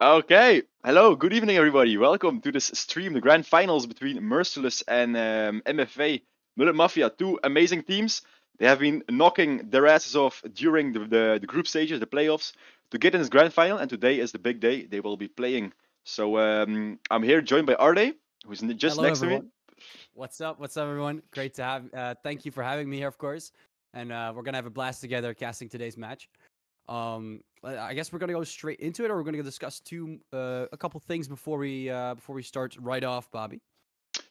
Okay, hello, good evening everybody. Welcome to this stream, the grand finals between Merciless and um, MFA Mullet Mafia, two amazing teams. They have been knocking their asses off during the, the, the group stages, the playoffs, to get in this grand final, and today is the big day. They will be playing. So um, I'm here joined by Arde, who's just Hello, next everyone. to me. What's up? What's up, everyone? Great to have. Uh, thank you for having me here, of course. And uh, we're gonna have a blast together casting today's match. Um, I guess we're gonna go straight into it, or we're gonna discuss two, uh, a couple things before we uh, before we start right off, Bobby.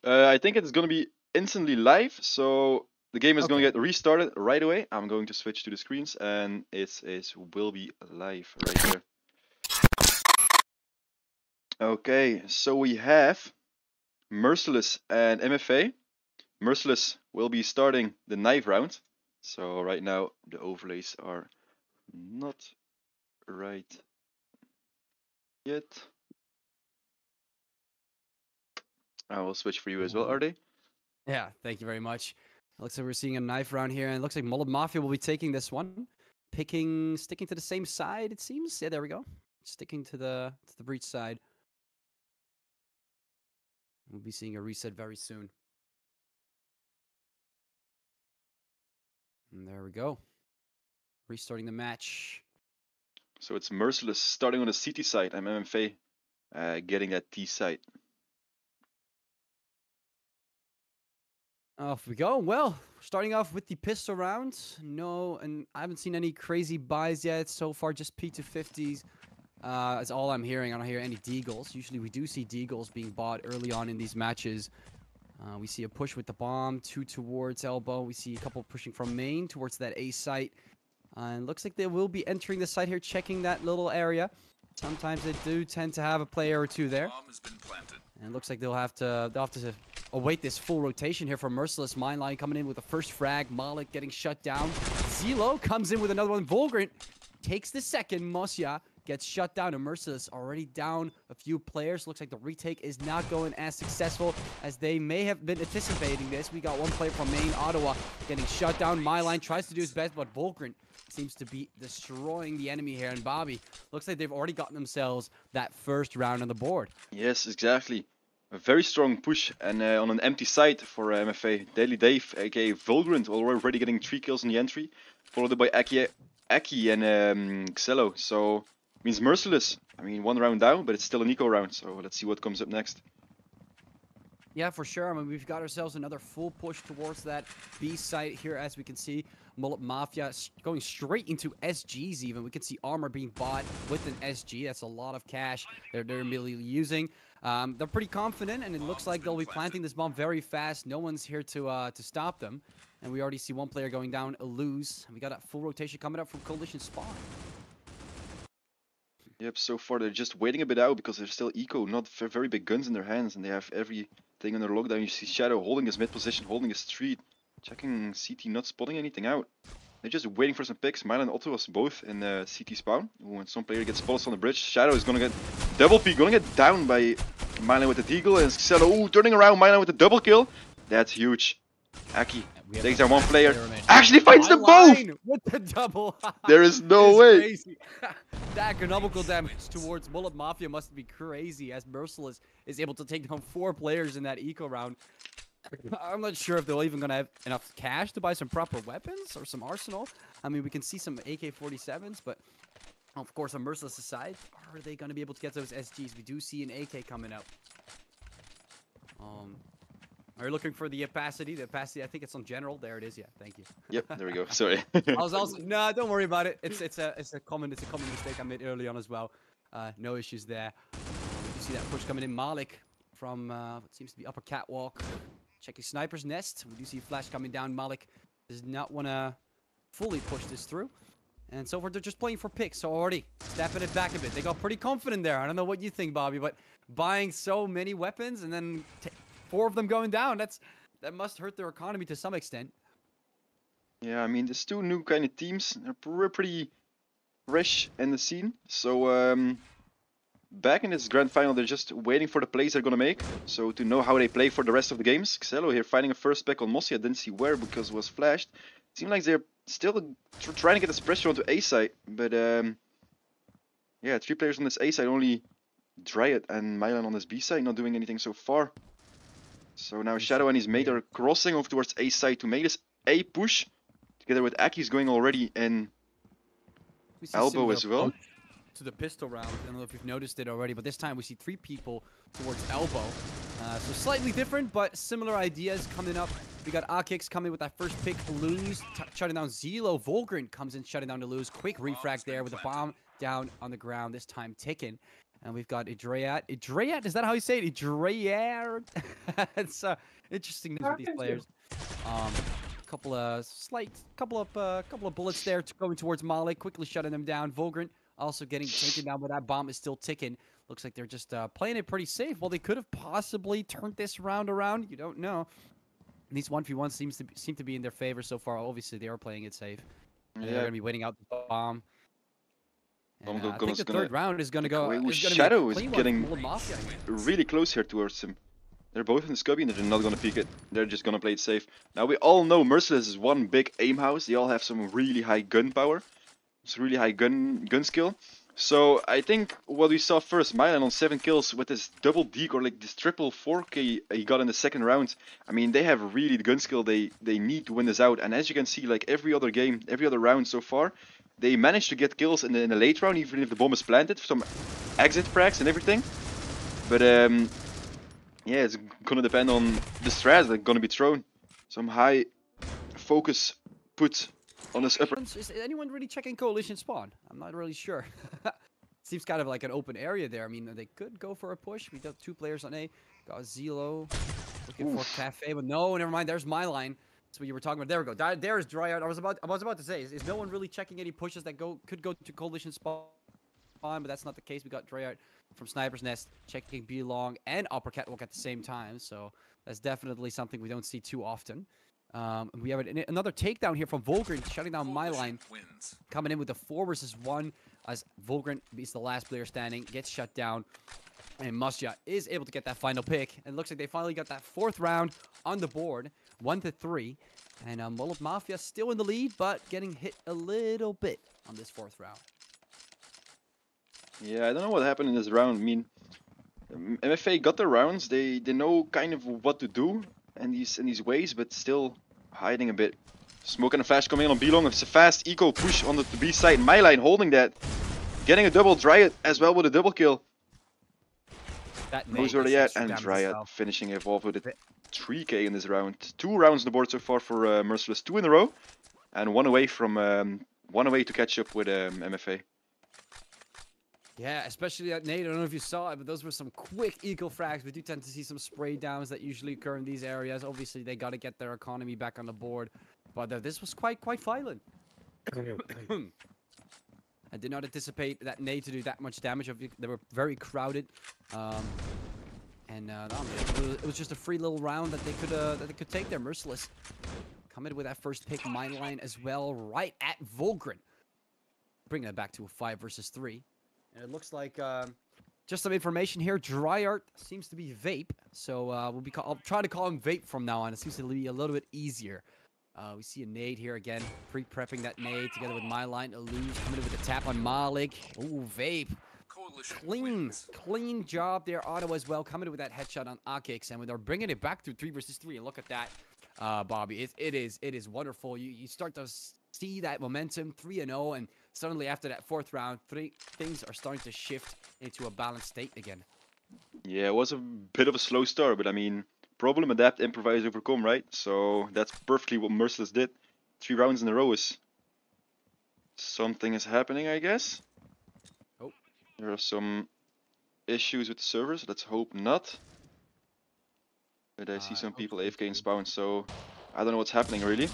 Uh, I think it's going to be instantly live, so the game is gonna get restarted right away. I'm going to switch to the screens, and it is will be live right here. Okay, so we have Merciless and MFA. Merciless will be starting the knife round. So right now the overlays are not right yet. I will switch for you as well, Mhm. Arde. Yeah, thank you very much. Looks like we're seeing a knife round here, and it looks like Mullet Mafia will be taking this one, picking, sticking to the same side. It seems. Yeah, there we go. Sticking to the to the breach side. We'll be seeing a reset very soon. And there we go. Restarting the match. So it's Merciless starting on the CT side and MMFA uh, getting that T side. Off we go. Well, starting off with the pistol round. No, and I haven't seen any crazy buys yet so far. Just P250s. Uh, that's all I'm hearing. I don't hear any Deagles. Usually we do see Deagles being bought early on in these matches. Uh, we see a push with the bomb, two towards elbow. We see a couple pushing from main towards that A site. Uh, and looks like they will be entering the site here, checking that little area. Sometimes they do tend to have a player or two there. Bomb has been planted. And it looks like they'll have to they'll have to await this full rotation here from Merciless Mindline coming in with the first frag. Malik getting shut down. Zelo comes in with another one. Volgrant takes the second. Mosia gets shut down. And Merciless already down a few players. Looks like the retake is not going as successful as they may have been anticipating this. We got one player from main Ottawa getting shut down. Myline tries to do his best, but Volgrant seems to be destroying the enemy here. And Bobby looks like they've already gotten themselves that first round on the board. Yes, exactly. A very strong push and uh, on an empty site for uh, MFA. Daily Dave, aka Vulgrant, already getting three kills in the entry, followed by Aki, Aki and um, Xelo. So means Merciless. I mean, one round down, but it's still an eco round. So let's see what comes up next. Yeah, for sure. I mean, we've got ourselves another full push towards that B site here, as we can see. Mullet Mafia going straight into SGs even. We can see armor being bought with an SG. That's a lot of cash they're, they're immediately using. Um, they're pretty confident, and it looks like they'll be planting this bomb very fast. No one's here to uh, to stop them. And we already see one player going down, a lose. We got a full rotation coming up from Coalition Spawn. Yep, so far they're just waiting a bit out because they're still eco, not very big guns in their hands, and they have everything under lockdown. You see Shadow holding his mid position, holding his street, checking CT, not spotting anything out. They're just waiting for some picks. Mile and Otto was both in the CT spawn. When some player gets spotted on the bridge, Shadow is gonna get double P, gonna get down by Milan with the deagle, and Shadow, ooh, turning around, Milan with the double kill. That's huge. Aki takes a down one player, actually finds them both! With the double. There is no It's way. Crazy. that economical damage towards Mullet Mafia must be crazy as Merciless is able to take down four players in that eco round. I'm not sure if they're even going to have enough cash to buy some proper weapons or some arsenal. I mean, we can see some AK-47s, but of course, on Merciless side, are they going to be able to get those SGs? We do see an AK coming out. Um, are you looking for the opacity? The opacity, I think it's on general. There it is. Yeah, thank you. Yep, there we go, sorry. I was also no, don't worry about it. It's it's a it's a common it's a common mistake I made early on as well. Uh, no issues there. You see that push coming in. Malik from uh, what seems to be upper catwalk, checking sniper's nest. We do see flash coming down. Malik does not want to fully push this through. And so far, they're just playing for picks. So already stepping it back a bit. They got pretty confident there. I don't know what you think, Bobby, but buying so many weapons and then four of them going down, that's that must hurt their economy to some extent. Yeah, I mean, there's two new kind of teams. They're pretty fresh in the scene. So, um, back in this grand final, they're just waiting for the plays they're gonna make. So to know how they play for the rest of the games. Xelo here finding a first pick on Mossy. I didn't see where because it was flashed. Seems like they're still tr- trying to get this pressure onto A side, but um, yeah, three players on this A side, only Dryad and Mylan on this B side, not doing anything so far. So now Shadow and his mate are crossing over towards A side to make this A push, together with Aki's going already in We elbow as well. To the pistol round. I don't know if you've noticed it already, but this time we see three people towards elbow. Uh, so slightly different, but similar ideas coming up. We got Akix coming with that first pick, lose, t- shutting down Zelo. Volgren comes in, shutting down to lose. Quick refrag there with the bomb down on the ground, this time ticking. And we've got Idreat. Idreat, is that how you say it? Idreat? it's uh, interesting with these players. Um, couple of slight, couple of, uh, couple of bullets there to going towards Malik, quickly shutting them down. Volgren also getting taken down, but that bomb is still ticking. Looks like they're just uh, playing it pretty safe. Well, they could have possibly turned this round around. You don't know. And these one v ones seems to be, seem to be in their favor so far. Obviously, they are playing it safe. And they're gonna be waiting out the bomb. And, uh, I think the third round is gonna go. away. Ooh, is Shadow is getting- from Old Mafia here. really close here towards him. They're both in the scubby and they're not gonna peek it. They're just gonna play it safe. Now we all know Merciless is one big aim house. They all have some really high gun power. It's really high gun gun skill. So I think what we saw first, Mylan on seven kills with this double deke or like this triple 4k he got in the second round. I mean they have really the gun skill they they need to win this out. And as you can see, like every other game, every other round so far, they managed to get kills in the, in the late round, even if the bomb is planted, some exit frags and everything. But um, yeah, it's gonna depend on the strats that are gonna be thrown. Some high focus put on this upper. Is is anyone really checking coalition spawn? I'm not really sure. Seems kind of like an open area there. I mean, they could go for a push. We got two players on A. Got Zelo looking for Cafe, but no, never mind. There's my line. That's what you were talking about. There we go. There- There's Dryad. I was about I was about to say, is, is no one really checking any pushes that go could go to coalition spawn? But that's not the case. We got Dryad from Sniper's Nest checking B long and upper catwalk at the same time. So that's definitely something we don't see too often. Um, we have an, another takedown here from Volgren, shutting down my line Wins. coming in with a four versus one as Volgren beats the last player standing, gets shut down, and Musya is able to get that final pick. And it looks like they finally got that fourth round on the board, one to three. And um, Mafia still in the lead, but getting hit a little bit on this fourth round. Yeah, I don't know what happened in this round. I mean, MFA got the rounds. They they know kind of what to do in these in these ways, but still hiding a bit. Smoke and a flash coming in on B long. It's a fast eco push on the, the B side. My line holding that, getting a double dry as well with a double kill. That Knows nade where does they at, extra and Dryad finishing Evolve with a 3k in this round. Two rounds on the board so far for uh, Merciless, two in a row, and one away from um, one away to catch up with um, MFA. Yeah, especially that Nate. I don't know if you saw it, but those were some quick eco frags. We do tend to see some spray downs that usually occur in these areas. Obviously, they got to get their economy back on the board, but uh, this was quite quite violent. I did not anticipate that nade to do that much damage. They were very crowded, um, and uh, it, was, just a free little round that they could uh, that they could take there. Merciless coming with that first pick, mine line as well, right at Volgren, bringing it back to a five versus three. And it looks like um, just some information here. Dry art seems to be vape, so uh, we'll be. I'll try to call him vape from now on. It seems to be a little bit easier. Uh, we see a nade here again, pre-prepping that nade together with my line. Eluse coming in with a tap on Malik. Ooh, vape. Clean, wins. clean job there. Otto as well coming in with that headshot on Akix, and they're bringing it back to three versus three. And look at that, uh, Bobby. It, it is it is wonderful. You you start to see that momentum, three and zero, and suddenly after that fourth round, three things are starting to shift into a balanced state again. Yeah, it was a bit of a slow start, but I mean, problem, adapt, improvise, overcome, right? So that's perfectly what Merciless did. Three rounds in a row is something is happening, I guess. Oh. There are some issues with the servers. Let's hope not. But I see some hope people so AFK in spawn, so I don't know what's happening really.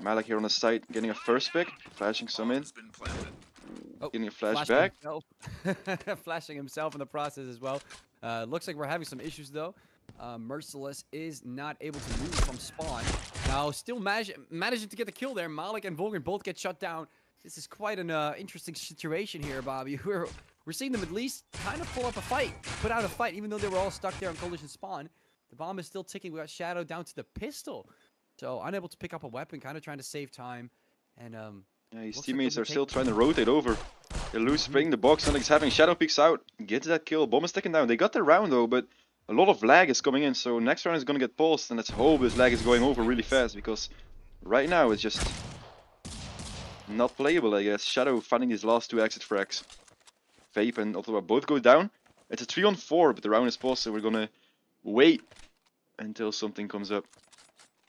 Malak here on the side, getting a first pick, flashing some in, Has been planted. Oh, getting a flash flashing back. himself- flashing himself in the process as well. Uh, looks like we're having some issues though. Uh, Merciless is not able to move from spawn. Now, still manage- managing to get the kill there. Malik and Volgren both get shut down. This is quite an uh, interesting situation here, Bobby. We're we're seeing them at least kind of pull up a fight, put out a fight, even though they were all stuck there on coalition spawn. The bomb is still ticking. We got Shadow down to the pistol, so unable to pick up a weapon, kind of trying to save time. And um, Yeah, his teammates are still trying to rotate over. They lose Mhm. spraying the box, nothing's having Shadow peeks out, gets that kill. Bomb is taken down. They got the round though, but a lot of lag is coming in. So next round is gonna get paused, and let's hope this lag is going over really fast because right now it's just not playable. I guess Shadow finding his last two exit frags. Vape and Ottawa both go down. It's a three on four, but the round is paused, so we're gonna wait until something comes up.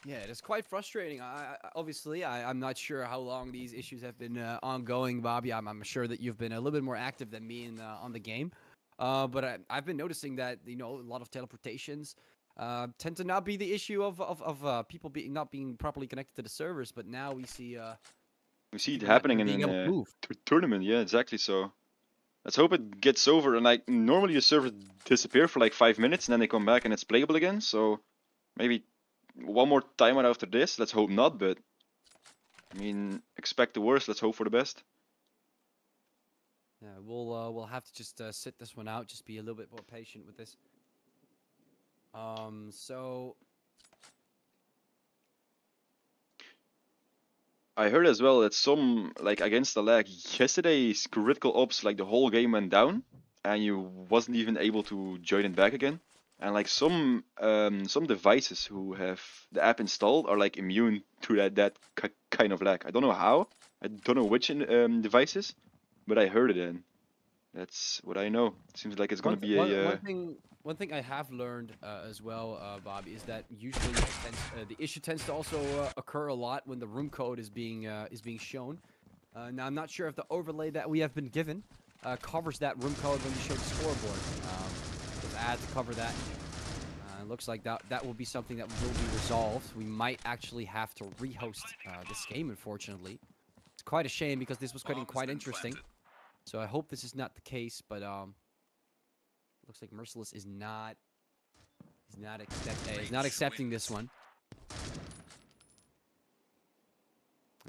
yeah, it is quite frustrating. I, I obviously I, I'm not sure how long these issues have been uh, ongoing, Bobby. I'm, I'm sure that you've been a little bit more active than me in uh, on the game. Uh, but I, I've been noticing that you know a lot of teleportations uh, tend to not be the issue of of, of uh, people being not being properly connected to the servers. But now we see uh, We see it happening in being an able to uh, tournament. Yeah, exactly. So let's hope it gets over. And like normally the servers disappear for like five minutes and then they come back and it's playable again. So maybe one more timeout after this. Let's hope not. But I mean, expect the worst. Let's hope for the best. Yeah, we'll uh, we'll have to just uh, sit this one out. Just be a little bit more patient with this. Um, so I heard as well that some like against the lag yesterday's critical ops like the whole game went down and you wasn't even able to join it back again. And like some um, some devices who have the app installed are like immune to that that kind of lag. I don't know how. I don't know which in, um, devices, but I heard it and that's what I know. Seems like it's gonna be a one, uh, one thing. One thing I have learned uh, as well, uh, Bobby, is that usually tends, uh, the issue tends to also uh, occur a lot when the room code is being uh, is being shown. Uh, now I'm not sure if the overlay that we have been given uh, covers that room code when you show the scoreboard. Um, if I had to cover that, uh, it looks like that that will be something that will be resolved. We might actually have to rehost uh, this game, unfortunately. It's quite a shame because this was getting quite interesting. planted. So I hope this is not the case, but um, looks like Merciless is not. He's not accept. uh, he's not accepting this one.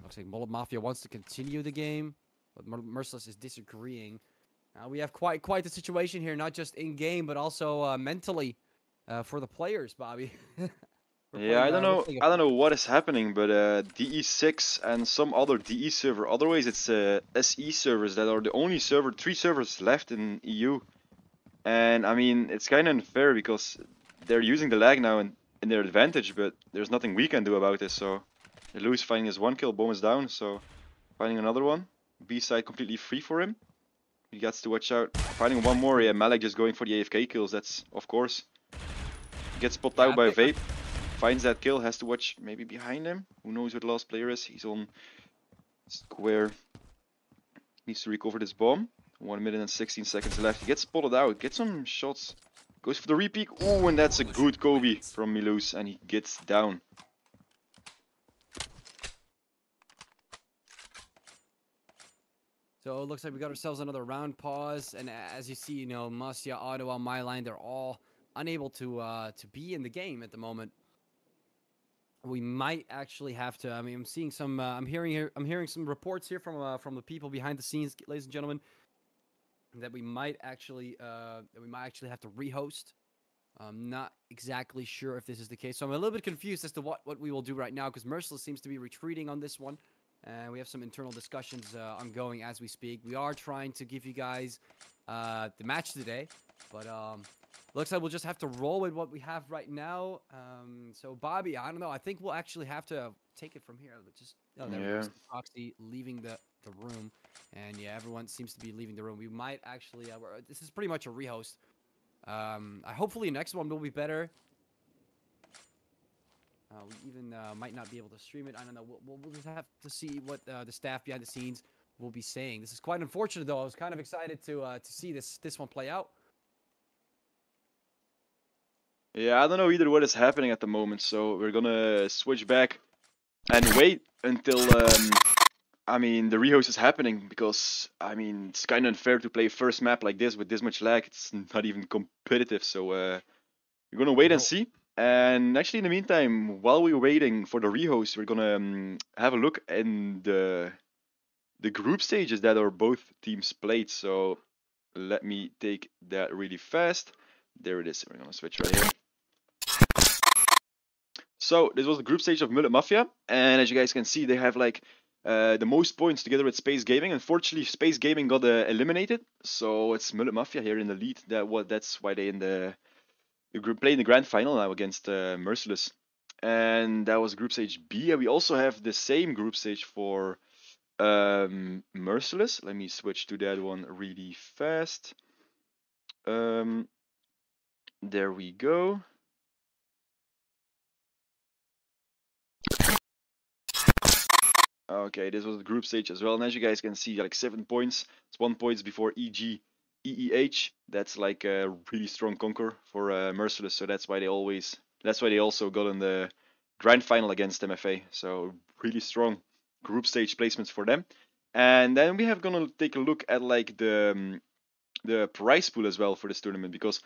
Looks like Mullet Mafia wants to continue the game, but Mer- Merciless is disagreeing. Uh, we have quite quite the situation here, not just in game, but also uh, mentally uh, for the players, Bobby. We're Yeah, I don't know. looks like a- I don't know what is happening, but uh, DE6 and some other DE server. Otherwise, it's uh, SE servers that are the only server, three servers left in EU. And I mean, it's kind of unfair because they're using the lag now in, in their advantage, but there's nothing we can do about this. So, Lewis finding his one kill, bomb is down. So, finding another one. B side completely free for him. He gets to watch out. Finding one more. Yeah, Malik just going for the AFK kills. That's of course. Gets spotted Yeah, out by think- Vape finds that kill, has to watch maybe behind him. Who knows where the last player is? He's on square. Needs to recover this bomb. One minute and 16 seconds left. He gets spotted out, gets some shots. Goes for the repeat. Oh, and that's a good Kobe from Milos, and he gets down. So it looks like we got ourselves another round pause, and as you see, you know, Masya, Ottawa, my line, they're all unable to uh, to be in the game at the moment. We might actually have to. I mean, I'm seeing some. Uh, I'm hearing here. I'm hearing some reports here from uh, from the people behind the scenes, ladies and gentlemen, that we might actually uh, that we might actually have to rehost. I'm not exactly sure if this is the case, so I'm a little bit confused as to what what we will do right now because Merciless seems to be retreating on this one. And we have some internal discussions uh, ongoing as we speak. We are trying to give you guys uh, the match today, but um, looks like we'll just have to roll with what we have right now. Um, so, Bobby, I don't know. I think we'll actually have to take it from here. But Just oh, there. Yeah. Proxy leaving the, the room, and yeah, everyone seems to be leaving the room. We might actually. Uh, we're- this is pretty much a rehost. Um, I hopefully next one will be better. Uh, we even uh, might not be able to stream it. I don't know. We'll, we'll, we'll just have to see what uh, the staff behind the scenes will be saying. This is quite unfortunate, though. I was kind of excited to uh, to see this this one play out. Yeah, I don't know either what is happening at the moment, so we're gonna switch back and wait until um, I mean the rehost is happening because I mean it's kind of unfair to play first map like this with this much lag. It's not even competitive, so uh, we're gonna wait and see. And actually, in the meantime, while we're waiting for the rehost, we're gonna um, have a look in the the group stages that are both teams played. So let me take that really fast. There it is. We're gonna switch right here. So this was the group stage of Mullet Mafia, and as you guys can see, they have like uh, the most points together with Space Gaming. Unfortunately, Space Gaming got uh, eliminated, so it's Mullet Mafia here in the lead. That what that's why they in the, group play in the grand final now against uh, Merciless, and that was Group Stage B. And we also have the same group stage for um, Merciless. Let me switch to that one really fast. Um, there we go. Okay, this was the group stage as well, and as you guys can see, like seven points. It's one points before EG, EEH. That's like a really strong conquer for uh, Merciless, so that's why they always, that's why they also got in the grand final against MFA. So really strong group stage placements for them. And then we have gonna take a look at like the um, the prize pool as well for this tournament because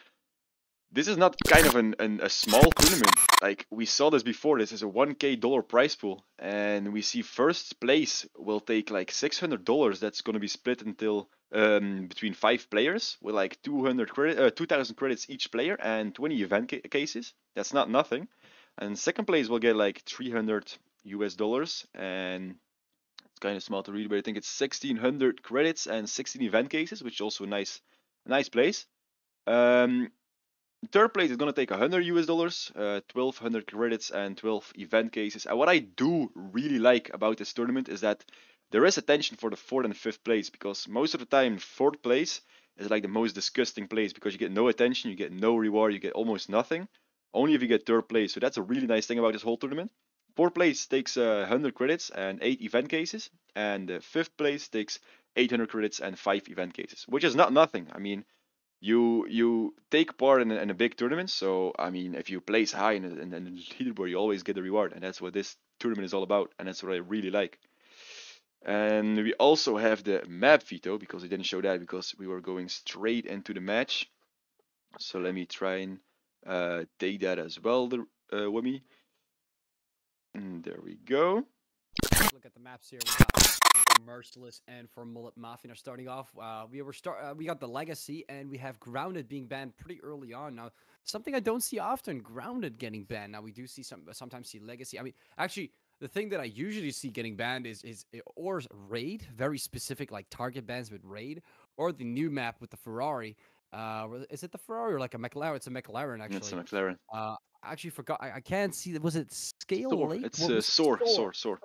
this is not kind of an, an, a small tournament. Like we saw this before. This is a 1k dollar prize pool, and we see first place will take like 600 dollars. That's gonna be split until um, between five players with like 200 credit, uh, 2,000 credits each player and 20 event ca cases. That's not nothing. And second place will get like 300 US dollars, and it's kind of small to read, but I think it's 1,600 credits and 16 event cases, which is also a nice, nice place. Um, Third place is going to take 100 US dollars, uh, 1200 credits, and 12 event cases. And what I do really like about this tournament is that there is attention for the fourth and fifth place because most of the time, fourth place is like the most disgusting place because you get no attention, you get no reward, you get almost nothing. Only if you get third place. So that's a really nice thing about this whole tournament. Fourth place takes uh, 100 credits and 8 event cases, and uh, fifth place takes 800 credits and 5 event cases, which is not nothing. I mean, you you take part in a, in a big tournament. So I mean, if you place high in, in, in the leaderboard, you always get the reward, and that's what this tournament is all about, and that's what I really like. And we also have the map veto because we didn't show that because we were going straight into the match. So let me try and uh, take that as well, the uh, Wimmy. And there we go. Look at the maps here. Merciless and for Mullet Mafia are starting off. Uh, we were start. Uh, we got the Legacy and we have Grounded being banned pretty early on. Now, something I don't see often: Grounded getting banned. Now we do see some. Sometimes see Legacy. I mean, actually, the thing that I usually see getting banned is is or Raid, very specific like target bans with Raid, or the new map with the Ferrari. Uh, is it the Ferrari or like a McLaren? It's a McLaren actually. It's a McLaren. Uh, actually forgot. I, I can't see. Was it Scale Soar. Lake? It's uh? Soar, Soar, Soar.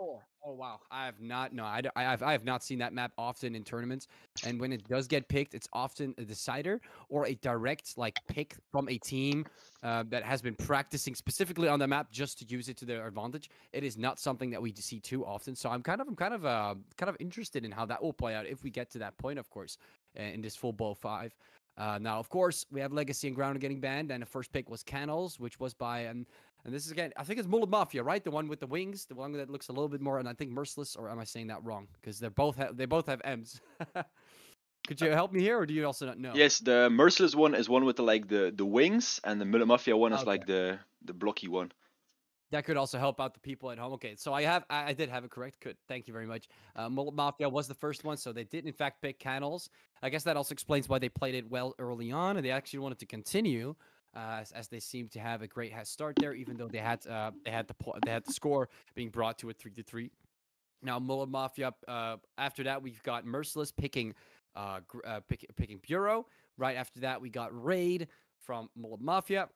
Oh wow, I have not. No, I, I have. I have not seen that map often in tournaments. And when it does get picked, it's often a decider or a direct like pick from a team uh, that has been practicing specifically on the map just to use it to their advantage. It is not something that we see too often. So I'm kind of, I'm kind of, uh, kind of interested in how that will play out if we get to that point, of course, uh, in this full bowl five. Uh, now, of course, we have Legacy and Ground getting banned, and the first pick was Canals, which was by um, and this is again, I think it's Mullet Mafia, right? The one with the wings, the one that looks a little bit more, and I think Merciless, or am I saying that wrong? Because they're both have they both have M's. Could you help me here, or do you also not know? Yes, the merciless one is one with the like the the wings, and the Mullet Mafia one is Okay. like the the blocky one. That could also help out the people at home. Okay, so I have I, I did have it correct. Good, thank you very much. Uh, Mullet Mafia was the first one, so they did in fact pick Canals. I guess that also explains why they played it well early on, and they actually wanted to continue, uh, as, as they seemed to have a great head start there, even though they had uh, they had the they had the score being brought to a three to three. Now Mullet Mafia. Uh, after that, we've got Merciless picking uh, uh pick, picking Bureau. Right after that, we got Raid from Mullet Mafia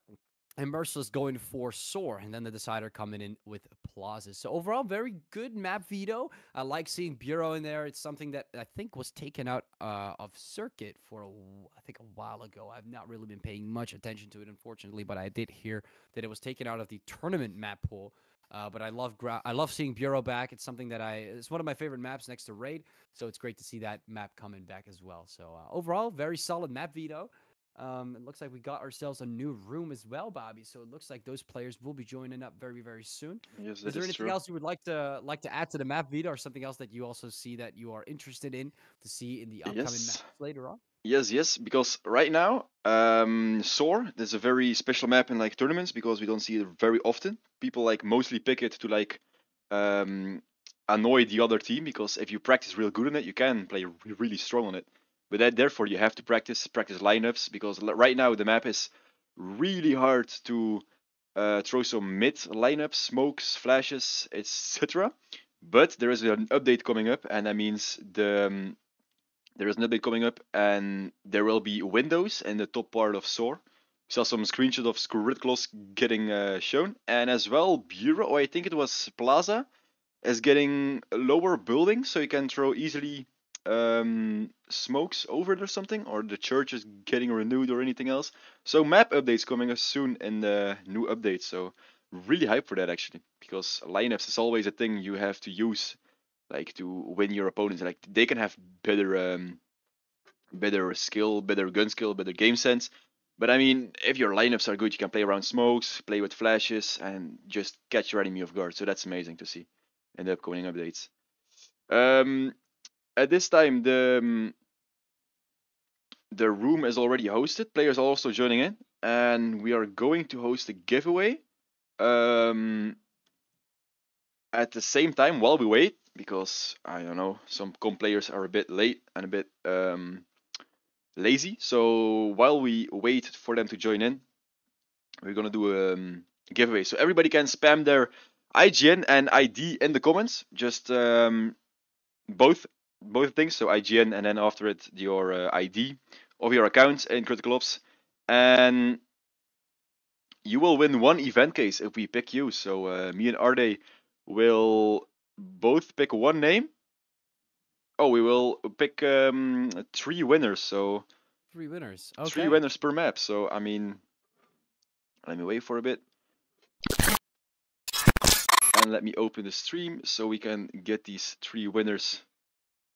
and Merciless going for Soar, and then the decider coming in with Plazas. So overall, very good map veto. I like seeing Bureau in there. It's something that I think was taken out uh, of circuit for a, I think a while ago. I've not really been paying much attention to it, unfortunately, but I did hear that it was taken out of the tournament map pool. Uh, but I love gra- I love seeing Bureau back. It's something that I it's one of my favorite maps next to Raid. So it's great to see that map coming back as well. So uh, overall, very solid map veto. Um, it looks like we got ourselves a new room as well, Bobby. So it looks like those players will be joining up very, very soon. Yes, Is there is anything true. else you would like to like to add to the map veto, or something else that you also see that you are interested in to see in the upcoming Yes. maps later on? Yes, yes, because right now, um, Soar, there's a very special map in like tournaments because we don't see it very often. People like mostly pick it to like um, annoy the other team because if you practice real good on it, you can play really strong on it. But that, therefore, you have to practice practice lineups because right now the map is really hard to uh, throw some mid lineups, smokes, flashes, etc. But there is an update coming up, and that means the um, there is an update coming up, and there will be windows in the top part of SOAR. Saw some screenshots of Squirtclaws getting uh, shown, and as well Bureau, or I think it was Plaza, is getting lower building, so you can throw easily um, smokes over it or something, or the church is getting renewed or anything else. So map updates coming soon the new update. So really hyped for that actually, because lineups is always a thing you have to use, like to win your opponents. Like they can have better, um, better skill, better gun skill, better game sense. But I mean, if your lineups are good, you can play around smokes, play with flashes, and just catch your enemy off guard. So that's amazing to see in the upcoming updates. Um, at this time, the um, the room is already hosted. Players are also joining in, and we are going to host a giveaway. Um, at the same time, while we wait, because I don't know, some comp players are a bit late and a bit um, lazy. So while we wait for them to join in, we're gonna do a um, giveaway. So everybody can spam their IGN and ID in the comments. Just um, both both things. So IGN and then after it your uh, ID of your account in Critical Ops, and you will win one event case if we pick you. So uh, me and Arde will both pick one name. Oh, we will pick um, three winners. So Three winners. Okay. three winners per map. So I mean, let me wait for a bit. And let me open the stream so we can get these three winners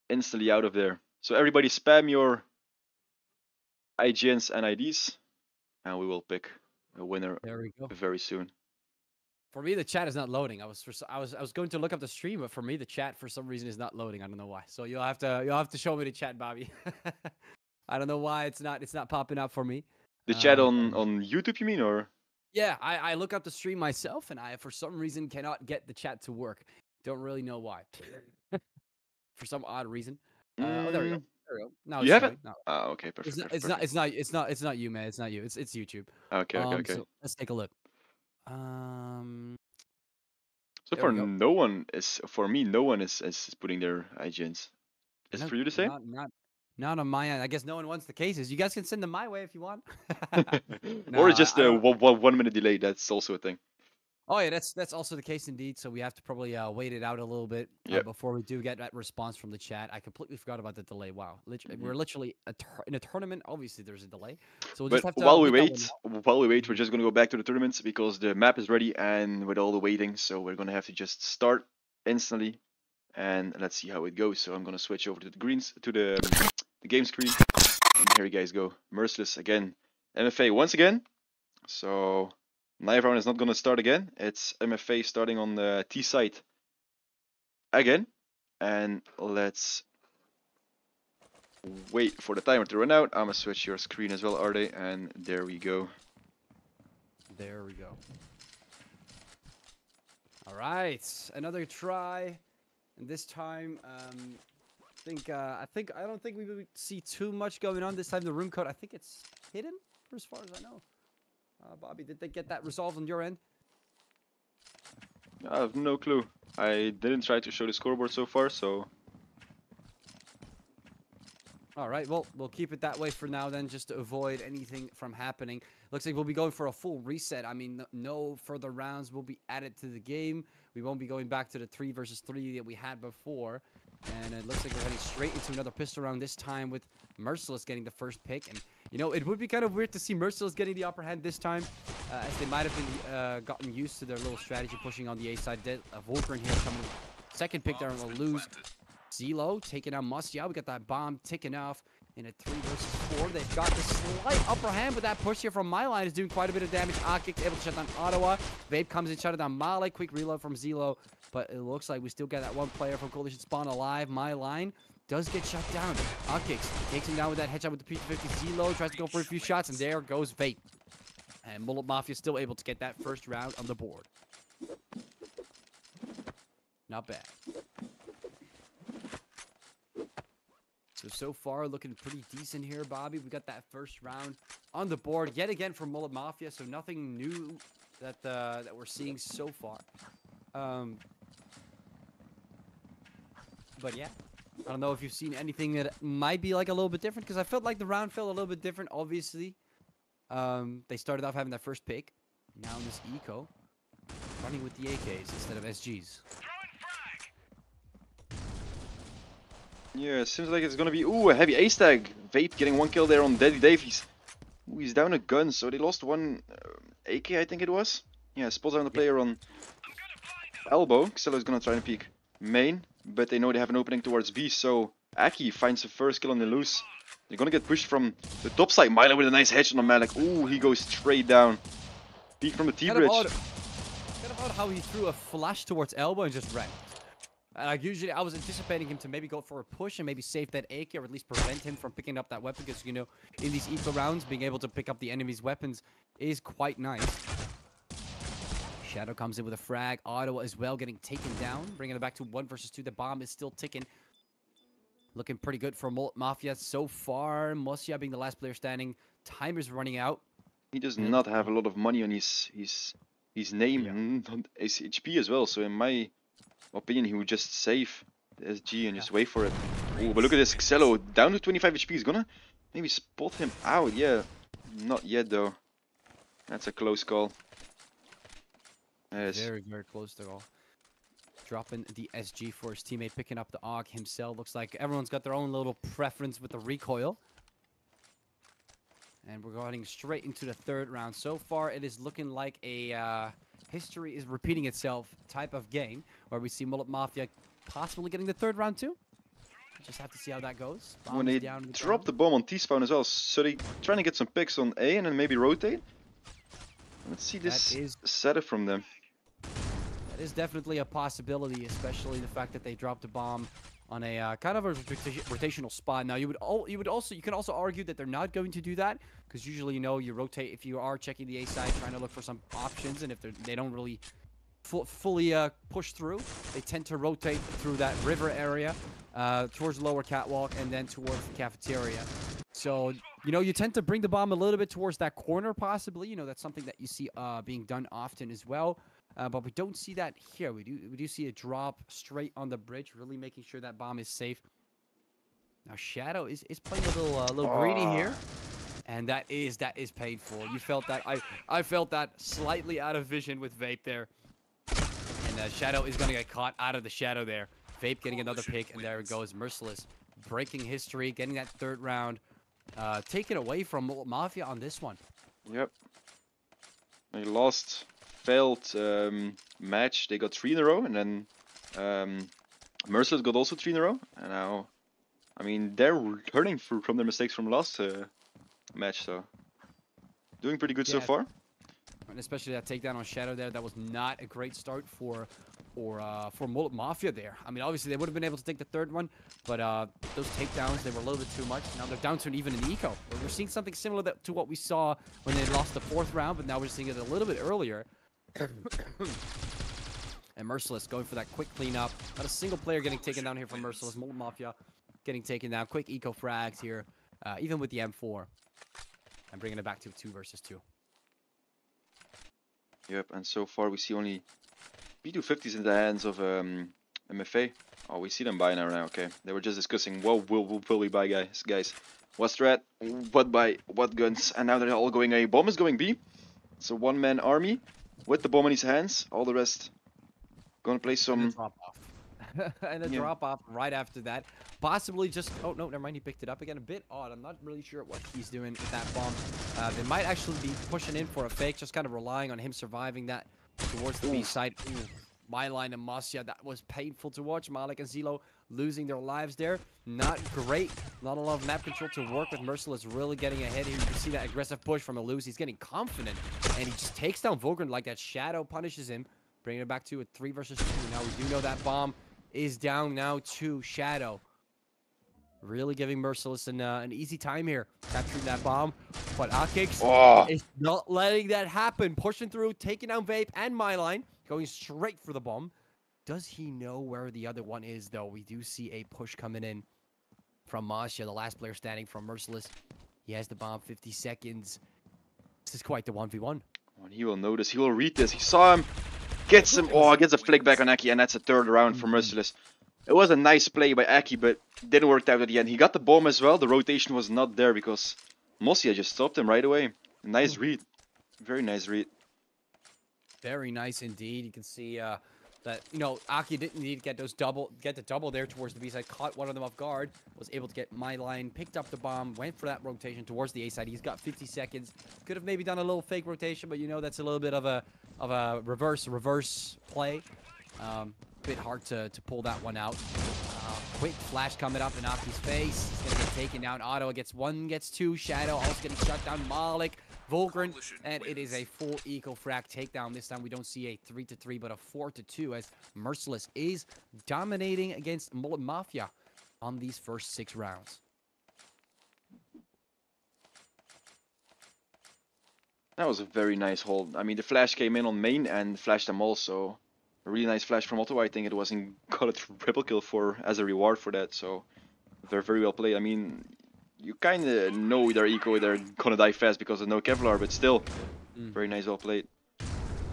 instantly out of there. So everybody spam your IGNs and IDs, and we will pick a winner There we go. very soon. For me, the chat is not loading. I was for, I was I was going to look up the stream, but for me, the chat for some reason is not loading. I don't know why. So you'll have to you'll have to show me the chat, Bobby. I don't know why it's not it's not popping up for me. The chat Um, on on YouTube, you mean, or Yeah, I, I look up the stream myself, and I for some reason cannot get the chat to work. Don't really know why. for some odd reason. Uh, oh, there we go. Mm, There we go. No, You have it? No, Ah, okay, perfect. it's not. perfect, It's not. It's not. It's not. It's not you, man. It's not you. It's it's YouTube. Okay, okay, Um, okay. So let's take a look. Um. So far, no one is for me. No one is is putting their IGNs. Is it no, for you to say? Not, not, not on my end. I guess no one wants the cases. You guys can send them my way if you want. No, or just a one, one minute delay. That's also a thing. Oh yeah, that's that's also the case indeed. So we have to probably uh, wait it out a little bit uh, Yep. before we do get that response from the chat. I completely forgot about the delay. Wow, Lit- Mhm. we're literally a tur- in a tournament. Obviously, there's a delay. So we'll But just have to while we wait that wait, one out. while we wait, we're just gonna go back to the tournaments because the map is ready and with all the waiting, so we're gonna have to just start instantly, and let's see how it goes. So I'm gonna switch over to the greens to the um, the game screen, and here you guys go. Merciless again, MFA once again. So knife round is not gonna start again. It's MFA starting on the T side again, and let's wait for the timer to run out. I'm gonna switch your screen as well, Arde, and there we go. There we go. All right, another try, and this time, um, I think uh, I think I don't think we see too much going on this time. The room code, I think it's hidden, for as far as I know. Uh, Bobby, did they get that resolved on your end? I have no clue. I didn't try to show the scoreboard so far, so All right, well, we'll keep it that way for now then, just to avoid anything from happening. Looks like we'll be going for a full reset. I mean, no, no further rounds will be added to the game. We won't be going back to the three versus three that we had before. And it looks like we're heading straight into another pistol round, this time with Merciless getting the first pick. And, you know, it would be kind of weird to see Merciless getting the upper hand this time, uh, as they might have been uh, gotten used to their little strategy pushing on the A side. De- uh, Volkern here coming second pick there and we'll lose. Zelo taking out Mustia. We got that bomb ticking off in a three versus four. They've got the slight upper hand, but that push here from my line is doing quite a bit of damage. Akik able to shut down Ottawa. Vape comes in, shut down Malik. Quick reload from Zelo, but it looks like we still get that one player from Coalition Spawn alive. My line does get shut down. Akik takes him down with that headshot with the P50. Zelo tries to go for a few shots, and there goes Vape. And Mullet Mafia still able to get that first round on the board. Not bad. So, so far looking pretty decent here, Bobby. We got that first round on the board yet again for Mullet Mafia, so nothing new that uh, that we're seeing so far. Um, But yeah, I don't know if you've seen anything that might be like a little bit different because I felt like the round felt a little bit different. Obviously, um, they started off having that first pick. Now in this eco, running with the AKs instead of SGs. Yeah, seems like it's gonna be ooh a heavy ace tag. Vape getting one kill there on Daddy Davies. Ooh, he's down a gun, so they lost one uh, AK, I think it was. Yeah, spots on the player on elbow. Xelo's gonna try and peek main, but they know they have an opening towards B, so Aki finds the first kill on the loose. They're gonna get pushed from the top side. Milo with a nice headshot on the Malik. Ooh, he goes straight down. Peek from the T-bridge. Kind, of kind of odd how he threw a flash towards elbow and just ran. Like usually, I was anticipating him to maybe go for a push and maybe save that AK or at least prevent him from picking up that weapon because you know, in these eco rounds, being able to pick up the enemy's weapons is quite nice. Shadow comes in with a frag. Ottawa as well getting taken down, bringing it back to one versus two. The bomb is still ticking. Looking pretty good for Mullet Mafia so far. Mosia being the last player standing. Time is running out. He does not have a lot of money on his his his name Yeah. and his HP as well. So in my opinion, he would just save the SG and just wait for it. Ooh, but look at this Xelo down to 25 HP. He's gonna maybe spot him out. Yeah, not yet though. That's a close call. Yes. Very, very close to all. Dropping the SG for his teammate, picking up the AUG himself. Looks like everyone's got their own little preference with the recoil. And we're going straight into the third round. So far, it is looking like a uh, history is repeating itself type of game where we see Mullet Mafia possibly getting the third round too. Just have to see how that goes. when they down the drop ground. the bomb on T-spawn as well, so they trying to get some picks on A and then maybe rotate. Let's see this is- setup from them. That is definitely a possibility, especially the fact that they dropped a bomb on a uh, kind of a rotational spot. Now you would you would also you can also argue that they're not going to do that because usually you know you rotate if you are checking the A side trying to look for some options and if they don't really fu- fully uh, push through, they tend to rotate through that river area uh, towards the lower catwalk and then towards the cafeteria. So you know you tend to bring the bomb a little bit towards that corner possibly. You know that's something that you see uh, being done often as well. Uh, but we don't see that here. We do we do see a drop straight on the bridge, really making sure that bomb is safe. Now Shadow is, is playing a little uh, little greedy here, and that is that is painful. You felt that I I felt that slightly out of vision with Vape there, and uh, Shadow is gonna get caught out of the shadow there. Vape getting another pick, and there it goes, Merciless breaking history, getting that third round, uh, taken away from Mafia on this one. Yep. They lost failed um, match. They got three in a row, and then um, Merciless got also three in a row. And now, I mean, they're learning fr- from their mistakes from last uh, match, so doing pretty good so far. and especially that takedown on Shadow there. That was not a great start for or uh, for Mullet Mafia there. I mean, obviously they would have been able to take the third one, but uh, those takedowns they were a little bit too much. Now they're down to an even an eco. We're- We're seeing something similar that, to what we saw when they lost the fourth round, but now we're seeing it a little bit earlier. And Merciless going for that quick cleanup. Not a single player getting taken down here from Merciless. Mullet Mafia getting taken down. Quick eco frags here, uh, even with the M4. And bringing it back to two versus two. Yep, and so far we see only B250s in the hands of um, MFA. Oh, we see them buy now. Now, okay. They were just discussing what will, will, will we buy, guys. Guys, what strat? What buy? What guns? And now they're all going A. Bomb is going B. It's a one-man army with the bomb in his hands. All the rest gonna play and some. a drop off. and a Yeah. drop off right after that. Possibly just oh no, never mind. He picked it up again. A bit odd. I'm not really sure what he's doing with that bomb. Uh, they might actually be pushing in for a fake, just kind of relying on him surviving that towards the B side. Ooh, my line and Masya, that was painful to watch. Malik and Zilo losing their lives there. Not great. Not a lot of map control to work with. Merciless really getting ahead here. You can see that aggressive push from Eluse. He's getting confident. And he just takes down Volgren like that. Shadow punishes him. Bringing it back to a three versus two. Now we do know that bomb is down now to Shadow. Really giving Merciless an, uh, an easy time here. Capturing that bomb. But Akix Oh, is not letting that happen. Pushing through, taking down Vape and Myline. Going straight for the bomb. Does he know where the other one is, though? We do see a push coming in from Masha, the last player standing from Merciless. He has the bomb, 50 seconds. This is quite the 1v1. and he will notice. He will read this. He saw him. Gets him. Oh, gets a flick back on Aki, and that's a third round for Merciless. It was a nice play by Aki, but didn't work out at the end. He got the bomb as well. The rotation was not there because Mosia just stopped him right away. Nice read. Very nice read. Very nice indeed. You can see uh, that you know Aki didn't need to get those double, get the double there towards the B side. Caught one of them off guard. Was able to get my line, picked up the bomb, went for that rotation towards the A side. He's got 50 seconds. Could have maybe done a little fake rotation, but you know that's a little bit of a of a reverse reverse play. Um, bit hard to to pull that one out. Uh, quick flash coming up in Aki's face. He's gonna get taken down. Otto gets one, gets two. Shadow also getting shut down. Malik. Volgren, and it is a full eco frag takedown. This time we don't see a 3 to 3, but a 4 to 2 as Merciless is dominating against Mullet Mafia on these first six rounds. That was a very nice hold. I mean, the flash came in on main and flashed them also. A really nice flash from Otto. I think it was not got a triple kill for as a reward for that. So they're very well played. I mean, you kind of know they're eco, they're gonna die fast because of no Kevlar, but still, mm. very nice well played.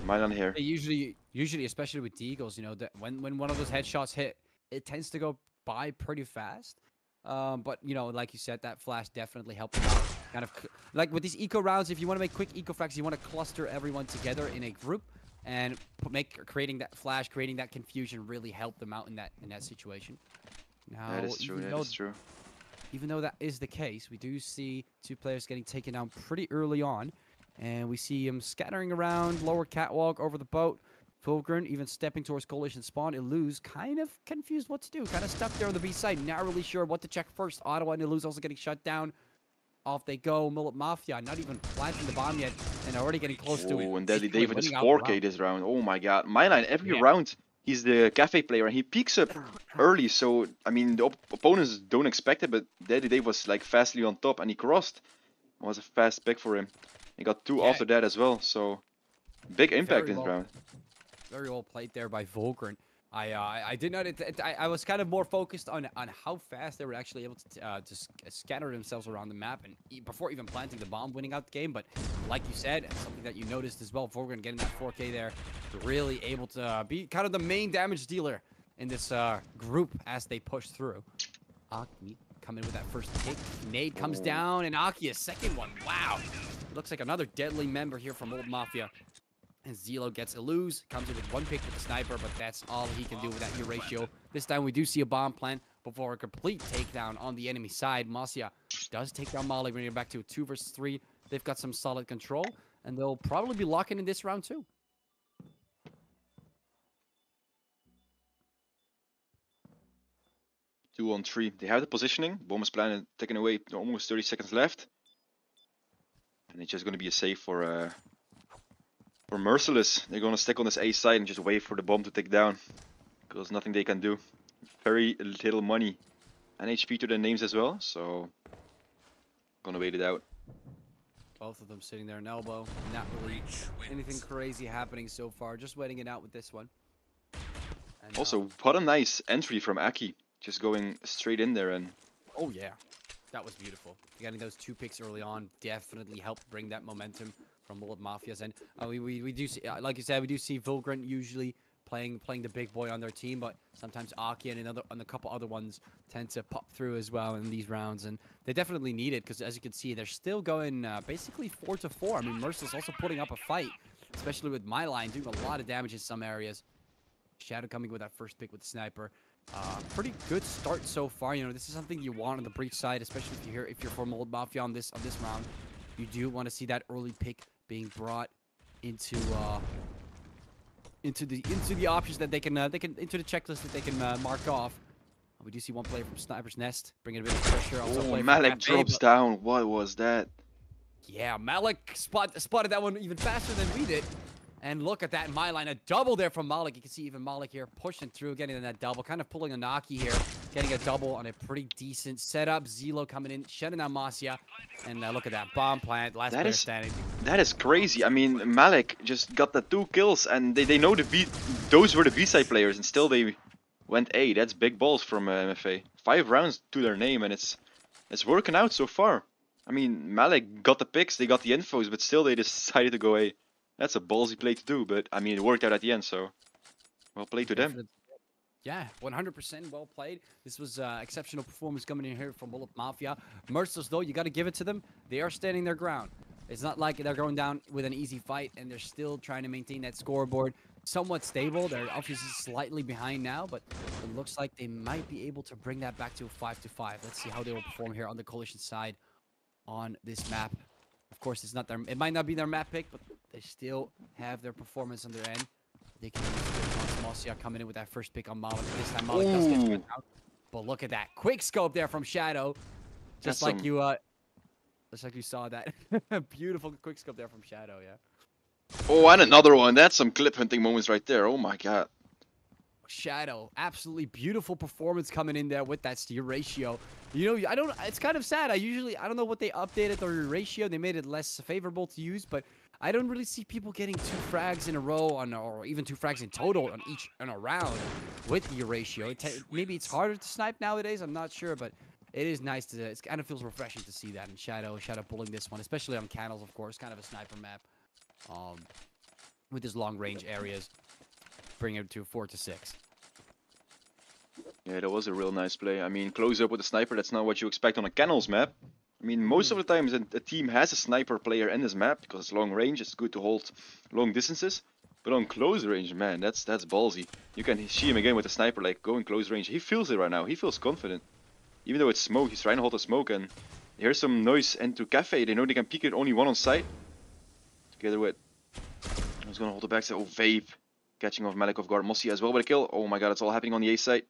Mine on here. Usually, usually, especially with Deagles, you know, that when when one of those headshots hit, it tends to go by pretty fast. Um, but you know, like you said, that flash definitely helped out. Kind of like with these eco rounds, if you want to make quick eco frags, you want to cluster everyone together in a group and make creating that flash, creating that confusion, really help them out in that in that situation. Now, that is true. That is true even though that is the case, we do see two players getting taken down pretty early on. And we see him scattering around lower catwalk over the boat. Volgren even stepping towards Coalition spawn. Iluz kind of confused what to do. Kind of stuck there on the B side. Not really sure what to check first. Ottawa and Iluz also getting shut down. Off they go. Mullet Mafia not even planting the bomb yet. And already getting close to it. Oh, and Deadly David is 4k this round. Oh my god. My line every yeah. round he's the cafe player and he peaks up oh, oh. early. So i mean the op opponents don't expect it but daddy dave was like fastly on top and he crossed. It was a fast pick for him. He got two yeah. after that as well. So big impact in well, round. Very well played there by Volgren. I uh, I did not. It, it, I, I was kind of more focused on on how fast they were actually able to uh, to scatter themselves around the map and e before even planting the bomb, winning out the game. But like you said, something that you noticed as well, Volgren getting that 4K there, really able to uh, be kind of the main damage dealer in this uh, group as they push through. Aki coming with that first kick. Nade comes down, and Aki a second one. Wow. Looks like another deadly member here from Mullet Mafia. And Zelo gets a lose, comes in with one pick with the sniper, but that's all he can do with that ratio. This time we do see a bomb plant before a complete takedown on the enemy side. Masia does take down Molly, bringing it back to a two versus three. They've got some solid control, and they'll probably be locking in this round too. Two on three. They have the positioning. Bomb is planted, taken away. Almost 30 seconds left. And it's just going to be a save for uh, for Merciless, they're gonna stick on this A side and just wait for the bomb to take down. Because nothing they can do. Very little money. And HP to their names as well, so... Gonna wait it out. Both of them sitting there in elbow. Not really anything crazy happening so far. Just waiting it out with this one. And, also, uh, what a nice entry from Aki. Just going straight in there and... Oh yeah. That was beautiful. Getting those two picks early on definitely helped bring that momentum from Mullet Mafia's. And uh, we, we, we do see, uh, like you said, we do see Volgren usually playing playing the big boy on their team, but sometimes Aki and another and a couple other ones tend to pop through as well in these rounds, and they definitely need it because as you can see, they're still going uh, basically four to four. I mean, Merciless also putting up a fight, especially with my line doing a lot of damage in some areas. Shadow coming with that first pick with sniper. Uh, pretty good start so far. You know, this is something you want on the breach side, especially if you're if you're from Mullet Mafia on this on this round. You do want to see that early pick being brought into uh, into the into the options that they can uh, they can into the checklist that they can uh, mark off. We do see one player from Sniper's Nest bringing a bit of pressure. Also oh, Malik drops down. What was that? Yeah, Malik spot, spotted that one even faster than we did. And look at that in my line, a double there from Malik. You can see even Malik here pushing through, getting in that double, kind of pulling a Naki here, getting a double on a pretty decent setup. Zelo coming in, shutting down Masia. And uh, look at that bomb plant, last that is, standing. That is crazy. I mean, Malik just got the two kills, and they, they know the B, those were the B-side players, and still they went A. That's big balls from uh, MFA. Five rounds to their name, and it's it's working out so far. I mean, Malik got the picks, they got the infos, but still they decided to go A. That's a ballsy play to do, but I mean, it worked out at the end, so well played to them. Yeah, 100% well played. This was uh, exceptional performance coming in here from Mullet Mafia. Merciless, though, you got to give it to them. They are standing their ground. It's not like they're going down with an easy fight and they're still trying to maintain that scoreboard. Somewhat stable. They're obviously slightly behind now, but it looks like they might be able to bring that back to a 5 to 5. Let's see how they will perform here on the Coalition side on this map. Of course, it's not their. It might not be their map pick, but they still have their performance on their end. They can Mosia coming in with that first pick on Malik. This time Malik does get shut out. But look at that. Quick scope there from Shadow. Just That's like some- you uh just like you saw that. Beautiful quick scope there from Shadow, yeah. Oh, and another one. That's some clip hunting moments right there. Oh my god. Shadow, absolutely beautiful performance coming in there with that steer ratio. You know, I don't. It's kind of sad. I usually, I don't know what they updated their ratio. They made it less favorable to use, but I don't really see people getting two frags in a row on, or even two frags in total on each on a round with the ratio. Maybe it's harder to snipe nowadays. I'm not sure, but it is nice to. It kind of feels refreshing to see that in Shadow. Shadow pulling this one, especially on Canals, of course, kind of a sniper map, um, with his long range areas, bring it to four to six. Yeah, that was a real nice play. I mean, close up with a sniper, that's not what you expect on a Canals map. I mean, most hmm. of the times a, a team has a sniper player in this map because it's long range, it's good to hold long distances. But on close range, man, that's that's ballsy. You can see him again with a sniper, like going close range. He feels it right now. He feels confident. Even though it's smoke, he's trying to hold the smoke and here's some noise into Cafe. They know they can peek it only one on site. Together with who's gonna hold the backside? Oh, Vape. Catching off Malikov guard Mossy as well with a kill. Oh my god, it's all happening on the A side.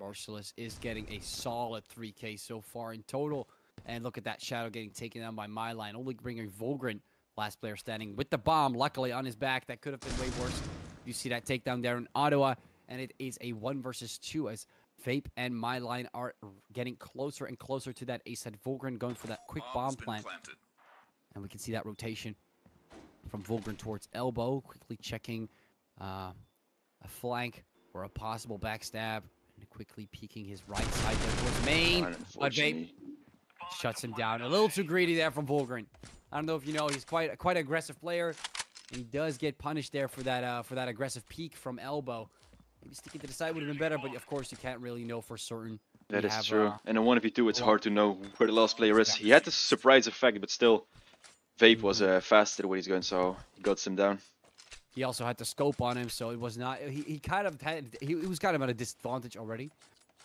Merciless is getting a solid 3k so far in total. And look at that Shadow getting taken down by my line. Only bringing Volgren, last player standing with the bomb, luckily on his back. That could have been way worse. You see that takedown there in Ottawa. And it is a one versus two as Vape and my line are getting closer and closer to that ace head. Volgren going for that quick bomb plant. And we can see that rotation from Volgren towards elbow. Quickly checking uh, a flank or a possible backstab. And quickly peeking his right side there towards main. And But Vape unfortunately- shuts him down. A little too greedy there from Volgren. I don't know if you know, he's quite quite aggressive player. And he does get punished there for that uh, for that aggressive peek from elbow. Maybe sticking to the side would have been better, but of course you can't really know for certain. That We is have, true. uh, and in 1v2, it's hard to know where the last player is. He had the surprise effect, but still, Vape was Mm-hmm. uh, faster with his gun, so he got him down. He also had the scope on him, so it was not. He, he kind of had. He, he was kind of at a disadvantage already.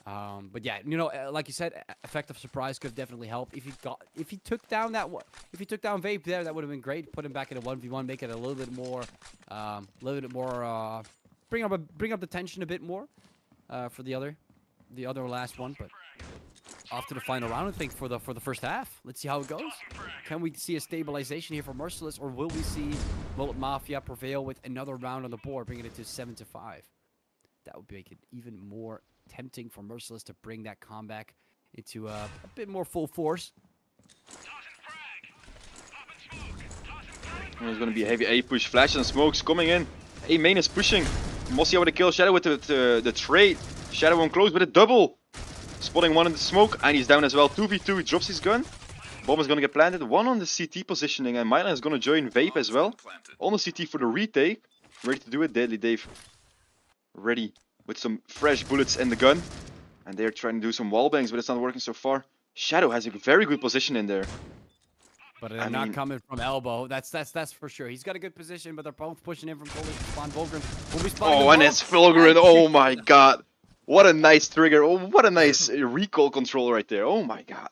Um, but yeah, you know, uh, like you said, effective surprise could definitely helped. If he got, if he took down that, if he took down Vape there, that would have been great. Put him back in a one v one, make it a little bit more, um, a little bit more, uh, bring up a, bring up the tension a bit more, uh, for the other, the other last one. But off to the final round, I think for the for the first half. Let's see how it goes. Can we see a stabilization here for Merciless, or will we see Mullet Mafia prevail with another round on the board, bringing it to seven to five? That would make it even more tempting for Merciless to bring that comeback into uh, a bit more full force. There's gonna be a heavy A push, flash and smokes coming in. A main is pushing. Mosia with a kill, Shadow with the, the, the trade. Shadow on close with a double. Spotting one in the smoke, and he's down as well. 2v2, he drops his gun. Bomb is gonna get planted. One on the CT positioning, and Mylan is gonna join Vape as well. On the CT for the retake. Ready to do it, Deadly Dave. Ready with some fresh bullets in the gun. And they're trying to do some wall bangs, but it's not working so far. Shadow has a very good position in there. But they're I not mean- coming from elbow. That's that's that's for sure. He's got a good position, but they're both pushing in from spawn. Volgren will be Oh, and both. it's. And Oh my god. What a nice trigger. Oh, what a nice uh, recoil control right there. Oh my god.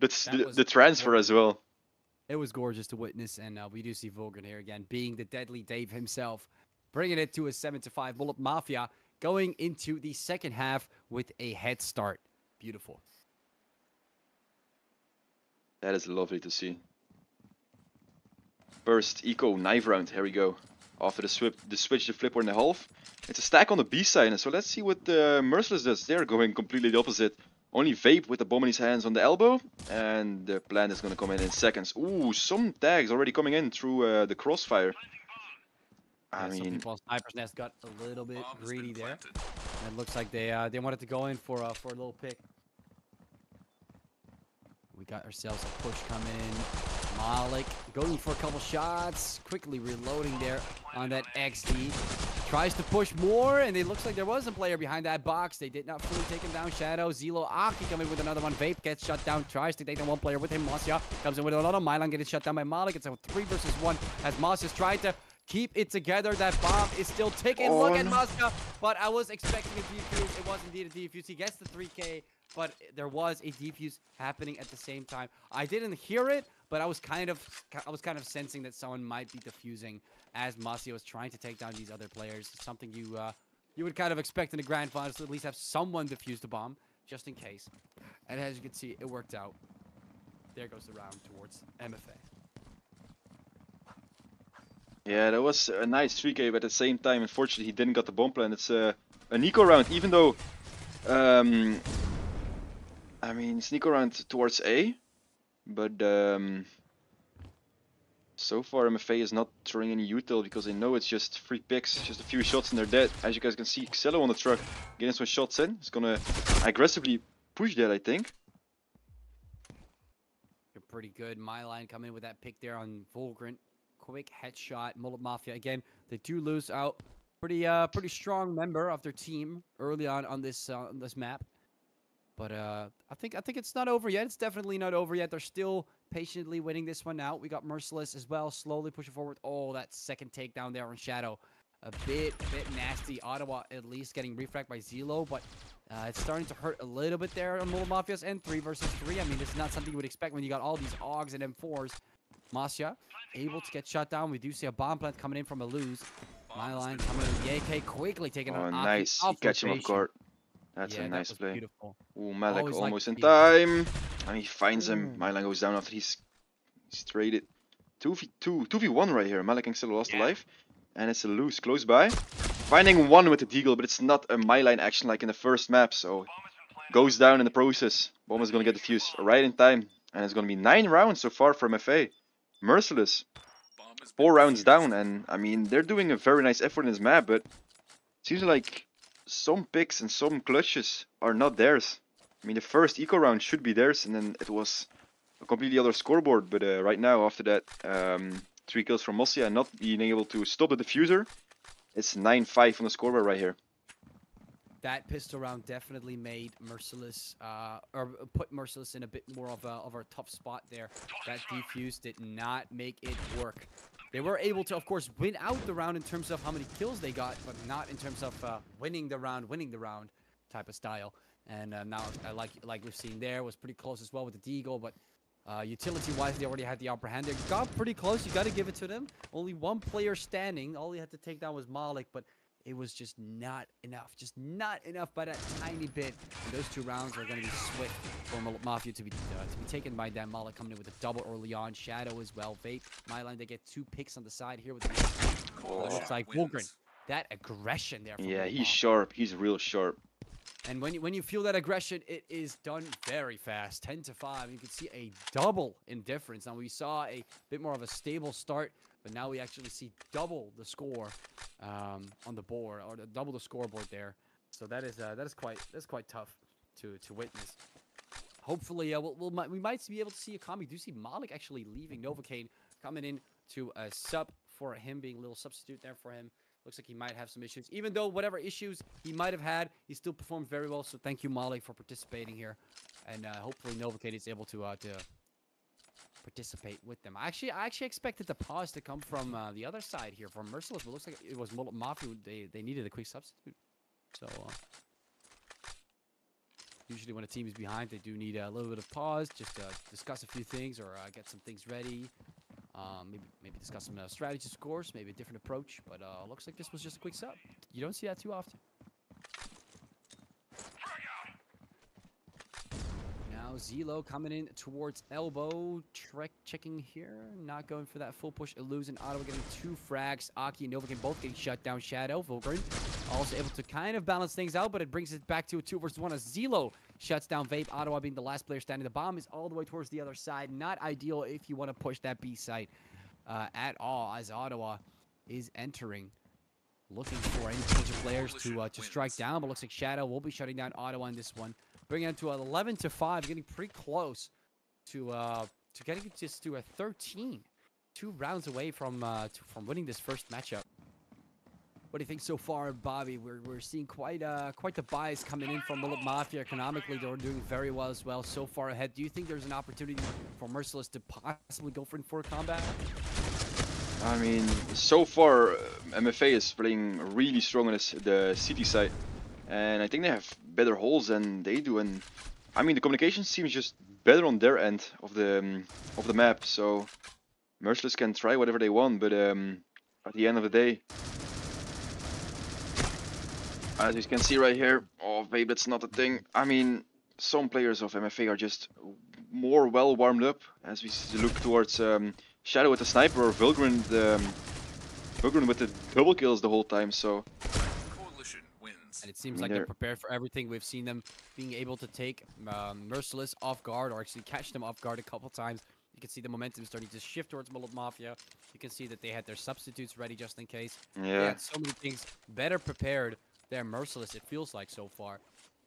That's the, the transfer as well. It was gorgeous to witness, and uh, we do see Volgren here again, being the deadly Dave himself, bringing it to a seven to five. Mullet Mafia going into the second half with a head start. Beautiful. That is lovely to see. Burst, eco, knife round. Here we go. After the, swip, the switch, the flip in the half. It's a stack on the B side. So let's see what the Merciless does. They're going completely the opposite. Only Vape with the bomb in his hands on the elbow. And the plan is going to come in in seconds. Ooh, some tags already coming in through uh, the crossfire. I Yeah, some mean, people on Sniper's Nest got a little bit greedy there. And it looks like they uh, they wanted to go in for uh, for a little pick. We got ourselves a push coming in. Malik going for a couple shots, quickly reloading there on that XD. Tries to push more, and it looks like there was a player behind that box. They did not fully take him down. Shadow, Zelo, Aki coming with another one. Vape gets shut down, tries to take down one player with him. Masya comes in with another. Milan getting shut down by Malik. It's a three versus one as Masya's tried to keep it together. That bomb is still ticking. Oh, Look at. Masya, but I was expecting a defuse. It was indeed a defuse. He gets the 3K, but there was a defuse happening at the same time. I didn't hear it, but I was kind of I was kind of sensing that someone might be defusing as Masya was trying to take down these other players. Something you uh, you would kind of expect in the grand finals to at least have someone defuse the bomb, just in case. And as you can see, it worked out. There goes the round towards MFA. Yeah, that was a nice 3k, but at the same time, unfortunately, he didn't got the bomb plan. It's a, a Nico round, even though, um, I mean, it's Nico round towards A, but um, so far MFA is not throwing any util because they know it's just free picks, just a few shots and they're dead. As you guys can see, Xello on the truck getting some shots in. He's gonna aggressively push that, I think. Pretty good. My line coming in with that pick there on Volgren. Quick headshot. Mullet Mafia again. They do lose out. Pretty uh pretty strong member of their team early on on this uh, on this map. But uh I think I think it's not over yet. It's definitely not over yet. They're still patiently winning this one out. We got Merciless as well, slowly pushing forward. Oh, that second takedown there on Shadow. A bit bit nasty. Ottawa at least getting refract by Zelo, but uh, it's starting to hurt a little bit there on Mullet Mafia's end. Three versus three. I mean, this is not something you would expect when you got all these Augs and M4s. Masya able to get shut down. We do see a bomb plant coming in from a lose. My line coming in. AK quickly taking Oh, on Aki nice. He off catch him off rotation. guard. That's yeah, a nice that play. Beautiful. Ooh, Malik Always almost in be- time. And he finds him. Mm. Milan goes down after he's, he's traded. 2v2, 2v1 right here. Malik and still lost a Yeah. life. And it's a loose close by. Finding one with the deagle, but it's not a my line action like in the first map. So goes down in the process. Bomb is gonna get the fuse right in time. And it's gonna be nine rounds so far from FA. Merciless. Four rounds down. And I mean, they're doing a very nice effort in this map, but seems like some picks and some clutches are not theirs. I mean, the first eco round should be theirs, and then it was a completely other scoreboard. But uh, right now, after that, um, three kills from Mossia and not being able to stop the diffuser, it's 9-5 on the scoreboard right here. That pistol round definitely made Merciless, uh, or put Merciless in a bit more of a, of tough spot there. That defuse did not make it work. They were able to, of course, win out the round in terms of how many kills they got, but not in terms of uh, winning the round, winning the round type of style. And uh, now, uh, like like we've seen there, was pretty close as well with the Deagle, but uh, utility-wise, they already had the upper hand. They got pretty close. You got to give it to them. Only one player standing. All he had to take down was Malik, but it was just not enough. Just not enough by that tiny bit. And those two rounds are going to be swift for Mal- Mafia to be uh, to be taken by Dan Malik coming in with a double early on. Shadow as well. Vape, my line, they get two picks on the side here with the Oh. looks like Volgren. That aggression there. From Yeah, he's sharp. He's real sharp. And when you, when you feel that aggression, it is done very fast. 10 to 5. You can see a double in difference. Now, we saw a bit more of a stable start, but now we actually see double the score um, on the board, or the, double the scoreboard there. So that is uh, that is quite that's quite tough to to witness. Hopefully, uh, we'll, we'll we might be able to see a comic. Do you see Malik actually leaving Novocaine, coming in to a sub for him, being a little substitute there for him. Looks like he might have some issues. Even though whatever issues he might have had, he still performed very well. So thank you, Malik, for participating here. And uh, hopefully Novocaine is able to uh, to participate with them. Actually, I actually expected the pause to come from uh, the other side here, from Merciless, but it looks like it was Mafu. They, they needed a quick substitute. So uh, usually when a team is behind, they do need a little bit of pause, just to discuss a few things or uh, get some things ready. Um, maybe maybe discuss some uh, of course, maybe a different approach. But uh, looks like this was just a quick sub. You don't see that too often. Now Zelo coming in towards elbow, trek checking here, not going for that full push. Illusion Ottawa getting two frags. Aki and Novocaine both getting shut down. Shadow Volgren also able to kind of balance things out, but it brings it back to a two versus one as Zelo shuts down Vape. Ottawa being the last player standing. The bomb is all the way towards the other side. Not ideal if you want to push that B site uh, at all, as Ottawa is entering. Looking for any potential players to uh, to strike down, but looks like Shadow will be shutting down Ottawa in this one, bringing it to 11 to five, getting pretty close to uh, to getting just to a 13, two rounds away from uh, to, from winning this first matchup. What do you think so far, Bobby? We're, we're seeing quite uh quite the bias coming in from Mullet Mafia. Economically, they're doing very well as well. So far ahead. Do you think there's an opportunity for Merciless to possibly go for for a combat? I mean, so far, MFA is playing really strong on the city side, and I think they have better holes than they do. And I mean, the communication seems just better on their end of the um, of the map. So Merciless can try whatever they want, but um, at the end of the day, as you can see right here, oh babe, that's not a thing. I mean, some players of MFA are just more well warmed up as we look towards um, Shadow with the sniper or Volgren, the, um, with the double kills the whole time. So. And it seems mean, like they're they're- prepared for everything. We've seen them being able to take um, Merciless off guard or actually catch them off guard a couple times. You can see the momentum starting to shift towards Mullet Mafia. You can see that they had their substitutes ready just in case. They yeah, had so many things better prepared. They're merciless, it feels like so far.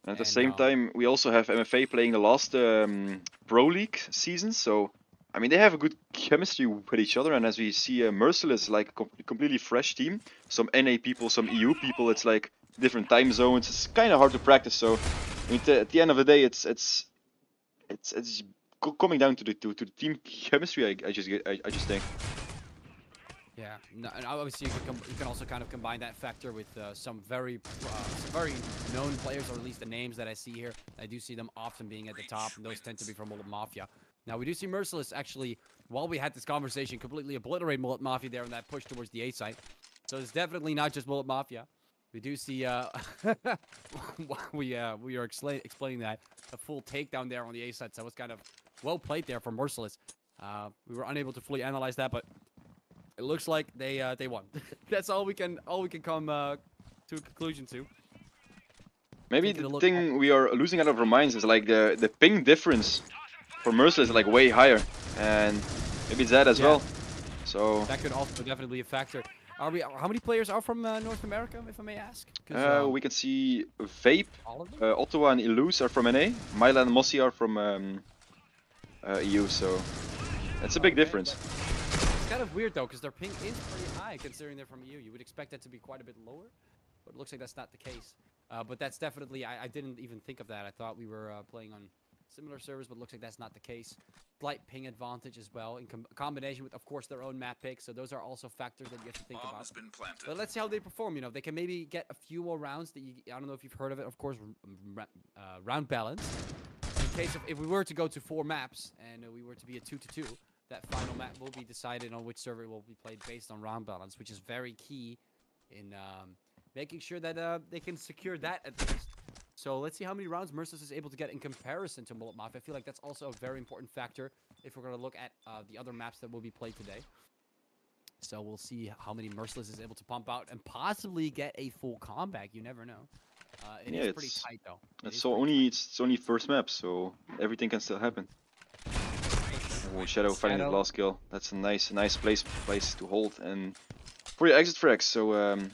and at the same um, time, we also have MFA playing the last um, Pro League season. So I mean, they have a good chemistry with each other. And as we see, uh, Merciless like a com- completely fresh team. Some NA people, some EU people. It's like different time zones. It's kind of hard to practice. So I mean, at the end of the day, it's it's it's it's coming down to the to, to the team chemistry. I, I just I, I just think. Yeah, no, and obviously you can, you can also kind of combine that factor with uh, some very uh, some very known players, or at least the names that I see here. I do see them often being at the top, and those tend to be from Mullet Mafia. Now we do see Merciless actually, while we had this conversation, completely obliterate Mullet Mafia there in that push towards the A site. So it's definitely not just Mullet Mafia. We do see uh, we uh, we are explain- explaining that a full takedown there on the A site. So it's kind of well played there for Merciless. Uh, we were unable to fully analyze that, but it looks like they uh, they won. That's all we can all we can come uh, to a conclusion to. Maybe Taking the thing we are losing out of our minds is like the the ping difference for Merciless is like way higher, and maybe it's that as Yeah. well. So That could also definitely be a factor. Are we? How many players are from uh, North America, if I may ask? uh, um, we can see Vape, all of them. uh, Ottawa, and Illuze are from NA. Myla and Mossy are from um, uh, EU. So it's a big Okay, difference. It's kind of weird though, because their ping is pretty high considering they're from EU. You would expect that to be quite a bit lower, but it looks like that's not the case. Uh, but that's definitely. I, I didn't even think of that. I thought we were uh, playing on similar servers, but looks like that's not the case. Slight ping advantage as well, in com- combination with, of course, their own map picks. So those are also factors that you have to think Bomb about. has been planted. But let's see how they perform. You know, they can maybe get a few more rounds. That you, I don't know if you've heard of it. Of course, r- uh, round balance. In case of if we were to go to four maps and uh, we were to be a two to two, that final map will be decided on which server will be played based on round balance, which is very key in um, making sure that uh, they can secure that at least. So let's see how many rounds Merciless is able to get in comparison to Mullet Mafia. I feel like that's also a very important factor if we're going to look at uh, the other maps that will be played today. So we'll see how many Merciless is able to pump out and possibly get a full comeback. You never know. Uh, it is Yeah, pretty it's- tight though. It so pretty only it's, it's only first map, so everything can still happen. Oh, Shadow finding the last kill. That's a nice, nice place place to hold and for your exit frags. So um,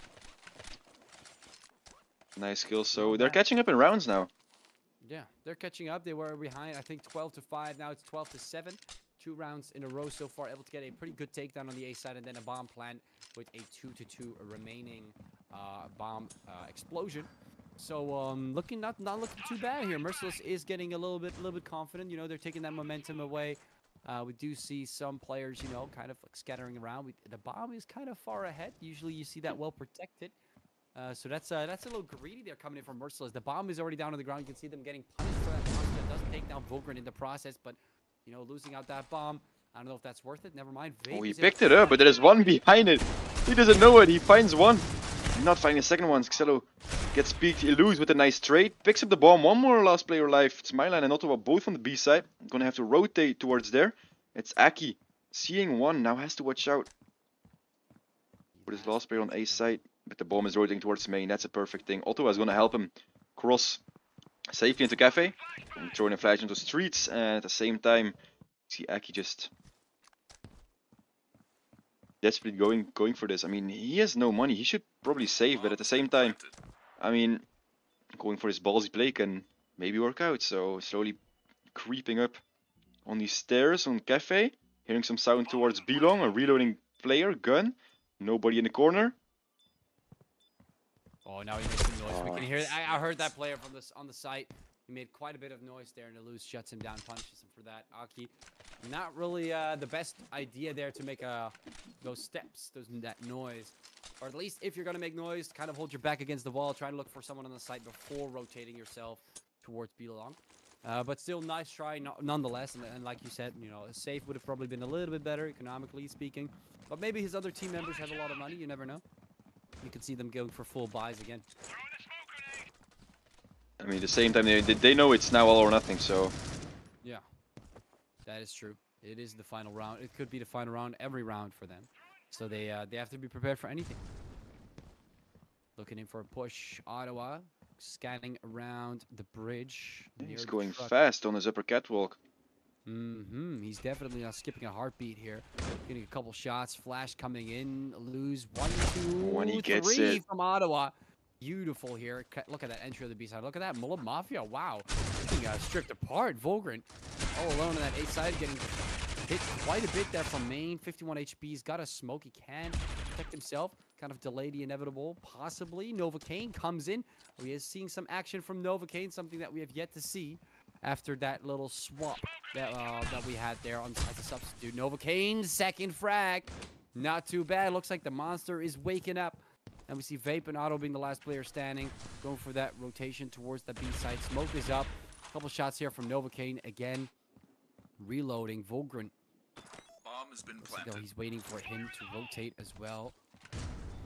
nice kill. So they're catching up in rounds now. Yeah, they're catching up. They were behind, I think, 12 to 5. Now it's 12 to 7. Two rounds in a row so far, able to get a pretty good takedown on the A side, and then a bomb plant with a 2 to 2 remaining uh, bomb uh, explosion. So um, looking not not looking too bad here. Merciless is getting a little bit a little bit confident. You know, they're taking that momentum away. Uh, we do see some players, you know, kind of like scattering around. We, the bomb is kind of far ahead. Usually, you see that well protected. Uh, so that's uh, that's a little greedy there coming in from Merciless. The bomb is already down on the ground. You can see them getting punished for that. Monster does take down Volgren in the process, but you know, losing out that bomb. I don't know if that's worth it. Never mind. Oh, he picked it up, but there is one behind it. He doesn't know it. He finds one. Not finding a second one. Xello gets peeked. loses with a nice trade. Picks up the bomb. One more last player alive. It's Mylan and Ottawa both on the B side. Gonna have to rotate towards there. It's Aki. Seeing one now has to watch out. With his last player on A side. But the bomb is rotating towards main. That's a perfect thing. Otto is gonna help him cross safely into cafe. And throwing a flash into the streets. And at the same time, see Aki just desperately going going for this. I mean, he has no money. He should probably save, but at the same time, I mean, going for his ballsy play can maybe work out. So slowly creeping up on these stairs on cafe. Hearing some sound towards B-long, a reloading player, gun. Nobody in the corner. Oh, now he makes some noise. We Oh. can hear. it. I, I heard that player from this on the site. He made quite a bit of noise there, and Illuze shuts him down, punishes him for that. Aki, not really uh, the best idea there to make uh, those steps, those that noise, or at least if you're gonna make noise, kind of hold your back against the wall. Try to look for someone on the site before rotating yourself towards B-long. Uh, but still, nice try no- nonetheless. And, and like you said, you know, a safe would have probably been a little bit better economically speaking. But maybe his other team members have a lot of money. You never know. You could see them going for full buys again. I mean, at the same time, they, they- they know it's now all or nothing, so Yeah, that is true. It is the final round. It could be the final round every round for them. So they uh, they have to be prepared for anything. Looking in for a push. Ottawa scanning around the bridge. he's going truck. fast on his upper catwalk. Mm-hmm. He's definitely not skipping a heartbeat here. Getting a couple shots. Flash coming in. Lose one, two, When he gets three it. from Ottawa. Beautiful here. Look at that entry of the B side. Look at that. Mullet Mafia. Wow. Getting uh, stripped apart. Volgren all alone on that A side. Getting hit quite a bit there from main. 51 HP. He's got a smoke. He can protect himself. Kind of delay the inevitable. Possibly. Nova Novocaine comes in. We are seeing some action from Nova Novocaine. Something that we have yet to see after that little swap that uh, that we had there on as a substitute. Novocaine, second frag. Not too bad. Looks like the monster is waking up. And we see Vape and Otto being the last player standing, going for that rotation towards the B side. Smoke is up. Couple shots here from Novocaine again. Reloading. Volgren. Bomb has been Looks like, he's waiting for him to rotate as well.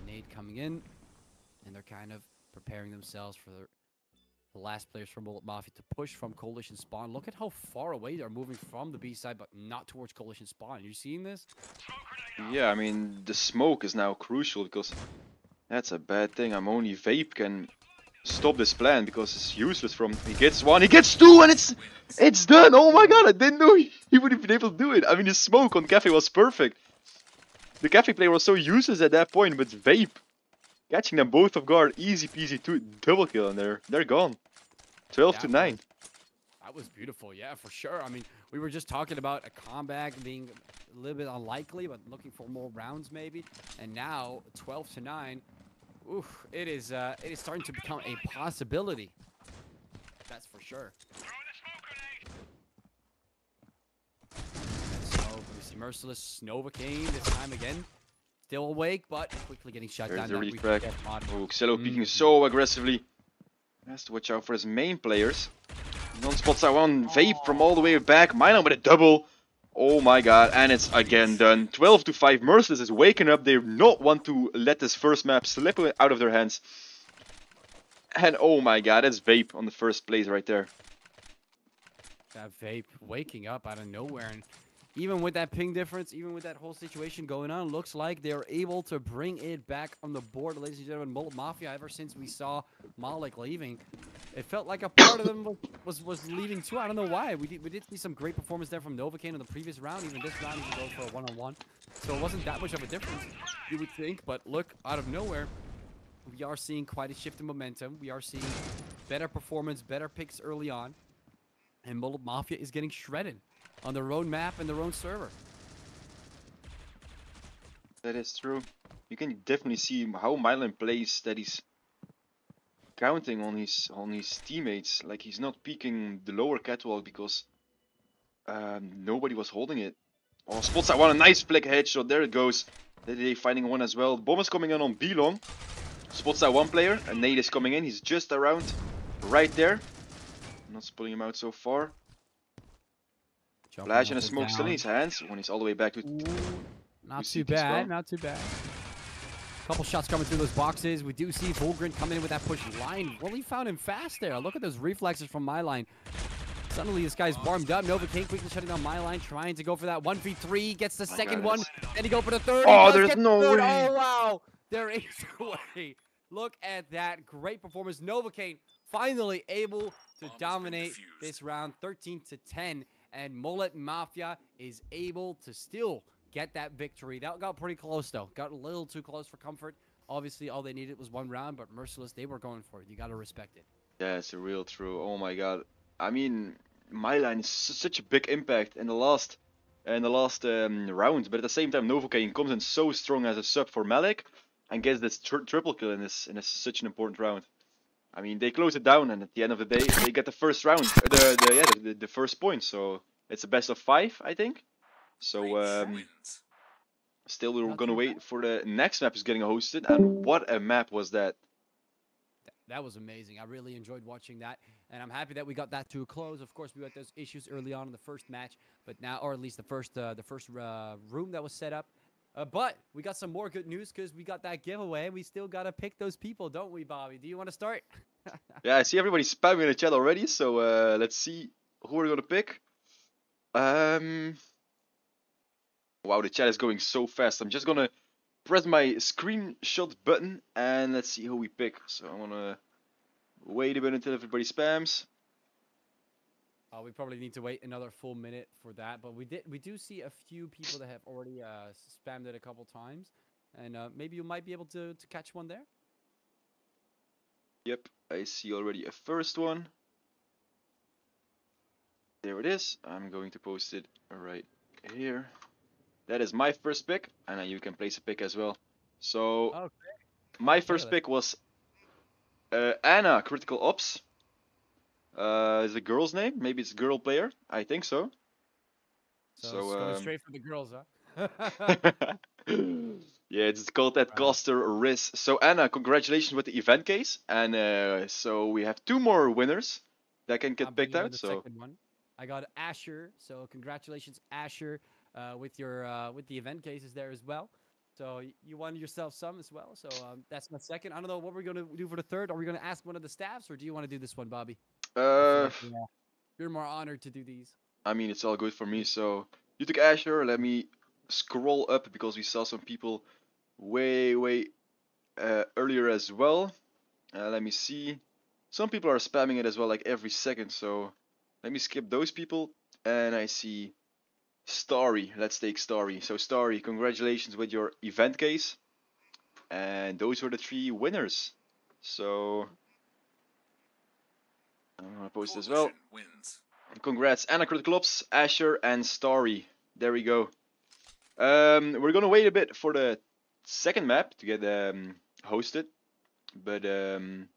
Nade coming in. And they're kind of preparing themselves for the, last players from Mullet Mafia to push from Coalition Spawn. Look at how far away they're moving from the B side, but not towards Coalition Spawn. You seeing this? Yeah, I mean, the smoke is now crucial because that's a bad thing. I'm only Vape can stop this plan because it's useless from he gets one, he gets two, and it's it's done. Oh my god, I didn't know he, he would have been able to do it. I mean, the smoke on Cafe was perfect. The Cafe player was so useless at that point, but Vape catching them both off guard, easy peasy, two double kill, and they're they're gone. Twelve to That nine. That was beautiful, yeah, for sure. I mean, we were just talking about a comeback being a little bit unlikely, but looking for more rounds maybe. And now, 12 to 9, oof, it is uh, it is starting to become a possibility. That's for sure. So we see Merciless Nova Novocaine this time again. Still awake, but quickly getting shut There's down. the refrag. Oh, Xelo peeking Mhm. so aggressively. Has to watch out for his main players. Non spots are one. Vape from all the way back. Milan with a double. Oh my god, and it's again done. 12 to 5. Merciless is waking up. They do not want to let this first map slip out of their hands. And oh my god, it's Vape on the first place right there. that vape waking up out of nowhere and even with that ping difference even with that whole situation going on looks like they're able to bring it back on the board. Ladies and gentlemen Mullet mafia ever since we saw malik leaving it felt like a part of them was, was leaving too. I don't know why. We did, we did see some great performance there from novocaine in the previous round. Even this round he goes for a one-on-one. So it wasn't that much of a difference you would think. But look out of nowhere we are seeing quite a shift in momentum. We are seeing better performance better picks early on. And Mullet Mafia is getting shredded on their own map and their own server. That is true. You can definitely see how Milan plays that he's counting on his on his teammates. Like he's not peeking the lower catwalk because um, nobody was holding it. Oh, spots that one, a nice flick headshot. There it goes. They're finding one as well. Bomb is coming in on B-long. Spots that one player, and Nate is coming in. He's just around, right there. Not spotting him out so far. Jumping Flash and a and smoke still in his hands when he's all the way back to Ooh, not too bad, well. not too bad. Couple shots coming through those boxes. We do see Volgren coming in with that push line. Really found him fast there. Look at those reflexes from my line. Suddenly this guy's warmed up. Novocaine quickly shutting down my line, trying to go for that 1v3. Gets the my second one. Then he go for the third. Oh, does there's get the no way. Oh, wow. There is a way. Look at that. Great performance. Nova Novocaine finally able to Bomb's dominate this round 13 to 10 and Mullet Mafia is able to still get that victory. That got pretty close though. Got a little too close for comfort. Obviously all they needed was one round, but Merciless they were going for it. You got to respect it. Yeah, it's a real true. Oh my god. I mean, my line is such a big impact in the last in the last um, round, but at the same time, Novocaine comes in so strong as a sub for Malik and gets this tr- triple kill in this in such an important round. I mean, they close it down, and at the end of the day, they get the first round, the the yeah, the, the, the first point. So it's a best of five, I think. So um, still, we're Not gonna too wait for the next map is getting hosted, and what a map was that! That was amazing. I really enjoyed watching that, and I'm happy that we got that to a close. Of course, we had those issues early on in the first match, but now, or at least the first, uh, the first uh, room that was set up. Uh, but we got some more good news because we got that giveaway, we still gotta pick those people, don't we, Bobby? Do you want to start? Yeah, I see everybody spamming in the chat already, so uh, let's see who we're gonna pick. Um, wow, the chat is going so fast. I'm just gonna press my screenshot button and let's see who we pick. So I'm gonna wait a bit until everybody spams. Uh, we probably need to wait another full minute for that, but we did, we do see a few people that have already uh, spammed it a couple times, and uh, maybe you might be able to to catch one there. Yep, I see already a first one. There it is. I'm going to post it right here. That is my first pick, and you can place a pick as well. So Okay. my first pick was uh, Anna Critical Ops. Uh, is a girl's name? Maybe it's girl player. I think so. So, So, going um, straight for the girls, huh? yeah, it's called that. Coster Riz. So Anna, congratulations with the event case, and uh, so we have two more winners that can get I'm picked out. the So second one. I got Asher, so congratulations, Asher, uh, with your uh, with the event cases there as well. So you won yourself some as well. So um, that's my second. I don't know what we're gonna do for the third. Are we gonna ask one of the staffs, or do you want to do this one, Bobby? I feel uh, like you're, uh, you're more honored to do these. I mean, it's all good for me. So you took Asher. Let me scroll up because we saw some people way, way uh, earlier as well. Uh, let me see. Some people are spamming it as well, like every second. So let me skip those people. And I see Starry. Let's take Starry. So Starry, congratulations with your event case. And those were the three winners. So I'm gonna post as well. Wins. Congrats, Anna Critical Ops, Asher, and Starry. There we go. Um, we're gonna wait a bit for the second map to get um, hosted, but um,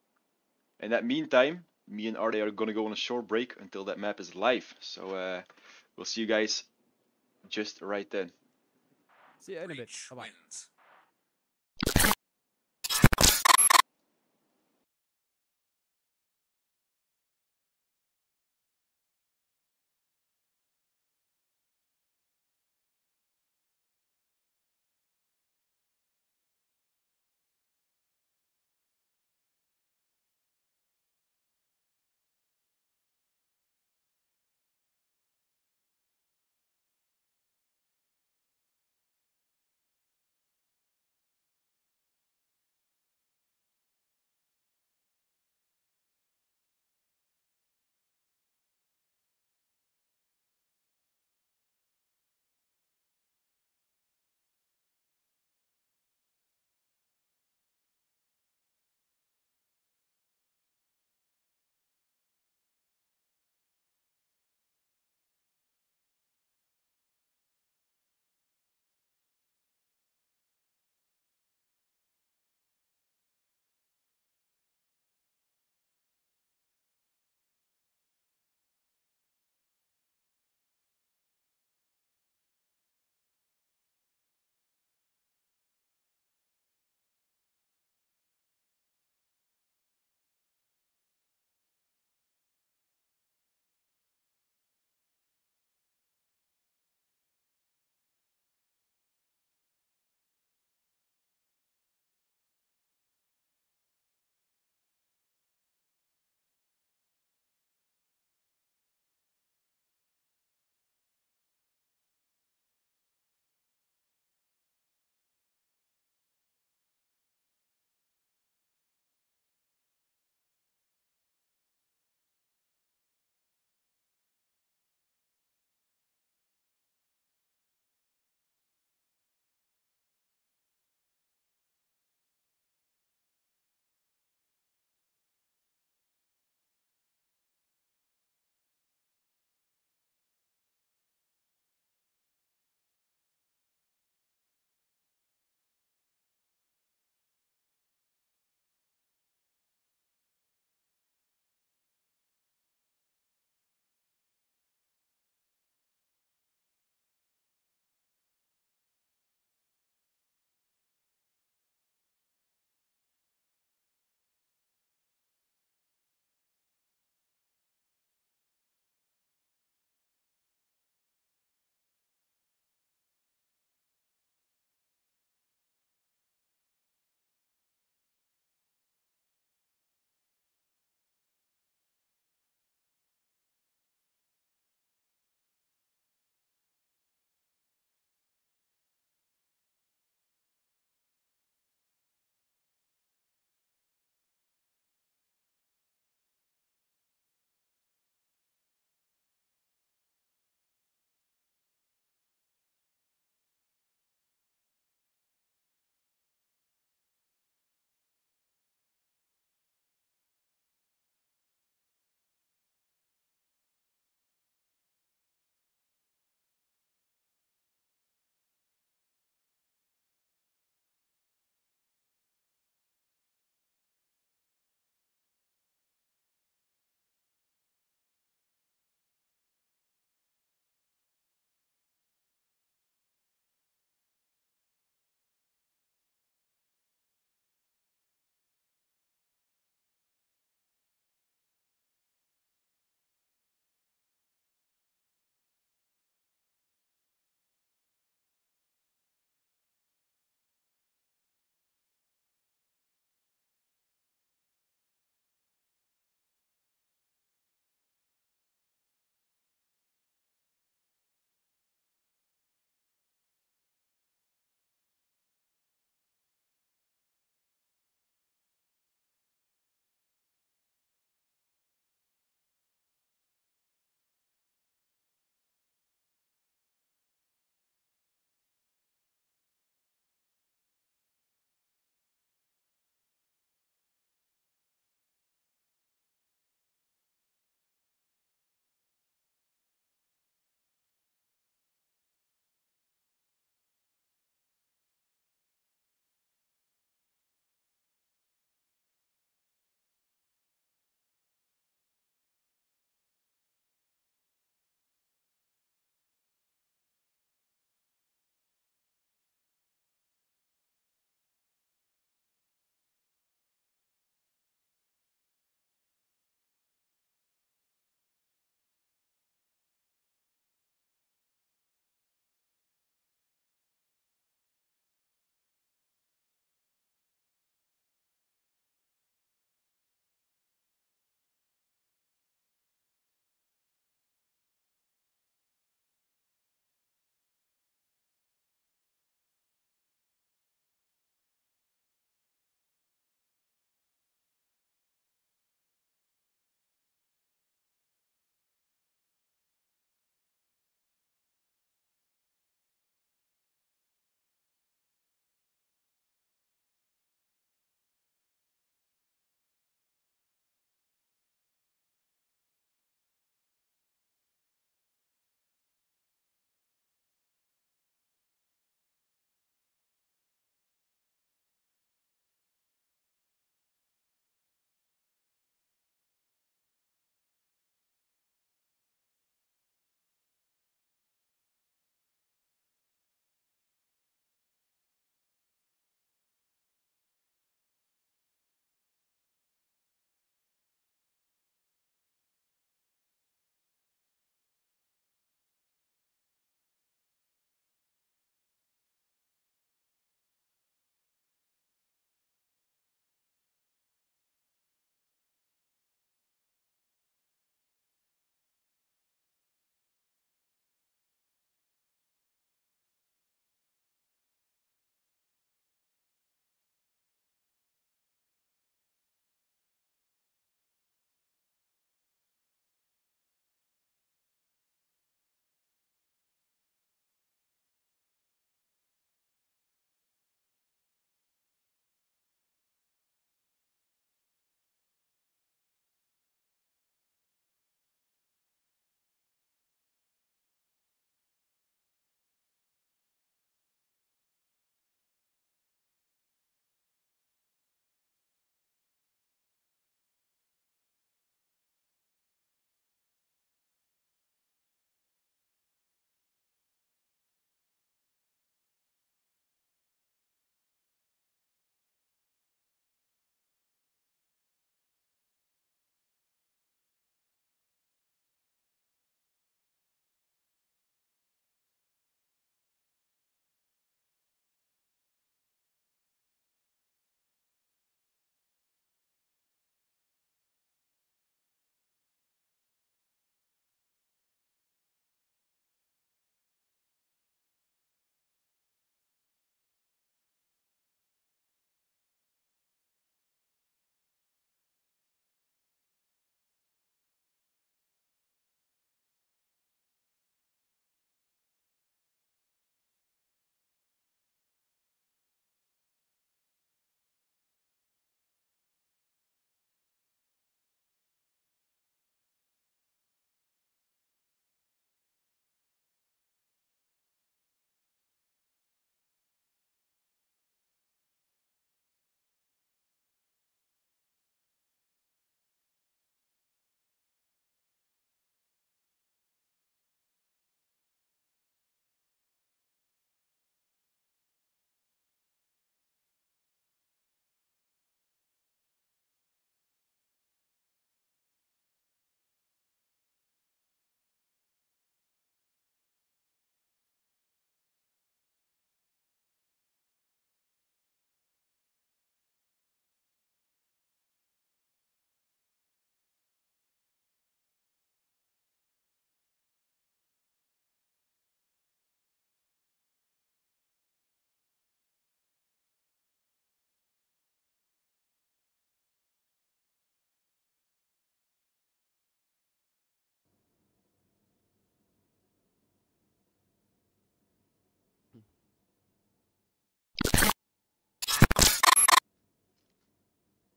in that meantime, me and Arde are gonna go on a short break until that map is live. So uh, we'll see you guys just right then. See you in a bit. Breach Bye bye.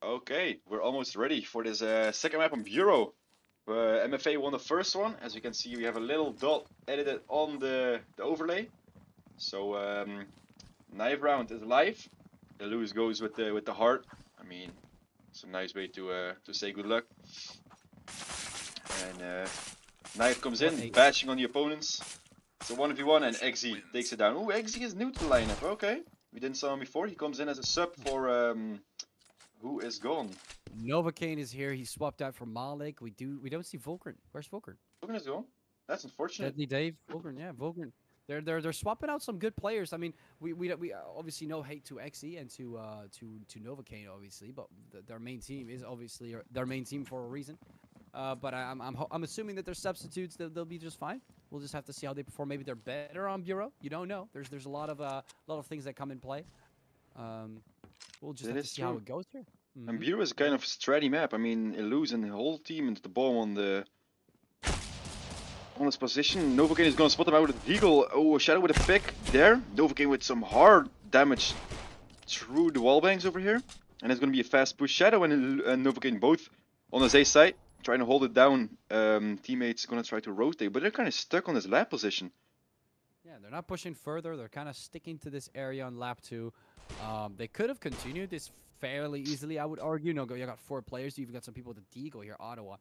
Okay, we're almost ready for this uh, second map on Bureau. Uh, MFA won the first one. As you can see, we have a little dot edited on the, the overlay. So, um, knife round is live. The Lewis goes with the with the heart. I mean, it's a nice way to uh, to say good luck. And uh, knife comes in, bashing on the opponents. It's a 1v1 and Eggsy takes it down. Oh, Eggsy is new to the lineup. Okay, we didn't saw him before. He comes in as a sub for um, who is gone. Novocaine is here. He swapped out for Malik. We do. We don't see Volgren. Where's Volgren? Logan is gone. That's unfortunate. Deadly Dave. Volgren. Yeah, Volgren. They're they're they're swapping out some good players. I mean, we we we uh, obviously no hate to XE and to uh to to Novocaine obviously, but th- their main team is obviously uh, their main team for a reason. Uh, but I, I'm I'm I'm assuming that they're substitutes. They'll, they'll be just fine. We'll just have to see how they perform. Maybe they're better on Bureau. You don't know. There's there's a lot of uh lot of things that come in play. Um, we'll just That have to see how it goes here. And Mhm. Bureau is kind of a stratty map. I mean, and the whole team into the bomb on the on this position. Novocaine is gonna spot him out with a deagle. Oh, Shadow with a pick there. Novocaine with some hard damage through the wall bangs over here. And it's gonna be a fast push. Shadow and, and Novocaine both on his A side, trying to hold it down. Um, teammates gonna try to rotate, but they're kind of stuck on this lab position. Yeah, they're not pushing further. They're kind of sticking to this area on lap two. Um, they could have continued this fairly easily, I would argue. No, go. You got four players. You've got some people with a deagle here, Ottawa.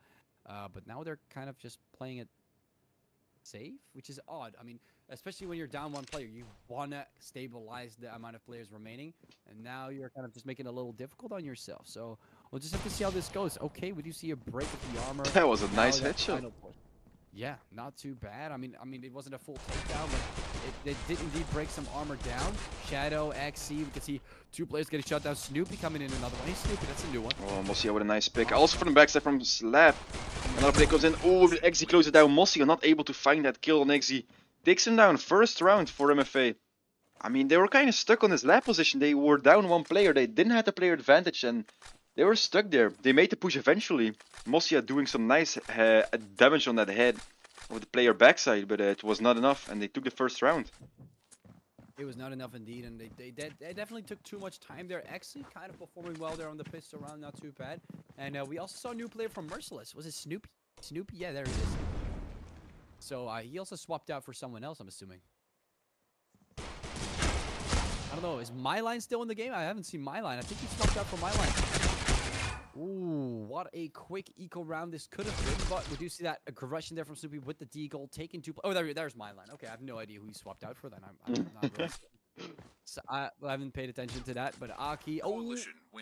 Uh, but now they're kind of just playing it safe, which is odd. I mean, especially when you're down one player, you wanna stabilize the amount of players remaining, and now you're kind of just making it a little difficult on yourself. So we'll just have to see how this goes. Okay, we do see a break of the armor. That was a nice headshot. Yeah, not too bad. I mean, I mean, it wasn't a full takedown, but it, it did indeed break some armor down. Shadow, XC, we can see two players getting shot down. Snoopy coming in another one. Hey, Snoopy, that's a new one. Oh, Mossy with a nice pick. Also from the backside from Slap. Another play comes in. Oh, Exy closes down. Mossy not able to find that kill on Exy. Takes him down. First round for MFA. I mean, they were kind of stuck on this lap position. They were down one player. They didn't have the player advantage and they were stuck there. They made the push eventually. Mosia doing some nice uh, damage on that head of the player backside, but uh, it was not enough and they took the first round. It was not enough indeed, and they, they, they, definitely took too much time there. XC kind of performing well there on the pistol round, not too bad. And uh, we also saw a new player from Merciless. Was it Snoopy? Snoopy? Yeah, there he is. So uh, he also swapped out for someone else, I'm assuming. I don't know. Is my line still in the game? I haven't seen my line. I think he swapped out for my line. Ooh, what a quick eco round this could have been. But we do see that aggression there from Snoopy with the deagle taking two. pl- Oh, there, there's my line. Okay, I have no idea who he swapped out for then. I'm, I'm not really so I, I haven't paid attention to that. But Aki, oh,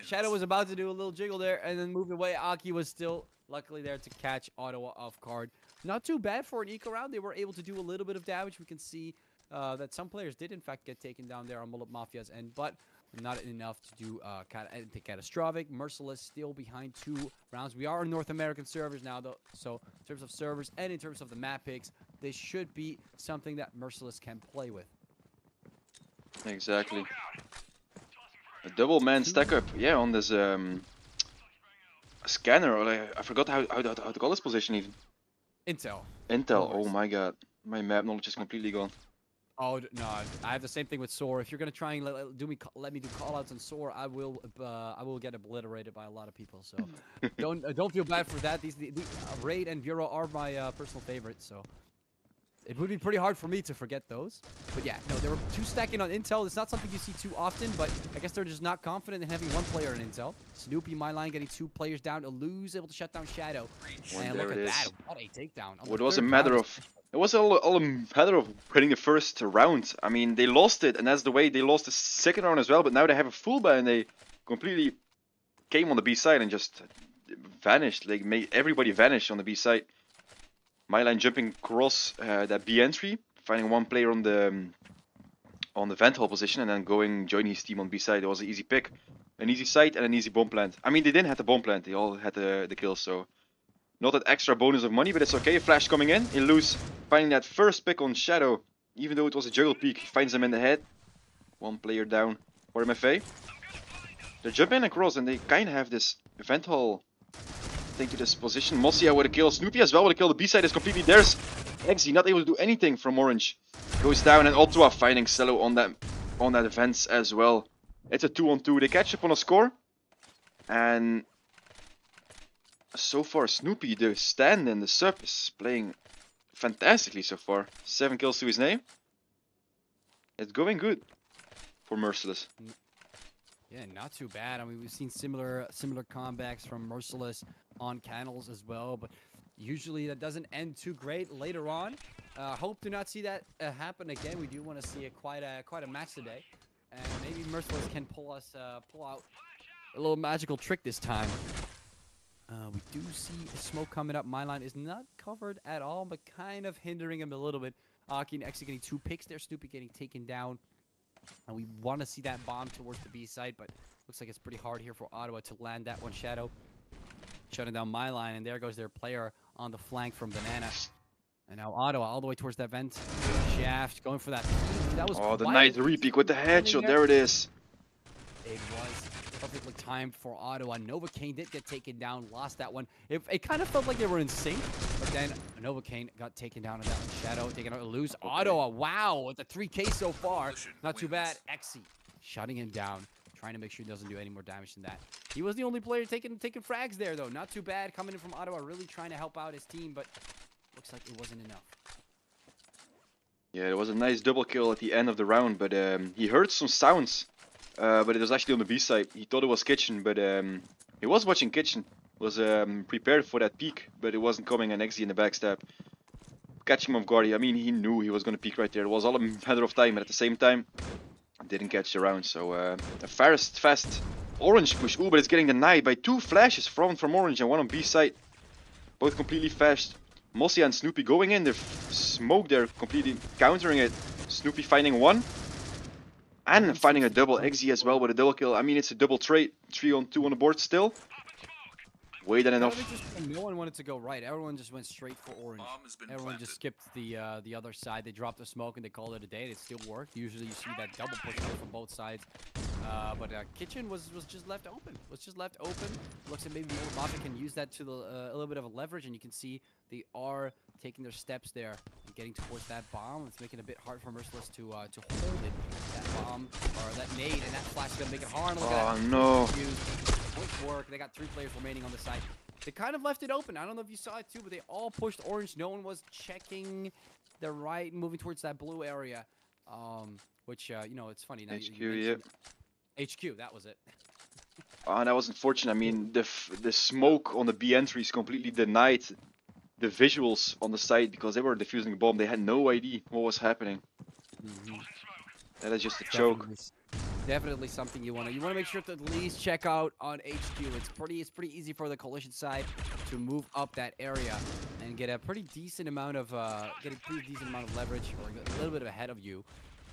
Shadow was about to do a little jiggle there and then moved away. Aki was still luckily there to catch Ottawa off guard. Not too bad for an eco round. They were able to do a little bit of damage. We can see uh, that some players did in fact get taken down there on Mullet Mafia's end, but not enough to do uh, anything catastrophic. Merciless still behind two rounds. We are North American servers now, though. So in terms of servers and in terms of the map picks, this should be something that Merciless can play with. Exactly. A double man stack up, yeah, on this um scanner. Or like, I forgot how, how, to- how to call this position even. Intel. Intel. Oh my god, my map knowledge is completely gone. Oh no, I- have the same thing with Soar. If you're gonna try and let, let- do me let me do callouts on Soar, I will uh, I will get obliterated by a lot of people. So don't uh, don't feel bad for that. These the, the, uh, Raid and Bureau are my uh, personal favorites. So it would be pretty hard for me to forget those. But yeah, no, they were two stacking on Intel. It's not something you see too often, but I guess they're just not confident in having one player in Intel. Snoopy, my line, getting two players down. Lose able to shut down Shadow. Well, and there look it at is. that! What a takedown! Well, it was a matter round. of it was all, all a matter of winning the first round. I mean, they lost it, and that's the way they lost the second round as well. But now they have a full buy, and they completely came on the B side and just vanished. Like made everybody vanish on the B side. My line jumping across uh, that B entry, finding one player on the um, on the vent hole position, and then going join his team on B side. It was an easy pick, an easy sight, and an easy bomb plant. I mean, they didn't have the bomb plant; they all had the the kills. So. Not that extra bonus of money, but it's okay. Flash coming in. He lose finding that first pick on Shadow. Even though it was a juggle peek, he finds him in the head. One player down for MFA. They're jumping across and they kind of have this vent hall thing to this position. Mosia with a kill. Snoopy as well with a kill. The B side is completely theirs. Exy not able to do anything from Orange. Goes down and Ottawa finding Cello on that on that fence as well. It's a 2 on 2. They catch up on a score. And so far, Snoopy, the stand and the is playing fantastically so far. Seven kills to his name. It's going good for Merciless. Yeah, not too bad. I mean, we've seen similar similar comebacks from Merciless on Canals as well, but usually that doesn't end too great later on. Uh, hope to not see that uh, happen again. We do want to see a quite a quite a match today, and maybe Merciless can pull us uh, pull out a little magical trick this time. Uh, we do see smoke coming up. My line is not covered at all, but kind of hindering him a little bit. Aki getting two picks there. Snoopy getting taken down. And we want to see that bomb towards the B side, but looks like it's pretty hard here for Ottawa to land that one. Shadow shutting down my line, and there goes their player on the flank from Banana. And now Ottawa all the way towards that vent. Shaft going for that. That was Oh, the nice repeat with the headshot. there. There it is. it was perfectly timed for Ottawa. Novocaine didn't get taken down, lost that one. It, it kind of felt like they were in sync, but then Novocaine got taken down on that one. Shadow taking out a loose. Ottawa, wow, with the 3K so far. Not too bad. Exy shutting him down, trying to make sure he doesn't do any more damage than that. He was the only player taking taking frags there, though. Not too bad coming in from Ottawa, really trying to help out his team, but looks like it wasn't enough. Yeah, it was a nice double kill at the end of the round, but um, he heard some sounds. Uh, but it was actually on the B side. He thought it was Kitchen, but um, he was watching Kitchen. Was um, prepared for that peek, but it wasn't coming. And Exy in the backstab. Catch him off guard. I mean, he knew he was going to peek right there. It was all a matter of time, but at the same time, didn't catch the round. So uh, a fast, fast orange push. Ooh, but it's getting denied by two flashes from from orange and one on B side. Both completely fast. Mossy and Snoopy going in. They're smoke. They're completely countering it. Snoopy finding one. And finding a double XZ as well with a double kill. I mean, it's a double trade. Three on two on the board still. Way than No, enough. no one wanted to go right. Everyone just went straight for orange. Bomb has been Everyone planted. just skipped the uh, the other side. They dropped the smoke and they called it a day. It still worked. Usually you see that double push from both sides. Uh, but uh, kitchen was was just left open. Was just left open. Looks like maybe Mafia can use that to the, uh, a little bit of a leverage, and you can see they are taking their steps there and getting towards that bomb. It's making it a bit hard for Merciless to uh, to hold it. Bomb or that nade and that flash is gonna make it hard. Look at Oh no. Point work. They got three players remaining on the side. They kind of left it open. I don't know if you saw it too, but they all pushed orange. No one was checking the right, moving towards that blue area. Um, which uh, you know, it's funny. Now you- HQ, you yeah. HQ, that was it. Oh, that was unfortunate. I mean, the f the smoke on the B entries completely denied the visuals on the side because they were defusing the bomb. They had no idea what was happening. That is just a choke. Definitely, something you want to. You want to make sure to at least check out on HQ. It's pretty. It's pretty easy for the coalition side to move up that area and get a pretty decent amount of uh, get a pretty decent amount of leverage or a little bit ahead of you.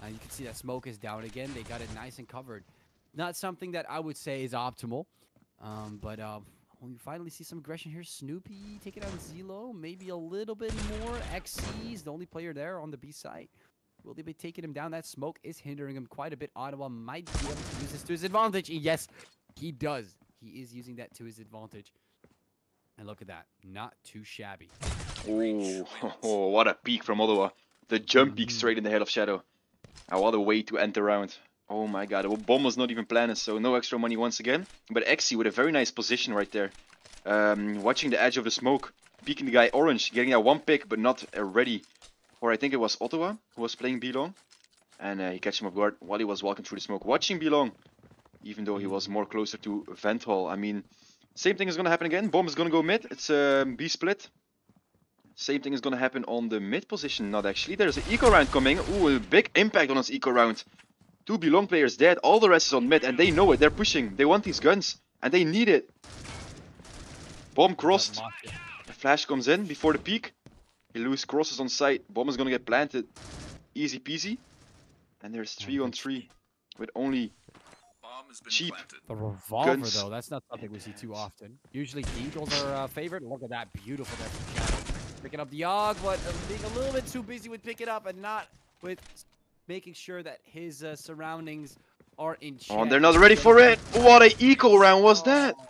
Uh, you can see that smoke is down again. They got it nice and covered. Not something that I would say is optimal, um, but when we finally see some aggression here, Snoopy taking out Zelo, maybe a little bit more. XC's the only player there on the B side. Will they be taking him down? That smoke is hindering him quite a bit. Ottawa might be able to use this to his advantage. Yes, he does. He is using that to his advantage. And look at that. Not too shabby. Oh, oh, what a peek from Ottawa. The jump peek Mhm. straight in the head of Shadow. And what a way to end the round. Oh my god, the bomb was not even planted, so no extra money once again. But Exy with a very nice position right there. Um, watching the edge of the smoke. Peeking the guy orange, getting that one pick, but not uh, ready. Or I think it was Ottawa who was playing B-long. And uh, he catch him off guard while he was walking through the smoke. Watching B-long. Even though he was more closer to Vent Hall. I mean, same thing is gonna happen again. Bomb is gonna go mid. It's um, B split. Same thing is gonna happen on the mid position. Not actually. There's an eco round coming. Ooh, a big impact on his eco round. Two B-long players dead. All the rest is on mid, and they know it. They're pushing. They want these guns, and they need it. Bomb crossed. The flash comes in before the peak. He loses crosses on site. Bomb is gonna get planted. Easy peasy. And there's three on three, with only Bomb has been Cheap. planted. The revolver, Guns. though, that's not something we see too often. Usually eagles are uh, favorite. Look at that. Beautiful there. Picking up the Og, but uh, being a little bit too busy with picking up and not with making sure that his uh, surroundings are in check. Oh, and they're not ready for it. What a eco round was that? Oh,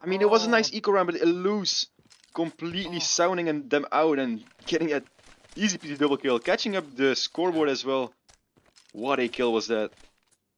I mean, it was a nice Oh. eco round, but it loose, completely Oh. sounding and them out and getting a easy peasy double kill, catching up the scoreboard as well. What a kill was that?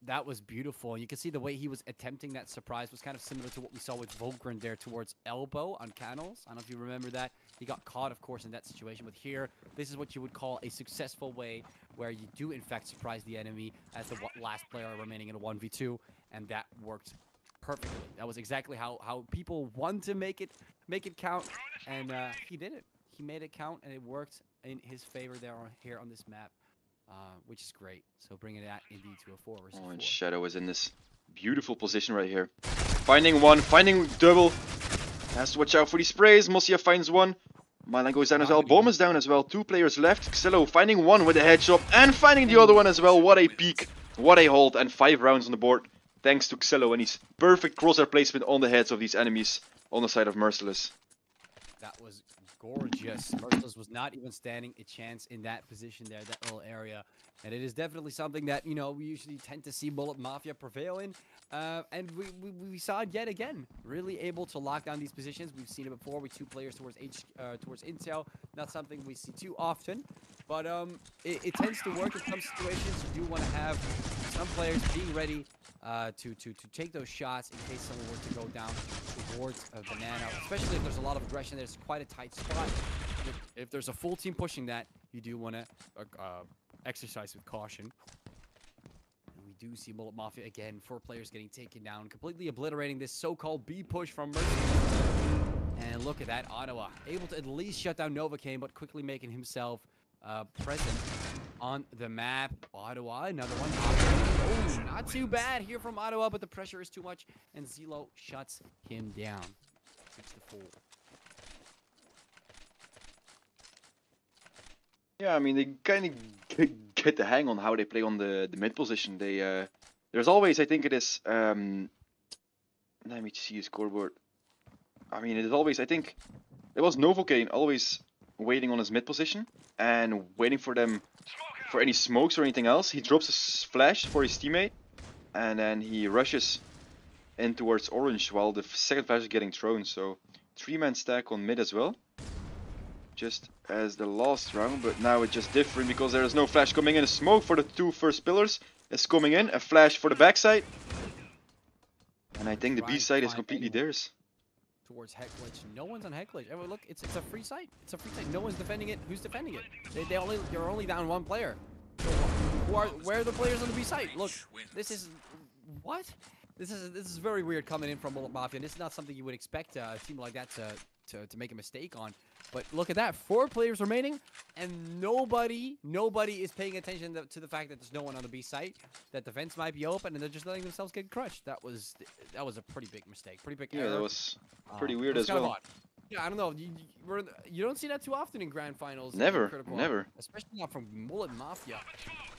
that was beautiful. You can see the way he was attempting that surprise was kind of similar to what we saw with Volgren there towards elbow on Canals. I don't know if you remember that. He got caught, of course, in that situation. But here, this is what you would call a successful way where you do, in fact, surprise the enemy as the last player remaining in a 1v2. And that worked perfectly. That was exactly how, how people want to make it make it count. And uh, he did it. He made it count, and it worked in his favor there on, here on this map uh, which is great. So bringing that indeed to a four versus Oh, four. and Shadow is in this beautiful position right here. Finding one, finding double. Has to watch out for these sprays. Mosia finds one. Milan goes down as well. Bomb is down as well. Two players left. Xillo finding one with a headshot and finding the other one as well. What a peak. What a hold. And five rounds on the board. Thanks to Xillo and his perfect crosshair placement on the heads of these enemies on the side of Merciless. That was gorgeous. Merciless was not even standing a chance in that position there, that little area. And it is definitely something that, you know, we usually tend to see Mullet Mafia prevail in. Uh, and we, we, we saw it yet again. Really able to lock down these positions. We've seen it before with two players towards H, uh, towards Intel. Not something we see too often. But um, it, it tends to work in some situations. You do want to have some players being ready uh, to, to, to take those shots in case someone were to go down towards a banana, especially if there's a lot of aggression. There's quite a tight spot. If, if there's a full team pushing that, you do want to uh, uh, exercise with caution. And we do see Mullet Mafia again, four players getting taken down, completely obliterating this so-called B push from Mercy. And look at that, Ottawa, able to at least shut down Novocaine, but quickly making himself uh, present on the map. Ottawa, another one. Oh, not too bad here from Ottawa, but the pressure is too much, and Zelo shuts him down. Six to four. Yeah, I mean they kind of get the hang on how they play on the the mid position. They uh, there's always I think it is um, let me see the scoreboard. I mean it is always I think it was Novocaine always waiting on his mid position and waiting for them for any smokes or anything else. He drops a flash for his teammate and then he rushes in towards orange while the second flash is getting thrown. So three man stack on mid as well just as the last round, but now it's just different because there is no flash coming in. A smoke for the two first pillars is coming in, a flash for the backside. And I think the B side is completely theirs. Towards Hecklich. No one's on Hecklich. Oh, look, it's it's a free site. It's a free site. No one's defending it. Who's defending it? They, they only they're only down one player. Who are where are the players on the B site? Look, this is what? This is this is very weird coming in from Mullet Mafia. This is not something you would expect uh, a team like that to, to to make a mistake on. But look at that, four players remaining, and nobody nobody is paying attention to, to the fact that there's no one on the B site. That the vents might be open, and they're just letting themselves get crushed. That was that was a pretty big mistake, pretty big Yeah, error. that was pretty Um, weird was as well. Yeah, I don't know. You, you, we're, you don't see that too often in grand finals. Never, never. Especially not from Mullet Mafia.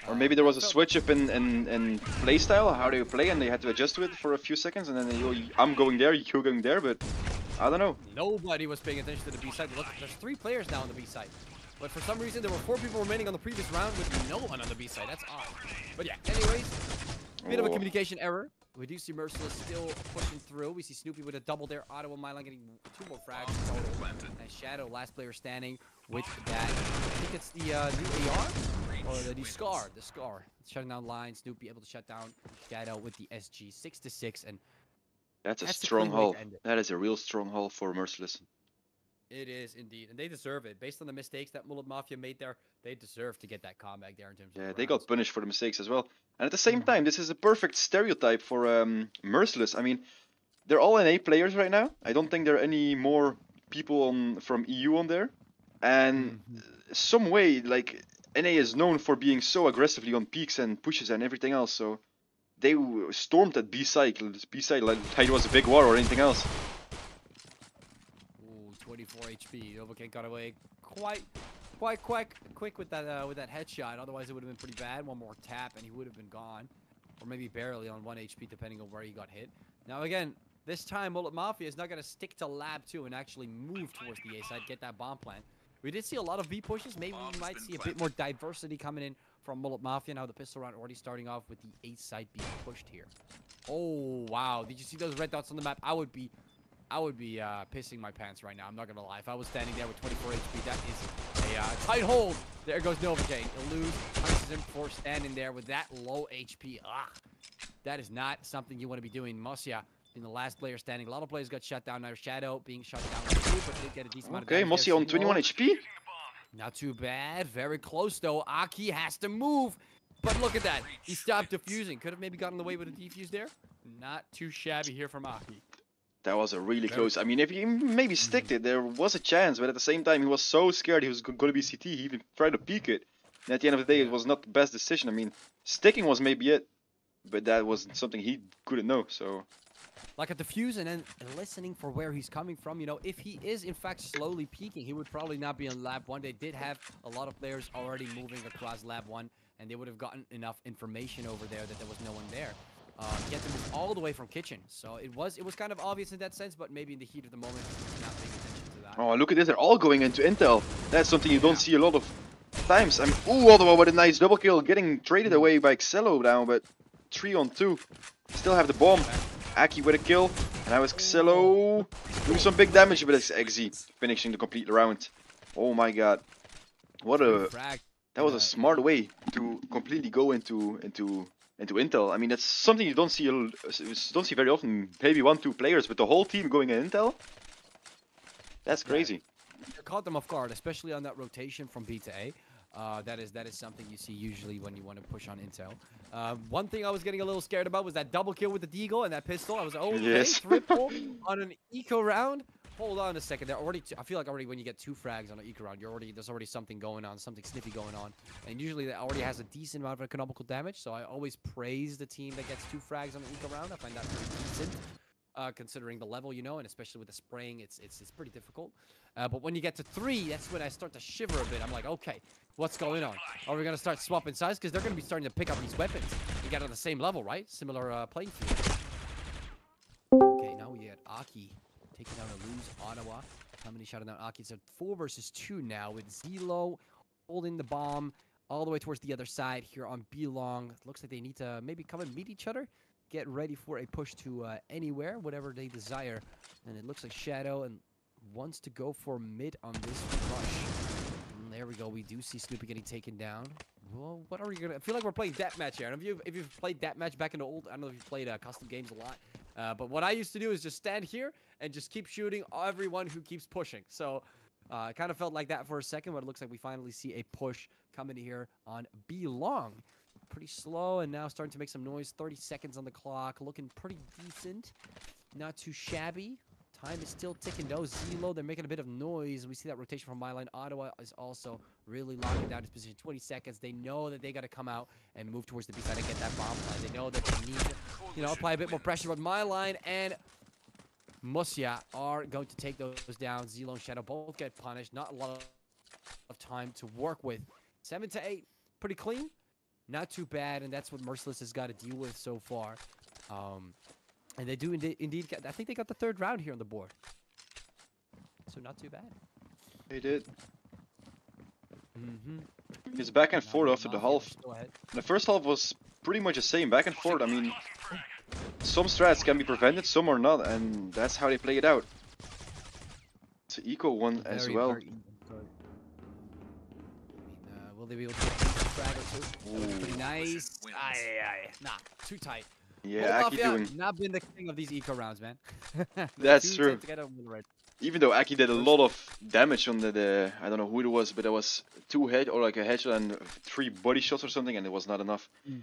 Or Uh, maybe there was a switch up in, in, in play style, how they play, and they had to adjust to it for a few seconds, and then they, "Oh, I'm going there, you're going there, but I don't know. Nobody was paying attention to the B side. Look, there's three players now on the B side. But for some reason, there were four people remaining on the previous round with no one on the B side. That's odd. But yeah, anyways, bit of a Oh. communication error. We do see Merciless still pushing through. We see Snoopy with a double there. Ottawa Milan getting two more frags. total. And Shadow, last player standing with that. I think it's the uh, new AR or the, the Scar. The Scar. Shutting down lines. Snoopy able to shut down Shadow with the SG. Six to six. And That's a That's strong haul. That is a real strong haul for Merciless. it is indeed. And they deserve it. Based on the mistakes that Mullet Mafia made there, they deserve to get that comeback there in terms of Yeah, the they rounds. got punished for the mistakes as well. And at the same Mhm. time, this is a perfect stereotype for um, Merciless. I mean, they're all NA players right now. I don't think there are any more people on, from EU on there. And Mhm. some way, like NA is known for being so aggressively on peaks and pushes and everything else. So they stormed at B side. B side like, like it was a big war or anything else. Ooh, 24 HP. Novocaine got away quite, quite quick, quick with that uh, with that headshot. Otherwise, it would have been pretty bad. One more tap, and he would have been gone, or maybe barely on one HP, depending on where he got hit. Now again, this time Mullet Mafia is not going to stick to Lab 2 and actually move towards the A side, get that bomb plant. We did see a lot of V pushes. Maybe we might been see a bit more diversity coming in from Mullet Mafia. Now the pistol round already starting off with the A side being pushed here. Oh wow! Did you see those red dots on the map? I would be I would be uh, pissing my pants right now. I'm not gonna lie. If I was standing there with 24 HP, that is a uh, tight hold. There goes Novocaine. Eludes, punishes him for standing there with that low HP. Ah, That is not something you want to be doing. Mosia being the last player standing. A lot of players got shut down. Now Shadow being shut down too, but did get a decent amount of Okay. Mossy on 21 HP. Not too bad. Very close though. Aki has to move. But look at that. He stopped defusing. Could have maybe gotten away with a defuse there. Not too shabby here from Aki. That was a really close. I mean, if he maybe sticked it, there was a chance, but at the same time, he was so scared he was going to be CT. He even tried to peek it. And at the end of the day, it was not the best decision. I mean, sticking was maybe it, but that was something he couldn't know. So like a defuse and then listening for where he's coming from. You know, if he is in fact slowly peaking, he would probably not be in lab one. They did have a lot of players already moving across lab one, and they would have gotten enough information over there that there was no one there. Uh, get to move all the way from kitchen, so it was it was kind of obvious in that sense, but maybe in the heat of the moment, not paying attention to that. Oh, look at this. They're all going into Intel. That's something you don't Yeah. see a lot of times. I mean, ooh, Ottawa with a nice double kill, getting traded away by Xello now, but three on two. Still have the bomb. Aki with a kill. And now it's Xello doing some big damage, but it's XZ finishing the complete round. Oh my god. What a that was a smart way to completely go into into into Intel. I mean, that's something you don't see a l- s- don't see very often. Maybe one two players, but the whole team going in Intel. That's Yeah. crazy. It caught them off guard, especially on that rotation from B to A. Uh, that is that is something you see usually when you want to push on intel. Uh, one thing I was getting a little scared about was that double kill with the deagle and that pistol. I was like, oh, Yes. triple on an eco round. Hold on a second. There already, t- I feel like already when you get two frags on an eco round, you're already there's already something going on, something sniffy going on, and usually that already has a decent amount of economical damage. So I always praise the team that gets two frags on an eco round. I find that pretty decent. Uh, considering the level, you know, and especially with the spraying, it's it's it's pretty difficult. Uh, but when you get to three, that's when I start to shiver a bit. I'm like, okay, what's going on? Are we gonna start swapping sides? Because they're gonna be starting to pick up these weapons. You get on the same level, right? Similar uh, playing field. Okay, now we get Aki taking down a lose Ottawa. How many shouting down Aki? It's a four versus two now with Zelo holding the bomb all the way towards the other side here on B-long. Looks like they need to maybe come and meet each other. Get ready for a push to uh, anywhere, whatever they desire. And it looks like Shadow and wants to go for mid on this rush. And there we go. We do see Snoopy getting taken down. Well, what are we gonna? I feel like we're playing deathmatch here. And if you if you've played deathmatch back in the old, I don't know if you've played uh, custom games a lot. Uh, but what I used to do is just stand here and just keep shooting everyone who keeps pushing. So uh, it kind of felt like that for a second, but it looks like we finally see a push coming here on B-long. Pretty slow and now starting to make some noise. 30 seconds on the clock, looking pretty decent. Not too shabby. Time is still ticking though. Zelo, they're making a bit of noise. We see that rotation from my line. Ottawa is also really locking down his position. 20 seconds. They know that they got to come out and move towards the B side and get that bomb line. They know that they need to, you know, apply a bit more pressure. But my line and Musia are going to take those down. Zelo and Shadow both get punished. Not a lot of- time to work with. Seven to eight, pretty clean. Not too bad, and that's what Merciless has got to deal with so far. Um, and they do indeed, indeed get, I think they got the third round here on the board. So not too bad. They did. Mm-hmm. It's back and forth after the half. Go ahead. The first half was pretty much the same, back and forth. I mean, some strats can be prevented, some are not, and that's how they play it out. It's an eco one as well. very even start. I mean, uh, will they be able to get frag or two? That pretty nice. Wins. Aye, aye, aye. Nah, too tight. Yeah, Aki doing. not been the king of these eco rounds, man. That's true. tight together, we'll right. Even though Aki did a lot of damage on the, the I don't know who it was, but there was two head or like a headshot and three body shots or something, and it was not enough. Mm.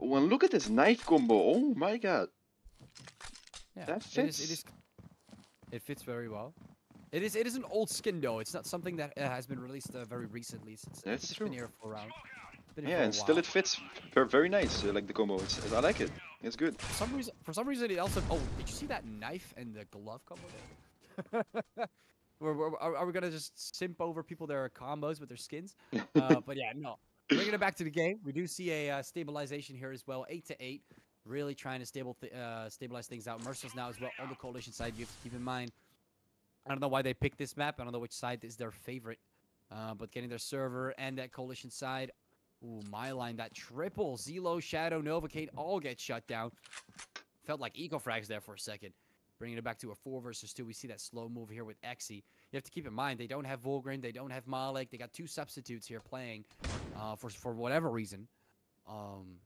Oh, and look at this knife combo! Oh my god! Yeah, That It is, it fits. It fits very well. It is. It is an old skin though. It's not something that uh, has been released uh, very recently. It's, it's, That's it's true. been here for a been here Yeah, for and still it fits very nice, uh, like the combo. It's, I like it. It's good. For some reason, for some reason, it also. Oh, did you see that knife and the glove combo there? We're, we're, are, are we gonna just simp over people that are combos with their skins? Uh, but yeah, no. Bringing it back to the game, we do see a uh, stabilization here as well. Eight to eight, really trying to stable th- uh, stabilize things out. Merciless now as well on the coalition side. You have to keep in mind. I don't know why they picked this map. I don't know which side is their favorite. Uh, but getting their server and that coalition side. Ooh, my line, that triple Zelo, Shadow, Novocaine all get shut down. Felt like eco frags there for a second. Bringing it back to a four versus two. We see that slow move here with Exy. You have to keep in mind they don't have Volgren, they don't have Malik. They got two substitutes here playing uh, for for whatever reason. Um,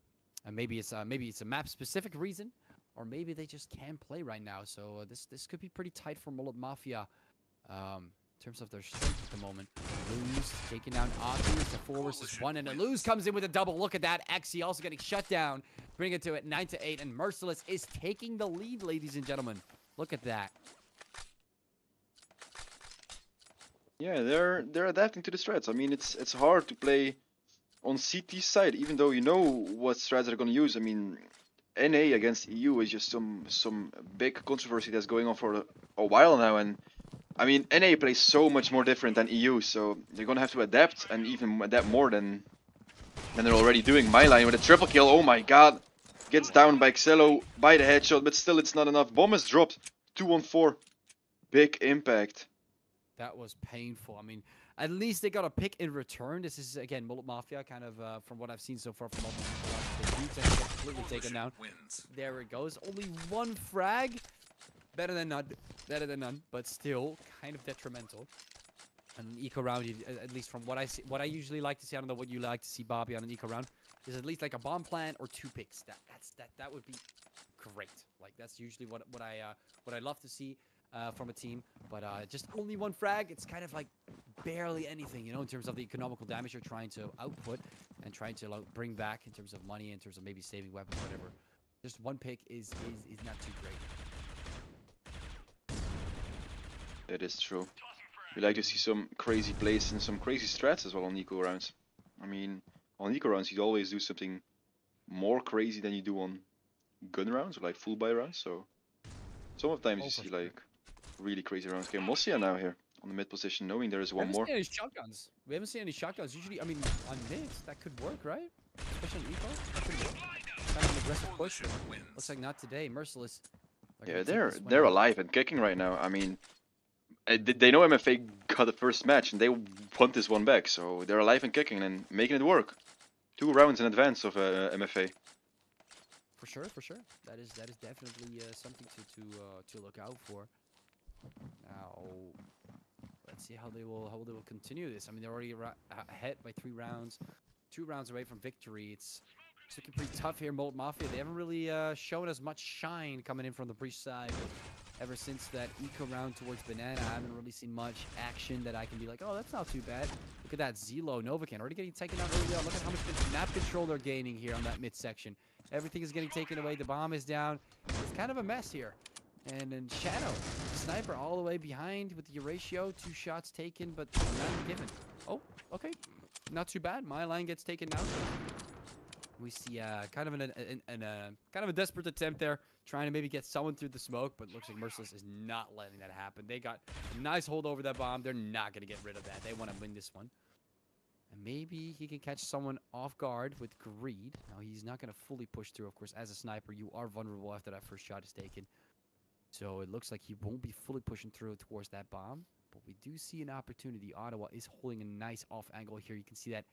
And maybe it's uh, maybe it's a map specific reason, or maybe they just can't play right now. So uh, this this could be pretty tight for Mullet Mafia. Um, in terms of their strength at the moment. Lose taking down. It's a four versus one, and a lose comes in with a double. Look at that. Xe also getting shut down. Bring it to it nine to eight, and Merciless is taking the lead, ladies and gentlemen. Look at that. Yeah, they're they're adapting to the strats. I mean, it's it's hard to play on CT side, even though you know what strats they're going to use. I mean, NA against EU is just some some big controversy that's going on for a while now, and I mean, NA plays so much more different than EU, so they're gonna have to adapt and even adapt more than than they're already doing. My line with a triple kill. Oh my god, gets down by Xello by the headshot, but still it's not enough. Bomb is dropped. Two on four. Big impact. That was painful. I mean, at least they got a pick in return. This is again Mullet Mafia, kind of uh, from what I've seen so far from Mullet Mafia. The defense completely taken down. wins. There it goes. Only one frag. Better than none. Better than none, but still kind of detrimental. And an eco round, at least from what I see, what I usually like to see. I don't know what you like to see, Bobby, on an eco round. Is at least like a bomb plant or two picks. That that's that that would be great. Like that's usually what what I uh, what I love to see uh, from a team. But uh, just only one frag. It's kind of like barely anything, you know, in terms of the economical damage you're trying to output and trying to like, bring back in terms of money, in terms of maybe saving weapons, whatever. Just one pick is is, is not too great. That is true. We like to see some crazy plays and some crazy strats as well on eco rounds. I mean, on eco rounds you always do something more crazy than you do on gun rounds or like full buy rounds. So sometimes you see like really crazy rounds. Okay, Mosia now here on the mid position, knowing there is one more. We haven't seen any shotguns. We haven't seen any shotguns. Usually, I mean, on mids that could work, right? Especially on eco, that could work. Kind of an aggressive push. Looks like not today. Merciless. Yeah, they're they're alive and kicking right now. I mean, they they know MFA got the first match and they want this one back, so they're alive and kicking and making it work. Two rounds in advance of uh, MFA. For sure, for sure. That is that is definitely uh, something to to uh, to look out for. Now, let's see how they will how they will continue this. I mean, they're already ahead by three rounds, two rounds away from victory. It's, it's looking pretty tough here, Mullet Mafia. They haven't really uh, shown as much shine coming in from the breach side. Ever since that eco round towards Banana, I haven't really seen much action that I can be like, oh, that's not too bad. Look at that Zelo Novocaine already getting taken out early on. Look at how much map control they're gaining here on that midsection. Everything is getting taken away. The bomb is down. It's kind of a mess here. And then Shadow, sniper all the way behind with the ratio. Two shots taken, but none given. Oh, okay. Not too bad. My line gets taken down. We see uh, kind of an, an, an uh, kind of a desperate attempt there, trying to maybe get someone through the smoke, but looks like Merciless is not letting that happen. They got a nice hold over that bomb. They're not going to get rid of that. They want to win this one. And maybe he can catch someone off guard with greed. Now, he's not going to fully push through, of course. As a sniper, you are vulnerable after that first shot is taken. So it looks like he won't be fully pushing through towards that bomb. But we do see an opportunity. Ottawa is holding a nice off angle here. You can see that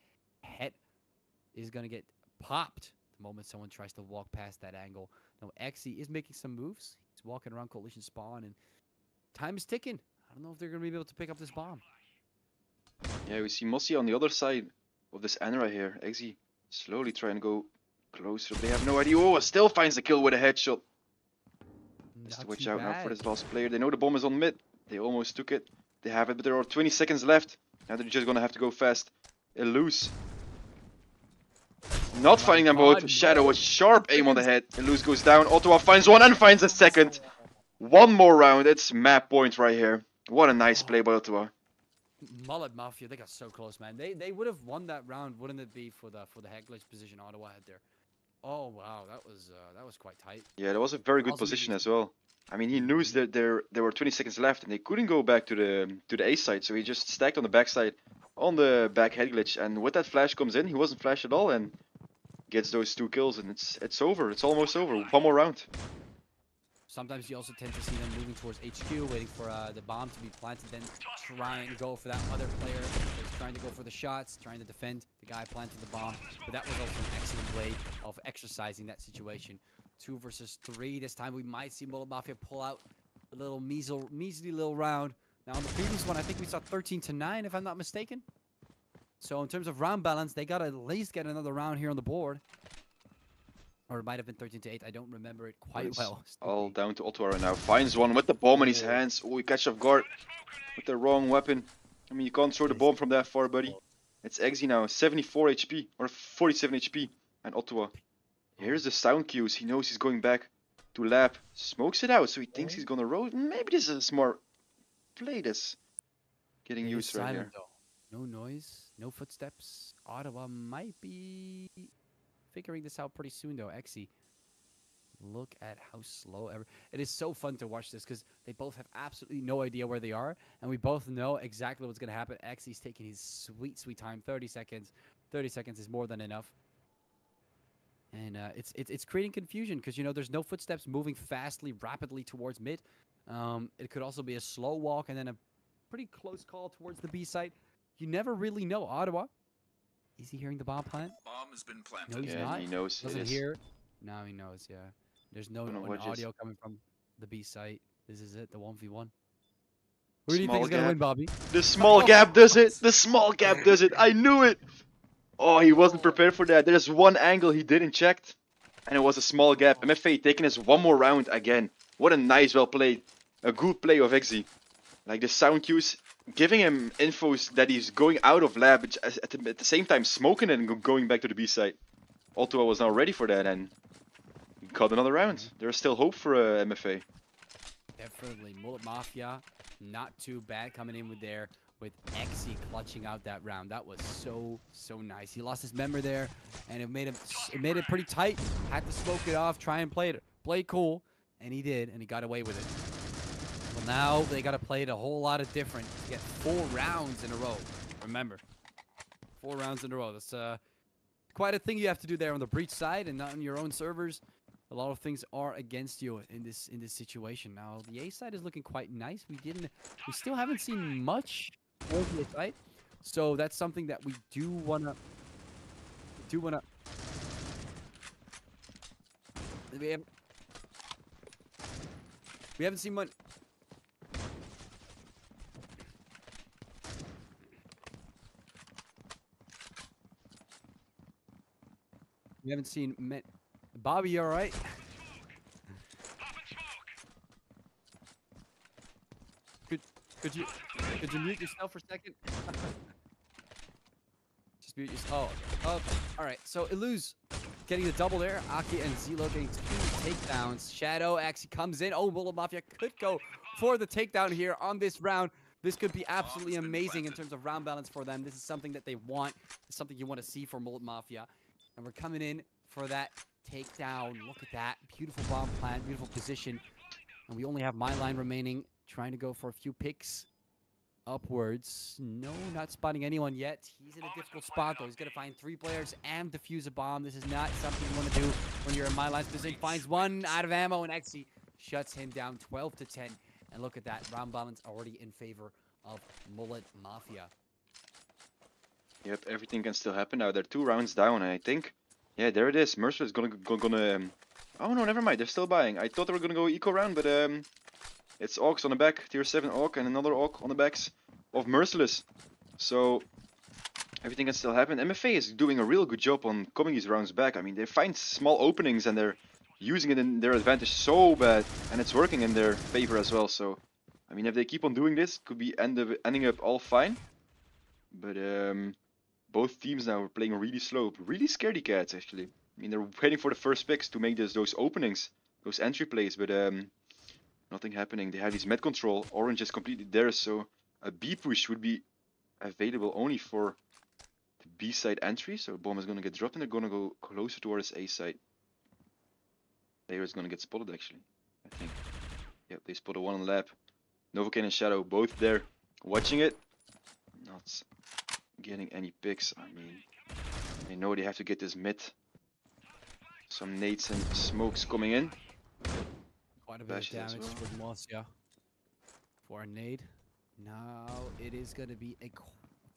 head is going to get popped the moment someone tries to walk past that angle. Now, Xe is making some moves. He's walking around coalition spawn, and time is ticking. I don't know if they're going to be able to pick up this bomb. Yeah, we see Mosia on the other side of this Anra here. Exy slowly trying to go closer. They have no idea. Oh, still finds the kill with a headshot. Has to watch out now for this last player. They know the bomb is on mid. They almost took it. They have it, but there are 20 seconds left. Now they're just gonna have to go fast. Eluse. Not finding them both. Shadow, a sharp aim on the head. Eluse goes down. Ottawa finds one and finds a second. One more round. It's map point right here. What a nice play by Ottawa. Mullet Mafia, they got so close, man. They they would have won that round, wouldn't it be for the for the head glitch position Ottawa had there? Oh wow, that was uh, that was quite tight. Yeah, that was a very good position as well. I mean, he knew that there there were 20 seconds left, and they couldn't go back to the to the A side, so he just stacked on the back side, on the back head glitch, and with that flash comes in, he wasn't flashed at all, and gets those two kills, and it's it's over. It's almost over. One more round. Sometimes you also tend to see them moving towards HQ, waiting for uh, the bomb to be planted, then trying to go for that other player who's trying to go for the shots, trying to defend the guy planted the bomb. But that was also an excellent way of exercising that situation. Two versus three. This time we might see Mullet Mafia pull out a little measly, measly little round. Now on the previous one, I think we saw 13 to 9, if I'm not mistaken. So in terms of round balance, they got to at least get another round here on the board. or it might have been 13 to 8. I don't remember it quite it's well. All down to Ottawa right now. Finds one with the bomb in his hands. Oh, he catch off guard with the wrong weapon. I mean, you can't throw the bomb from that far, buddy. It's Eggsy now, 74 HP or 47 HP, and Ottawa. Here's the sound cues. He knows he's going back to lab. Smokes it out, so he thinks he's gonna roll. Maybe this is a smart play. This getting used right here. though. No noise, no footsteps. Ottawa might be figuring this out pretty soon though. Exy. Look at how slow ever. It is so fun to watch this because they both have absolutely no idea where they are, and we both know exactly what's gonna happen. Exy's taking his sweet, sweet time. 30 seconds. 30 seconds is more than enough. And uh, it's, it's it's creating confusion because you know there's no footsteps moving fastly, rapidly towards mid. Um, it could also be a slow walk and then a pretty close call towards the B site. You never really know. Ottawa. Is he hearing the bomb plant? Bomb has been planted. No, he's yeah, not. he knows it Doesn't is. hear. Now he knows. Yeah. There's no, Gonna no audio coming from the B site. This is it. The one v one. Who do you think is gonna win, Bobby? The small gap does it. The small gap does it. I knew it. Oh, he wasn't prepared for that. There's one angle he didn't check, and it was a small gap. MFA taking us one more round again. What a nice, well played, a good play of Exy. Like the sound cues, giving him infos that he's going out of lab, at the, at the same time smoking and going back to the B site. Ottawa was not ready for that and got another round. There's still hope for uh, MFA. Definitely. Mullet Mafia, not too bad coming in with there with Exy clutching out that round. That was so so nice. He lost his member there, and it made him it made it pretty tight. Had to smoke it off, try and play it play cool, and he did, and he got away with it. Well, now they got to play it a whole lot of different to get four rounds in a row. Remember, four rounds in a row. That's uh quite a thing you have to do there on the breach side and not on your own servers a lot of things are against you in this in this situation. Now the A side is looking quite nice. We didn't we still haven't seen much on the side. So that's something that we do wanna do wanna we haven't seen much we haven't seen Bobby, you alright? Could could you could you mute yourself for a second? Just mute yourself. Oh, okay. All right. So Iluz getting the double there. Aki and Zelo getting two takedowns. Shadow actually comes in. Oh, Mullet Mafia could go for the takedown here on this round. This could be absolutely amazing in terms of round balance for them. This is something that they want. It's something you want to see for Mullet Mafia. And we're coming in for that takedown. Look at that. Beautiful bomb plant, beautiful position. And we only have my line remaining. Trying to go for a few picks upwards. No, not spotting anyone yet. He's in a difficult spot though. He's gonna find three players and defuse a bomb. This is not something you want to do when you're in my line position. Finds one out of ammo and Exy shuts him down 12 to 10. And look at that. Round balance already in favor of Mullet Mafia. Yep, everything can still happen now. They're two rounds down, I think. Yeah, there it is. Mercer is gonna go, gonna. Um... Oh no, never mind. They're still buying. I thought they were gonna go eco round, but um, it's Orcs on the back, tier seven Orc, and another Orc on the backs of Merciless. So everything can still happen. MFA is doing a real good job on coming these rounds back. I mean, they find small openings and they're using it in their advantage so bad, and it's working in their favor as well. So, I mean, if they keep on doing this, could be end ending up all fine. But um, both teams now are playing really slow, really scaredy cats actually. I mean, they're waiting for the first picks to make this, those openings, those entry plays, but um, nothing happening. They have these med control. Orange is completely there, so a B push would be available only for the B side entry. So bomb is gonna get dropped, and they're gonna go closer towards A side. Player is gonna get spotted actually. I think. Yep, they spotted one on lab. Novocaine and Shadow both there, watching it. Not getting any picks. I mean, they know they have to get this mid. Some nades and smokes coming in. Quite a bit of Bashes as damage well. with Mosia for a nade. Now it is going to be a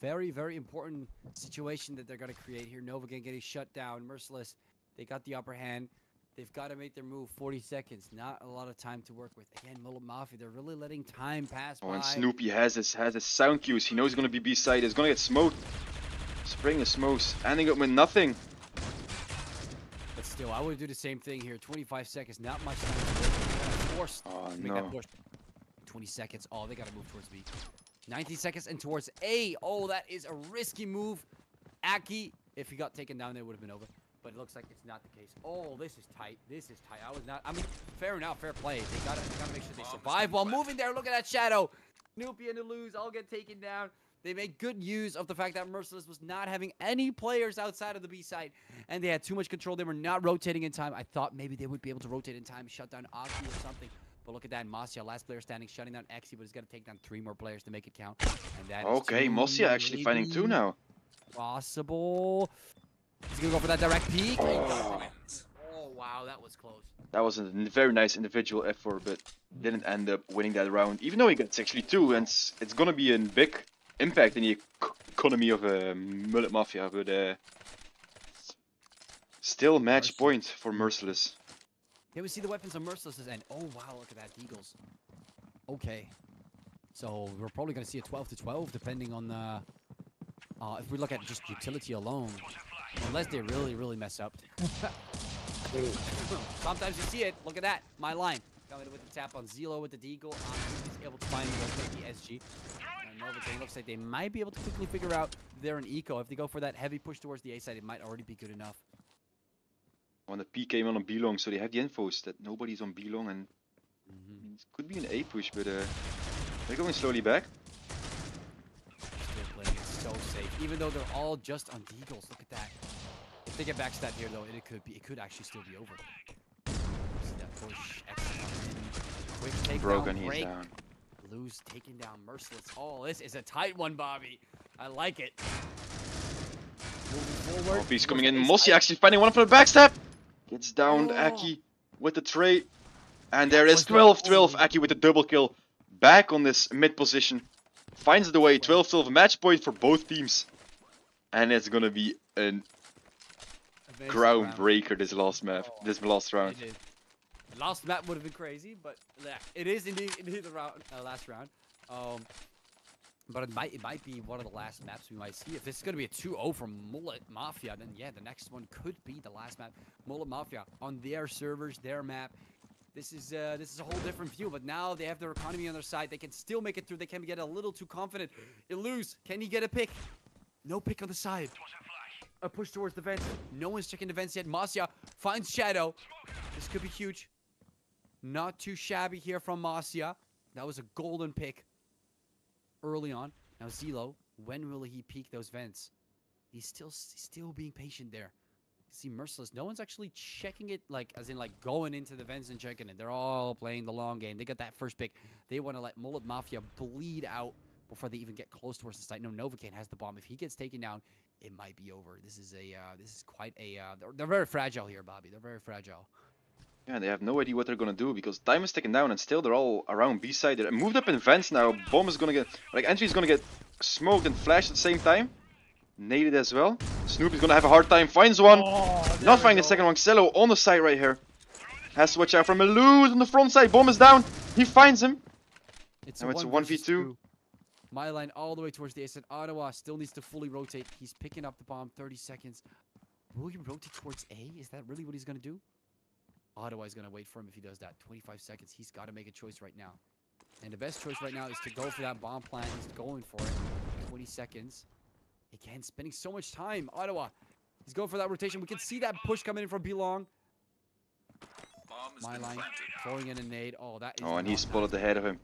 very, very important situation that they're going to create here. Nova getting shut down. Merciless, they got the upper hand. They've got to make their move. 40 seconds, not a lot of time to work with. Again, Mullet Mafia, they're really letting time pass Oh, by. and Snoopy has his has his sound cues. He knows he's gonna be B side. He's gonna get smoked. Spring the smokes, ending up with nothing. But still, I would do the same thing here. 25 seconds, not much time. to gotta Oh to make that no. push. 20 seconds. Oh, they gotta move towards B. 19 seconds and towards A. Oh, that is a risky move. Aki, if he got taken down, there would have been over. But it looks like it's not the case. Oh, this is tight. This is tight. I was not. I mean, fair enough. Fair play. They gotta, they gotta make sure they survive while moving there. Look at that shadow. Snoopy and the lose all get taken down. They made good use of the fact that Merciless was not having any players outside of the B side, and they had too much control. They were not rotating in time. I thought maybe they would be able to rotate in time, shut down Aki or something. But look at that, Masya, last player standing, shutting down Exi, but he's got to take down three more players to make it count. And that is Okay, too Mosia actually fighting two now. Possible. He's gonna go for that direct peek. Oh. Oh wow, that was close. That was a very nice individual effort, but didn't end up winning that round. Even though he gets actually two, and it's, it's gonna be a big impact in the economy of uh, Mullet Mafia, but uh, still match Merciless. point for Merciless. Here we see the weapons of Merciless and Oh wow, look at that, Deagles. Okay. So we're probably gonna see a 12 to 12, depending on the. Uh, if we look at just utility alone, unless they really, really mess up. Sometimes you see it. Look at that. My line. Coming with the tap on Zelo with the Deagle. He's able to find the SG. And Novocaine looks like they might be able to quickly figure out they're an eco. If they go for that heavy push towards the A side, it might already be good enough. When the P came on on B long, so they have the infos that nobody's on B long, and Mhm. it could be an A push, but uh, they're going slowly back. Still playing it so safe, even though they're all just on Deagles. Look at that. If they get backstab here, though, it could be. It could actually still be over. Push. X coming in. Quick takedown Broken, he's break. down. Lose taking down Merciless. Oh, this is a tight one, Bobby. I like it. Moving forward. Oh, he's coming in. side. actually finding one for the backstab. Gets down Oh. Aki with the trade. And there is was 12 12. oh. Aki with the double kill. Back on this mid position. Finds the way. 12 12 match point for both teams. And it's gonna be a round. groundbreaker this last map. Oh, This last round. Last map would have been crazy, but yeah, it is indeed, indeed the round, uh, last round. Um, but it might it might be one of the last maps we might see. If this is gonna be a 2-0 from Mullet Mafia, then yeah, the next one could be the last map. Mullet Mafia on their servers, their map. This is uh, this is a whole different view. But now they have their economy on their side. They can still make it through. They can get a little too confident. Illuze, can he get a pick? No pick on the side. A push towards the vents. No one's checking the vents yet. Masya finds Shadow. This could be huge. Not too shabby here from Masya. That was a golden pick early on. Now Zelo, when will he peek those vents? He's still still being patient there. See, merciless. No one's actually checking it, like as in like going into the vents and checking it. They're all playing the long game. They got that first pick. They want to let Mullet Mafia bleed out before they even get close towards the site. No, Novocaine has the bomb. If he gets taken down, it might be over. This is a uh, this is quite a. Uh, they're, they're very fragile here, Bobby. They're very fragile. Yeah, they have no idea what they're gonna do because time is ticking down and still they're all around B side. They're moved up in vents now. Bomb is gonna get like entry is gonna get smoked and flashed at the same time. Naded as well. Snoop is gonna have a hard time. Finds one. Not finding the second one. Xello on the side right here. Has to watch out from Elude on the front side. Bomb is down. He finds him. It's Now a it's a one versus 1v2. two. My line all the way towards the ace. Ottawa still needs to fully rotate. He's picking up the bomb. 30 seconds. Will he rotate towards A? Is that really what he's gonna do? Ottawa is gonna wait for him if he does that. 25 seconds. He's got to make a choice right now. And the best choice right now is to go for that bomb plant. He's going for it. 20 seconds. Again, spending so much time. Ottawa. He's going for that rotation. We can see that push coming in from B-long. Bomb My line throwing in a nade. Oh, that is. Oh, and not he spotted ahead of him.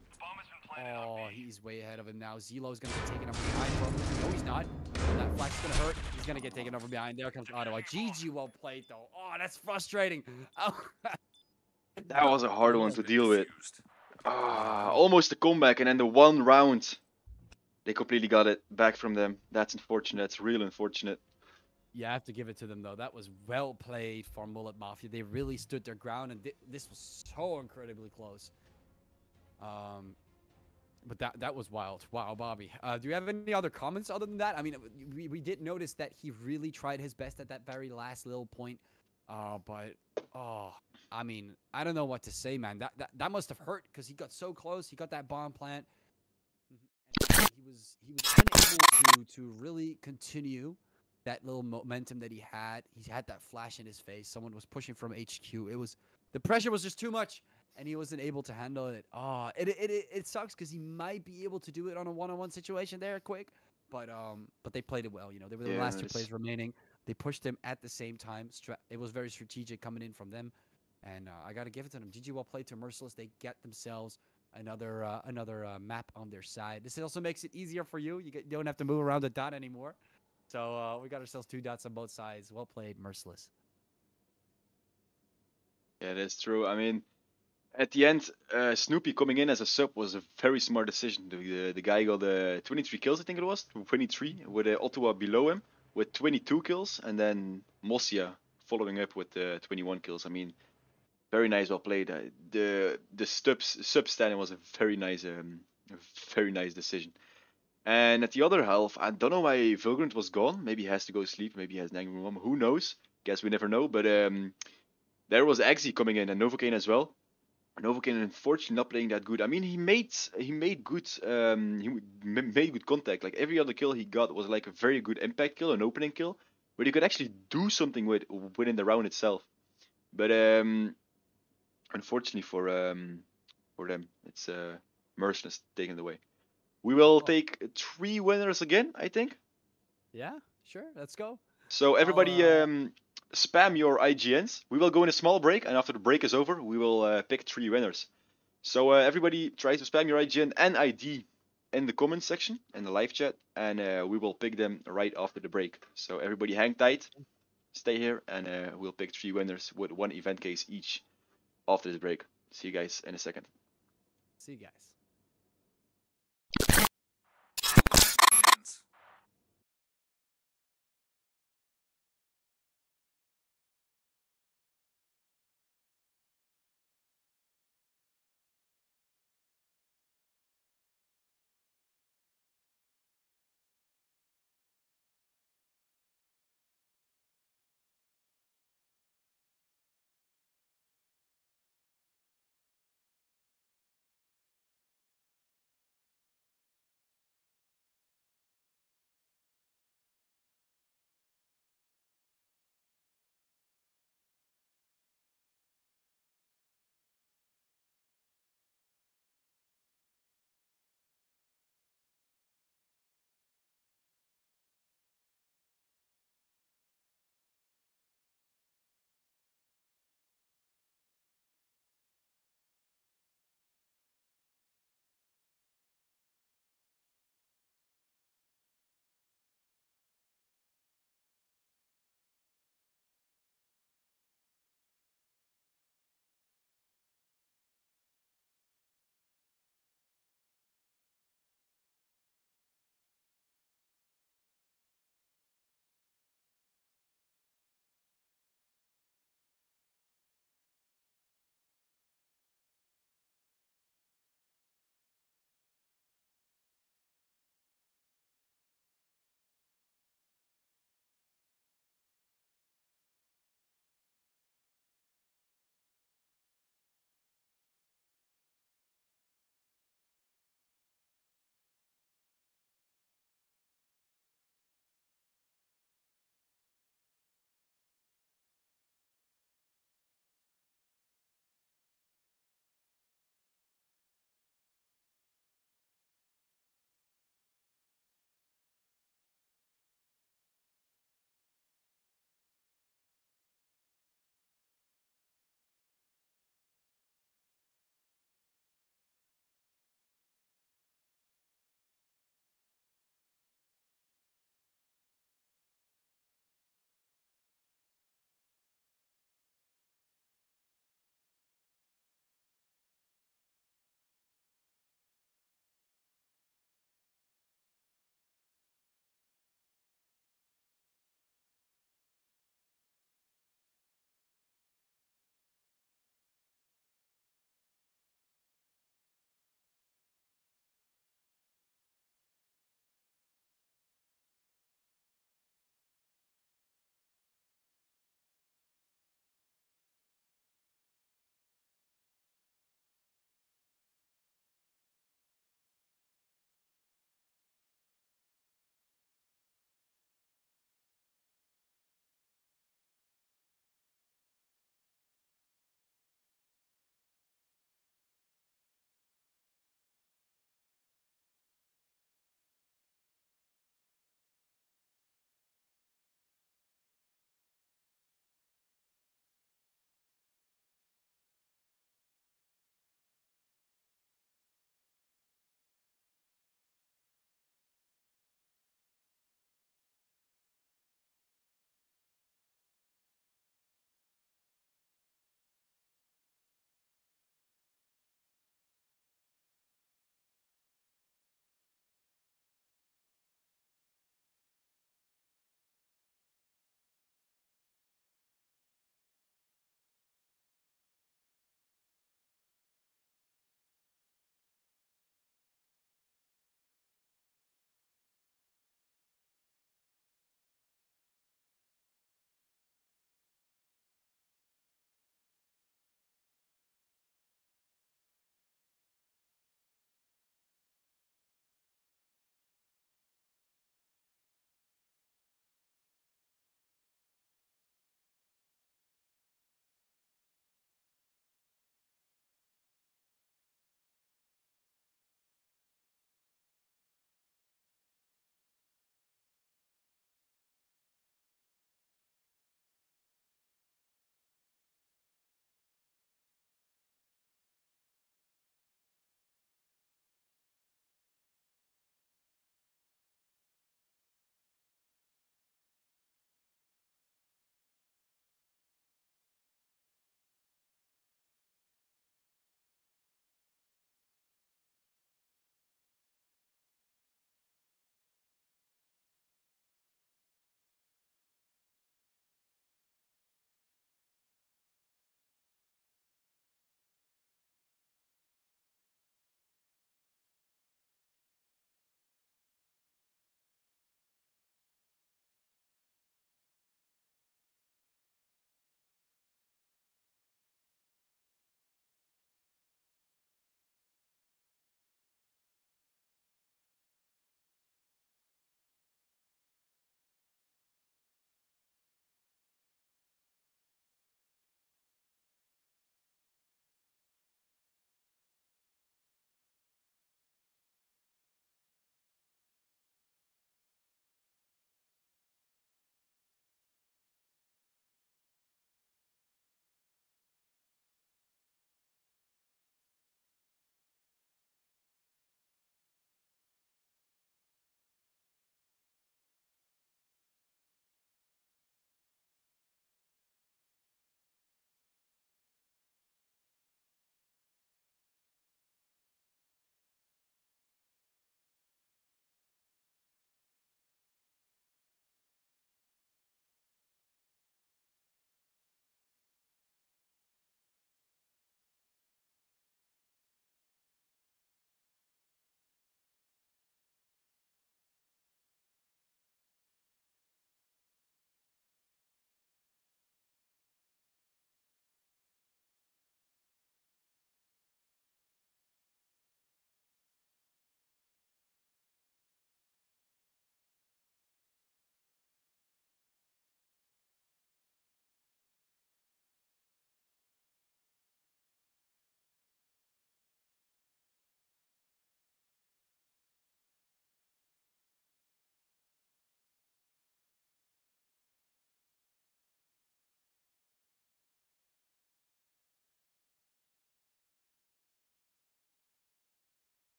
Oh, he's way ahead of him now. Zelo's gonna get taken over behind. From. No, he's not. That flag's gonna hurt. He's gonna get taken over behind. There comes Ottawa. GG, well played though. Oh, that's frustrating. Oh. That was a hard one to deal with. defused. Ah, almost a comeback, and then the one round, they completely got it back from them. That's unfortunate. That's real unfortunate. Yeah, I have to give it to them though. That was well played for Mullet Mafia. They really stood their ground, and thi- this was so incredibly close. Um, but that that was wild. Wow, Bobby. Uh, do you have any other comments other than that? I mean, we, we did notice that he really tried his best at that very last little point. Uh, but oh, I mean, I don't know what to say, man. That that, that must have hurt because he got so close. He got that bomb plant. Was he was unable to to really continue that little momentum that he had. He had that flash in his face. Someone was pushing from HQ. It was the pressure was just too much, and he wasn't able to handle it. Oh, it it it, it sucks because he might be able to do it on a one-on-one situation there, quick. But um, but they played it well. You know, they were the Yeah, last two players remaining. They pushed him at the same time. It was very strategic coming in from them, and uh, I got to give it to them. GG well played to Merciless. They get themselves another uh, another uh, map on their side. This also makes it easier for you. You, get, you don't have to move around the dot anymore. So uh, we got ourselves two dots on both sides. Well played, Merciless. Yeah, that's true. I mean, at the end, uh, Snoopy coming in as a sub was a very smart decision. The, the, guy got uh, 23 kills, I think it was, 23, with uh, Ottawa below him with 22 kills, and then Mosia following up with uh, 21 kills. I mean, very nice, well played. Uh, the the subs sub standing was a very nice, um, very nice decision. And at the other half, I don't know why Volgren was gone. Maybe he has to go sleep. Maybe he has an angry mom. Who knows? Guess we never know. But um, there was Exi coming in and Novocaine as well. Novocaine unfortunately not playing that good. I mean, he made he made good um he made good contact. Like every other kill he got was like a very good impact kill, an opening kill, where he could actually do something with within the round itself. But um, unfortunately for um for them, it's uh Merciless taking it away. We will take three winners again, I think. Yeah, sure. Let's go. So everybody, uh, um, spam your IGNs. We will go in a small break, and after the break is over, we will uh, pick three winners. So uh, everybody, try to spam your IGN and ID in the comments section in the live chat, and uh, we will pick them right after the break. So everybody, hang tight, stay here, and uh, we'll pick three winners with one event case each after this break. See you guys in a second. See you guys.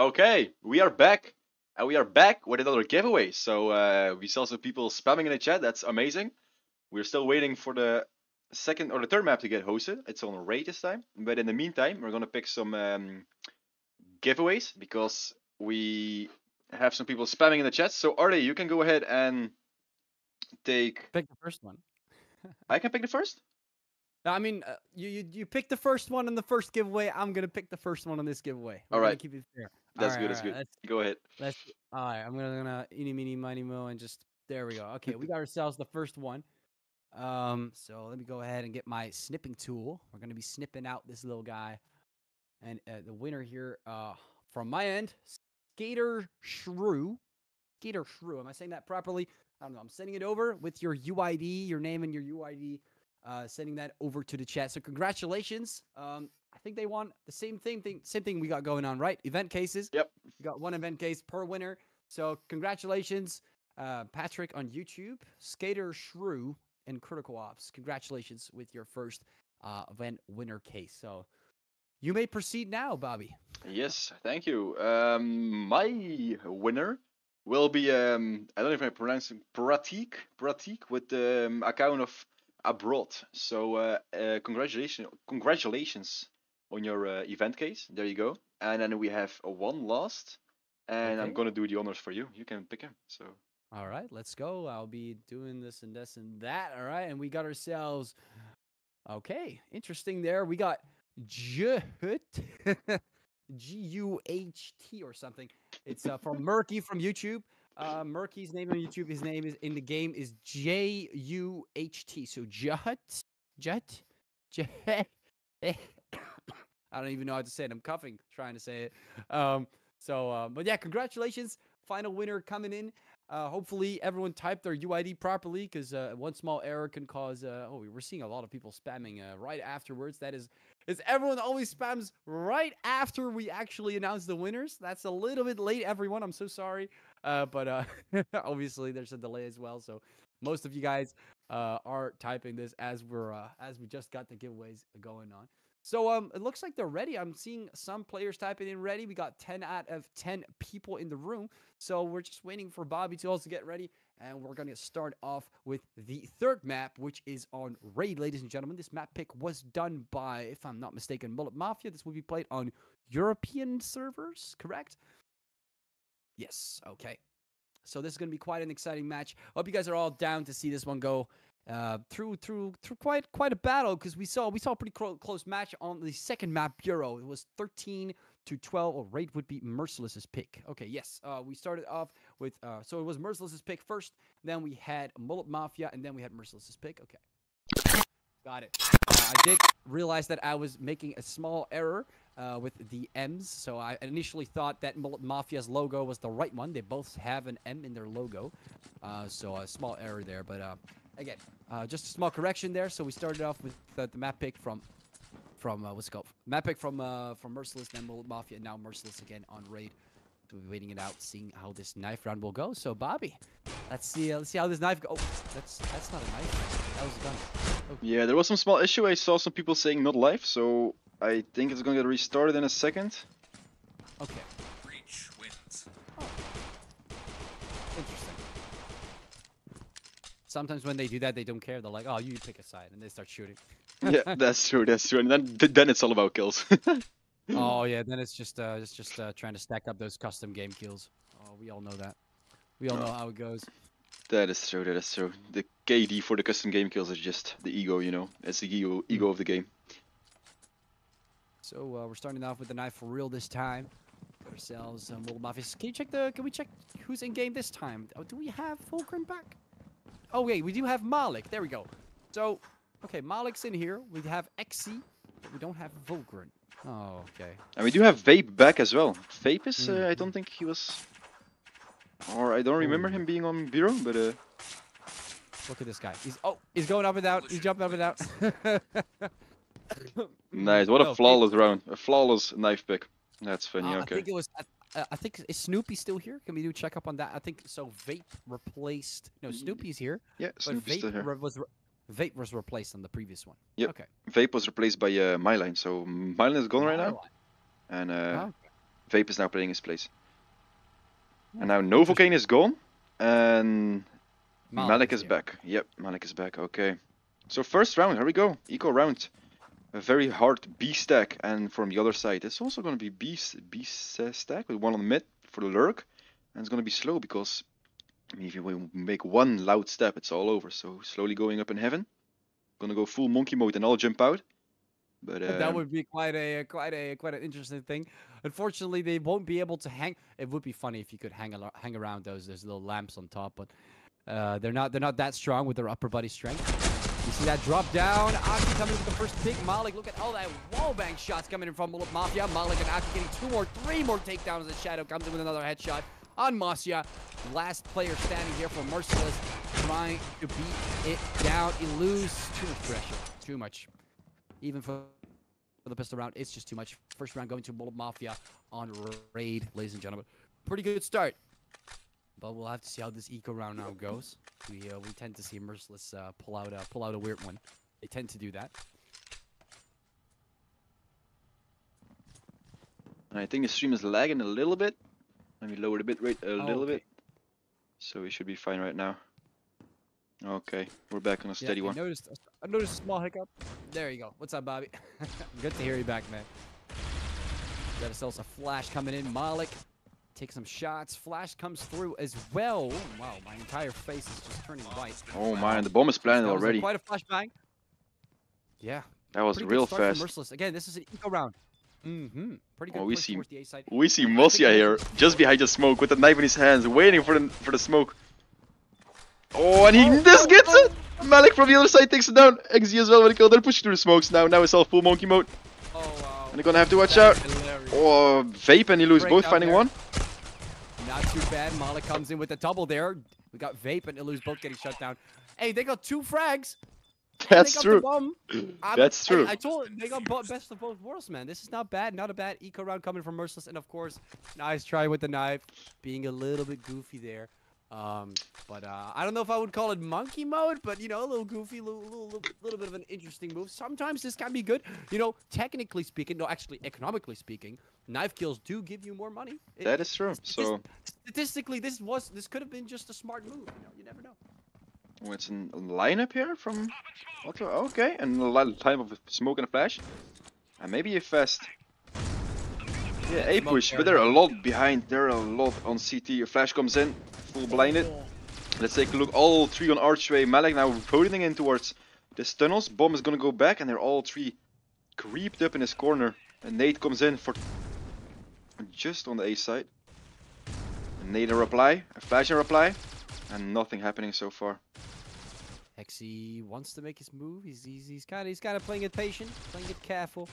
Okay, we are back. And we are back with another giveaway. So uh, we saw some people spamming in the chat. That's amazing. We're still waiting for the second or the third map to get hosted. It's on raid this time. But in the meantime, we're gonna pick some um, giveaways because we have some people spamming in the chat. So Artie, you can go ahead and take. Pick the first one. I can pick the first. I mean, uh, you, you you pick the first one in the first giveaway. I'm gonna pick the first one on this giveaway. We're Alright. keep it fair. That's Alright, good. That's alright, good. Let's, Go ahead. let's. All right, I'm gonna gonna eeny meeny miny mo and just there we go. Okay, we got ourselves the first one. Um, so let me go ahead and get my snipping tool. We're gonna be snipping out this little guy, and uh, the winner here, uh, from my end, Skater Shrew. Skater Shrew. Am I saying that properly? I don't know. I'm sending it over with your UID, your name and your UID. Uh, sending that over to the chat. So congratulations. Um, I think they want the same thing, thing, same thing we got going on, right? Event cases. Yep. We got one event case per winner. So congratulations, uh, Patrick on YouTube, Skater Shrew, and Critical Ops. Congratulations with your first uh, event winner case. So you may proceed now, Bobby. Yes, thank you. Um, my winner will be um, I don't know if I pronounce it Pratik, Pratik with the um, account of abroad. So uh, uh, congratulations, congratulations on your uh, event case. There you go. And then we have a one last, and I'm gonna do the honors for you. You can pick him. So All right, let's go. I'll be doing this and this and that. All right, and we got ourselves. Okay, interesting. There we got G U H T or something. It's uh, from Murky from YouTube. Uh, Murky's name on YouTube. His name is in the game is J U H T. So Juht, Juht, Juht. I don't even know how to say it. I'm coughing trying to say it. Um, so, uh, but yeah, congratulations. Final winner coming in. Uh, hopefully everyone typed their UID properly because uh, one small error can cause. Uh, oh, we're seeing a lot of people spamming uh, right afterwards. That is, is everyone always spams right after we actually announce the winners. That's a little bit late, everyone. I'm so sorry, but obviously there's a delay as well. So most of you guys are typing this as we're as we just got the giveaways going on. So um, it looks like they're ready. I'm seeing some players typing in ready. We got 10 out of 10 people in the room. So we're just waiting for Bobby to also get ready. And we're going to start off with the third map, which is on Raid, ladies and gentlemen. This map pick was done by, if I'm not mistaken, Mullet Mafia. This will be played on European servers, correct? Yes, okay. So this is going to be quite an exciting match. Hope you guys are all down to see this one go uh, through through through quite quite a battle because we saw we saw a pretty close match on the second map Bureau. It was 13 to 12. Or Raid would be Merciless's pick. Okay, yes. Uh, we started off with uh, so it was Merciless's pick first. Then we had Mullet Mafia, and then we had Merciless's pick. Okay, got it. Uh, I did realize that I was making a small error uh, with the M's. So I initially thought that Mullet Mafia's logo was the right one. They both have an M in their logo. Uh, so a small error there. But uh, again, uh, just a small correction there. So we started off with the, the map pick from from uh, what's it called? Map pick from uh, from Merciless, then Mafia, and now Merciless again on raid. So we're waiting it out, seeing how this knife round will go. So Bobby, let's see. Uh, let's see how this knife go. Oh, that's that's not a knife. That was a gun. yeah, there was some small issue. I saw some people saying not live. So I think it's gonna get restarted in a second. Okay. Reach wins. Interesting. Sometimes when they do that, they don't care. They're like, "Oh, you pick a side," and they start shooting. yeah, that's true. That's true. And then then it's all about kills. oh yeah, then it's just uh, it's just uh, trying to stack up those custom game kills. Oh, we all know that. We all know Oh. how it goes. That is true. That is true. The KD for the custom game kills is just the ego, you know. It's the ego ego of the game. So uh, we're starting off with the knife for real this time. Ourselves um, Mullet Mafia. Can you check the? Can we check who's in game this time? Oh, do we have Volgren back? Oh wait, we do have Malik. There we go. So, okay, Malik's in here. We have Exy, but we don't have Volgren. Oh, okay. And we do have Vape back as well. Vape is, uh, I Mhm. don't think he was, or I don't remember him being on Bureau, but uh, Look at this guy. He's oh, he's going up and down. He's jumping up and down. nice. What a flawless round. A flawless knife pick. That's funny. Uh, I okay. think it was. I, uh, I think is Snoopy still here? Can we do a check up on that? I think so. Vape replaced. No, Ye- Snoopy's here, Yeah, but Snoopy's still Vape here. re- was re- Vape was replaced on the previous one. Yep. Okay. Vape was replaced by uh, Myline, so Myline is gone right now, and uh, Oh, Vape is now playing his place. And now Novocaine is gone, and Malik is here. back. Yep, Malik is back. Okay. So first round, here we go. Eco round. A very hard B stack, and from the other side, it's also going to be B B stack with one on the mid for the lurk, and it's going to be slow because I mean, if you make one loud step, it's all over. So slowly going up in heaven. Gonna go full monkey mode and I'll jump out. But that um, would be quite a quite a quite an interesting thing. Unfortunately, they won't be able to hang. It would be funny if you could hang hang around those those little lamps on top, but uh, they're not they're not that strong with their upper body strength. You see that drop down. Aki coming with the first pick. Malik, look at all that wallbang shots coming in from Mafia. Malik and Aki getting two more, three more takedowns as Shadow comes in with another headshot on Masya. Last player standing here for Merciless, trying to beat it down. You lose too much pressure. Too much. Even for for the pistol round. It's just too much. First round going to Mullet Mafia on raid, ladies and gentlemen. Pretty good start. But we'll have to see how this eco round now goes. We uh, we tend to see Merciless uh, pull out a pull out a weird one. They tend to do that. I think the stream is lagging a little bit. Let me lower the bit rate a little okay. bit. So we should be fine right now. Okay, we're back on a Yeah, steady I one. noticed I noticed a small hiccup. There you go. What's up, Bobby? good to hear you back, man. Got ourselves a flash coming in. Malik takes some shots. Flash comes through as well. Oh, wow, my entire face is just turning white. Oh man, the bomb is planted That already. Quite a flashbang. Yeah, That was pretty real fast. Merciless. Again, this is an eco round. Mm-hmm. Pretty good Oh, we see- A. We see Mosia here, just behind the smoke, with a knife in his hands, waiting for the for the smoke. Oh, and he Oh, just oh, gets oh. it. Malik from the other side takes it down. XZ as well with the kill. They're pushing through the smokes now. Now it's all full monkey mode, Oh wow. and they're gonna have to watch That's out. hilarious. Oh, vape and he lose Break both, finding there. one. Not too bad. Malik comes in with a double there. We got Vape and Illu's both getting shut down. Hey, they got two frags. That's they That's true. I- true. I, told they got best of both worlds, man. This is not bad. Not a bad eco round coming from Merciless, and of course, nice try with the knife, being a little bit goofy there. Um, but uh, I don't know if I would call it monkey mode, but you know, a little goofy, little, little, little, little bit of an interesting move. Sometimes this can be good. You know, technically speaking, no, actually, economically speaking, knife kills do give you more money. It- That is true. So statistically, this was this could have been just a smart move. You know, you never know. oh, it's in a lineup here from. Okay, okay, and a li- time of smoke and a flash, and maybe a fast. Yeah, a push, but they're a lot behind. They're a lot on CT. A flash comes in, full blinded. Let's take a look. All three on archway. Malik now rotating in towards this tunnels. Bomb is gonna go back, and they're all three creeped up in this corner. And Nate comes in for just on the A side. And Nate a reply, a flash and reply, and nothing happening so far. Hexy wants to make his move. He's he's, he's kind of he's kind of playing it patient, playing it careful,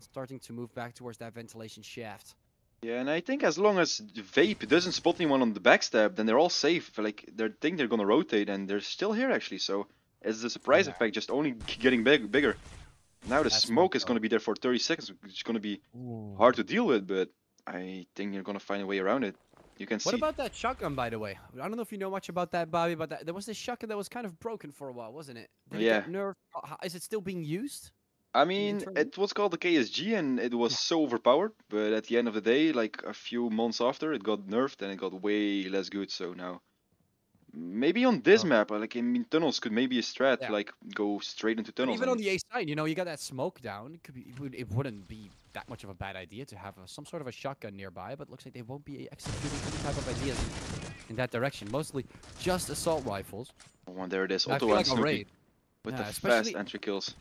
starting to move back towards that ventilation shaft. Yeah, and I think as long as Vape doesn't spot anyone on the backstab, then they're all safe. Like they think they're gonna rotate, and they're still here actually. So it's the surprise Yeah. effect just only getting big, bigger. Now the That's smoke is gonna be there for 30 seconds. It's gonna be hard to deal with, but I think you're gonna find a way around it. You can What see. about that shotgun, by the way? I don't know if you know much about that, Bobby, but that, there was this shotgun that was kind of broken for a while, wasn't it? Did it Yeah. Ho- uh, ho- Is it still being used? I mean, it was called the KSG, and it was so overpowered. But at the end of the day, like a few months after, it got nerfed and it got way less good. So now, maybe on this Oh. map, like I mean, tunnels could maybe a strat, Yeah. like go straight into But tunnels. even on the A side, you know, you got that smoke down. It could be, it, would, it wouldn't be that much of a bad idea to have a, some sort of a shotgun nearby. But looks like they won't be executing any type of ideas in, that direction. Mostly just assault rifles. Oh, and there it is, I Otto feel like a raid. with Yeah, the fast entry kills.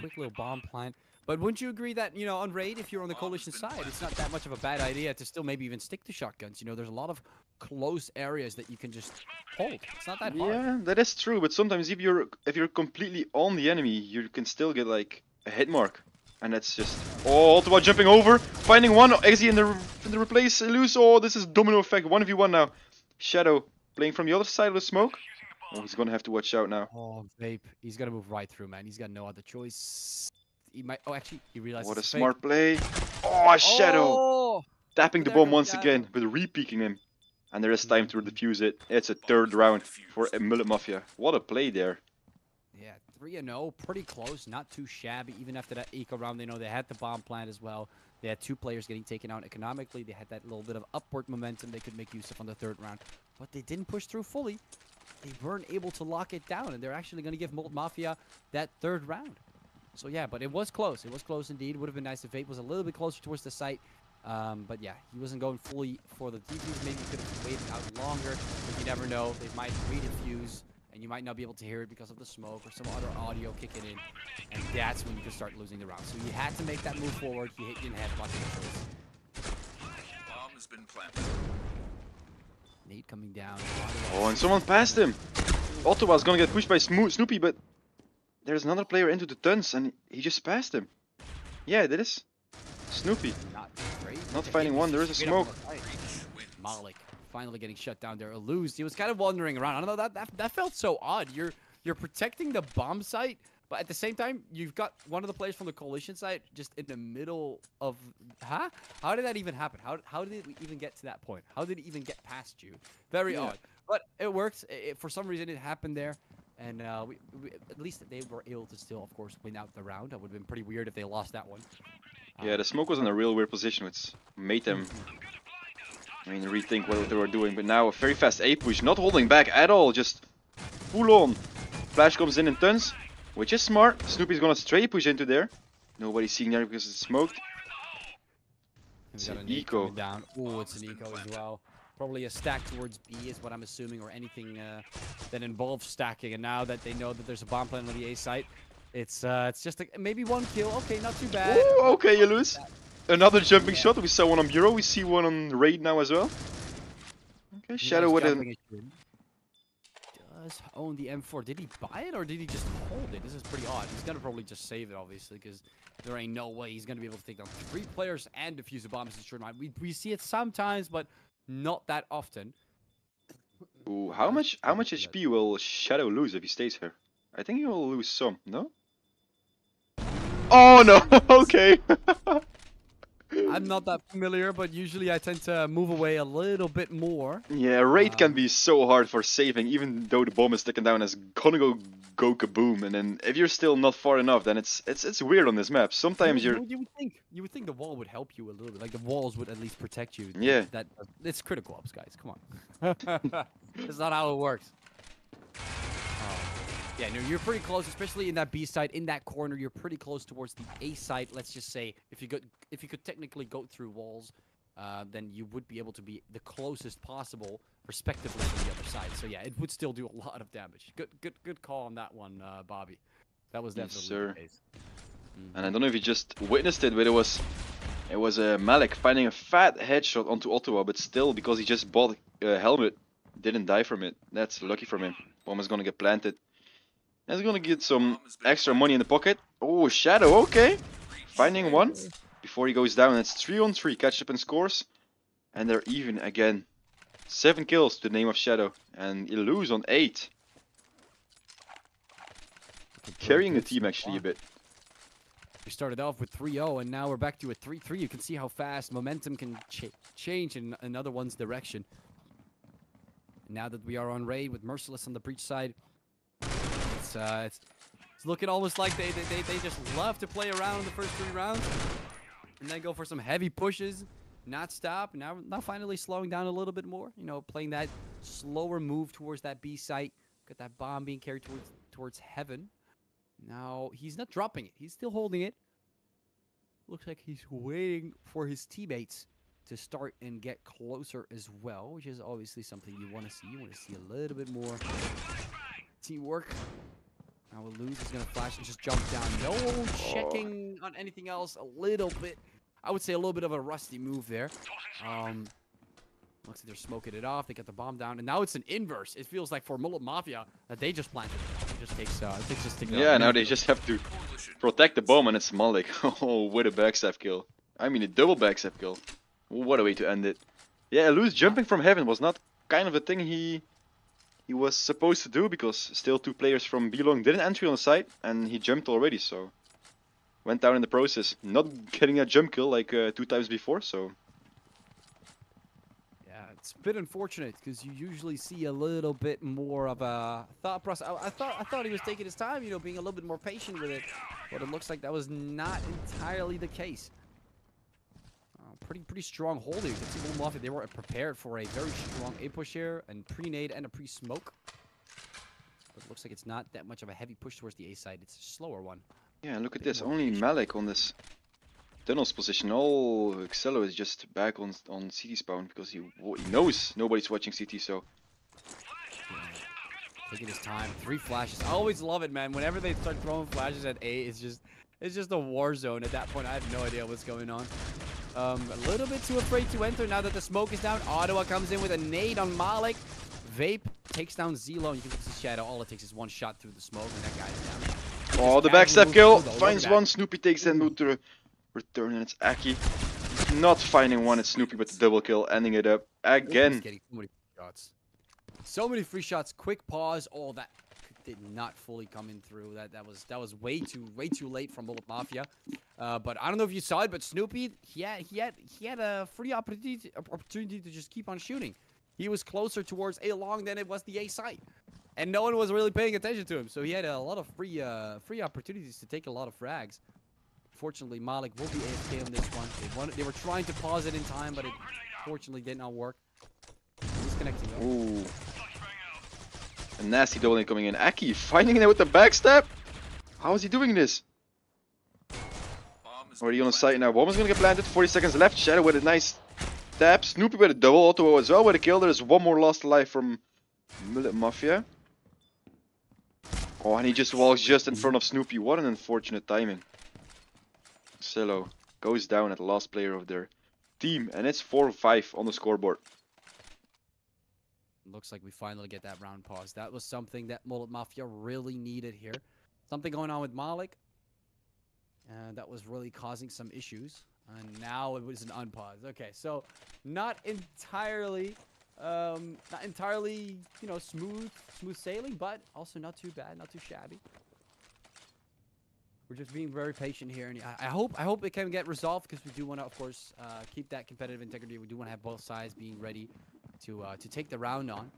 Quick little bomb plant. But wouldn't you agree that, you know, on raid, if you're on the coalition side, it's not that much of a bad idea to still maybe even stick to shotguns. You know, there's a lot of close areas that you can just hold. It's not that hard. Yeah, that is true. But sometimes if you're if you're completely on the enemy, you can still get like a hit mark, and that's just oh, Ottawa jumping over, finding one exit in the in the replace loose. Oh, this is domino effect. One v one now. Shadow playing from the other side of the smoke. Oh, he's gonna have to watch out now. Oh, vape. He's gonna move right through, man. He's got no other choice. He might. Oh, actually, he realized. What a it's fake. smart play. Oh, Shadow Oh! tapping the bomb once Shadow. again, but re-peeking him. And there is time to defuse it. It's a oh, third round for a Mullet Mafia. What a play there. Yeah, 3 and 0, pretty close, not too shabby. Even after that eco round, they know they had the bomb plant as well. They had two players getting taken out economically. They had that little bit of upward momentum they could make use of on the third round, but they didn't push through fully. They weren't able to lock it down, and they're actually going to give Mullet Mafia that third round. So yeah, but it was close. It was close indeed. Would have been nice if Vape was a little bit closer towards the site. Um, but yeah, he wasn't going fully for the defuse. Maybe he could have waited out longer, but you never know. They might redefuse, and you might not be able to hear it because of the smoke or some other audio kicking in. And that's when you can start losing the round. So you had to make that move forward. He didn't have much of a choice. Bomb has been planted. Nate coming down. Oh, and someone passed him. Ottawa's gonna get pushed by Smo Snoopy, but there's another player into the tons, and he just passed him. Yeah, that is Snoopy. Not. Not hit one, there is a smoke. on the side. Breach wins. Malik finally getting shut down there. A lose. He was kind of wandering around. I don't know that, that that felt so odd. You're you're protecting the bomb site, but at the same time, you've got one of the players from the coalition side just in the middle of huh? How did that even happen? How how did it even get to that point? How did it even get past you? Very Yeah. odd. But it worked. I- I- for some reason, it happened there. And uh, we, we, at least they were able to still, of course, win out the round. That would have been pretty weird if they lost that one. Yeah, the smoke was in a real weird position, which made them, I mean, rethink what they were doing. But now a very fast A push, not holding back at all, just full on. Flash comes in in tons, which is smart. Snoopy's gonna straight push into there. Nobody's seeing there because it's smoked. It's an eco. Down. Oh, it's an eco as well. Probably a stack towards B is what I'm assuming, or anything uh, that involves stacking. And now that they know that there's a bomb plant on the A site, it's uh, it's just a, maybe one kill. Okay, not too bad. Ooh, okay, you lose. Another jumping Yeah. shot. We saw one on Bureau. We see one on Raid now as well. Okay, Shadow with a jumping it in. Does own the M4. Did he buy it or did he just hold it? This is pretty odd. He's gonna probably just save it, obviously, because there ain't no way he's gonna be able to take down three players and defuse a bomb. As a short mind. We we see it sometimes, but not that often. Ooh, how much how much. HP will Shadow lose if he stays here? I think he will lose some, no? Oh no, okay. I'm not that familiar, but usually I tend to move away a little bit more. yeah, raid can Um, be so hard for saving, even though the bomb is sticking down as gonna go go kaboom, and then if you're still not far enough, then it's it's it's weird on this map. Sometimes you, you're you would think you would think the wall would help you a little bit. Like the walls would at least protect you. Yeah. That it's critical ops, guys. Come on. That's not how it works. Yeah, no, you're pretty close, especially in that B side, in that corner. You're pretty close towards the A side. Let's just say, if you could, if you could technically go through walls, uh, then you would be able to be the closest possible, respectively, to the other side. So yeah, it would still do a lot of damage. Good, good, good call on that one, uh, Bobby. That was definitely Yes, sir. the case. and I don't know if you just witnessed it, but it was it was uh, Malik finding a fat headshot onto Ottawa, but still because he just bought a helmet, didn't die from it. That's lucky for him. Bomb is gonna get planted. He's gonna get some extra money in the pocket. Oh, Shadow, okay. Finding one before he goes down. It's three on three. Catch up and scores, and they're even again. Seven kills to the name of Shadow, and you lose on eight. Carrying the team actually a bit. We started off with 3-0, and now we're back to a 3-3. You can see how fast momentum can cha change in another one's direction. Now that we are on raid with Merciless on the breach side, it's, uh, it's, it's looking almost like they, they, they, just love to play around in the first three rounds, and then go for some heavy pushes, not stop. Now, now finally slowing down a little bit more. You know, playing that slower move towards that B site. Got that bomb being carried towards towards heaven. Now, he's not dropping it. He's still holding it. Looks like he's waiting for his teammates to start and get closer as well, which is obviously something you want to see. You want to see a little bit more teamwork. Now, lose is going to flash and just jump down. No checking on anything else. A little bit. I would say a little bit of a rusty move there. Um, looks like they're smoking it off. They got the bomb down, and now it's an inverse. It feels like for Mullet Mafia that they just planted it. It just takes. Uh, it takes just Yeah, now they just have to protect the bomb, and it's Malik. Oh, with a backstab kill. I mean, a double backstab kill. What a way to end it. Yeah, Luz jumping from heaven was not kind of a thing he he was supposed to do because still two players from B-long did an entry on the site, and he jumped already, so went down in the process, not getting a jump kill like uh, two times before. So Yeah, it's a bit unfortunate because you usually see a little bit more of a thought process. I, I thought I thought he was taking his time, you know, being a little bit more patient with it, but it looks like that was not entirely the case. Pretty pretty strong hold here. You can see Mullet Mafia, they were prepared for a very strong A push here, and pre-nade and a pre-smoke. But it looks like it's not that much of a heavy push towards the A side. It's a slower one. Yeah, look at this. Only. Malik on this tunnels position. All Xello is just back on on CT spawn because he he knows nobody's watching CT. So Taking his time. Three flashes. I always love it, man. Whenever they start throwing flashes at A, it's just it's just a war zone. At that point, I have no idea what's going on. Um, a little bit too afraid to enter now that the smoke is down. Ottawa comes in with a nade on Malik. Vape takes down Zelo. You can see Shadow. All it takes is one shot through the smoke, and that guy's down. Oh, the backstab kill through, though. Look finds one. Snoopy takes that move to return, and it's Aki. Not finding one. It's Snoopy with the double kill, ending it up again. getting so many free shots. So many free shots. Quick pause. Oh, that did not fully come in through. That that was that was way too way too late from Mullet Mafia. Uh, but I don't know if you saw it, but Snoopy he had he had he had a free opportunity opportunity to just keep on shooting. He was closer towards A long than it was the A site, and no one was really paying attention to him. So he had a lot of free uh, free opportunities to take a lot of frags. Fortunately, Malik will be AFK on this one. They wanted, they were trying to pause it in time, but it fortunately did not work. Disconnecting. Ooh. A nasty double coming in. Aki finding it with the backstab. How is he doing this? Already on site now. Bomb is gonna get planted. 40 seconds left. Shadow with a nice tap. Snoopy with a double auto as well with a kill. There's one more lost alive from Mullet Mafia. Oh, and he just walks just in front of Snoopy. What an unfortunate timing. Cello goes down at the last player of their team, and it's 4-5 on the scoreboard. Looks like we finally get that round pause. That was something that Mullet Mafia really needed here. Something going on with Malik. Uh, that was really causing some issues. And now it was an unpause. Okay, so not entirely, um, not entirely, you know, smooth, smooth sailing, but also not too bad, not too shabby. We're just being very patient here, and I, I hope, I hope it can get resolved because we do want to, of course, uh, keep that competitive integrity. We do want to have both sides being ready to uh, to take the round on.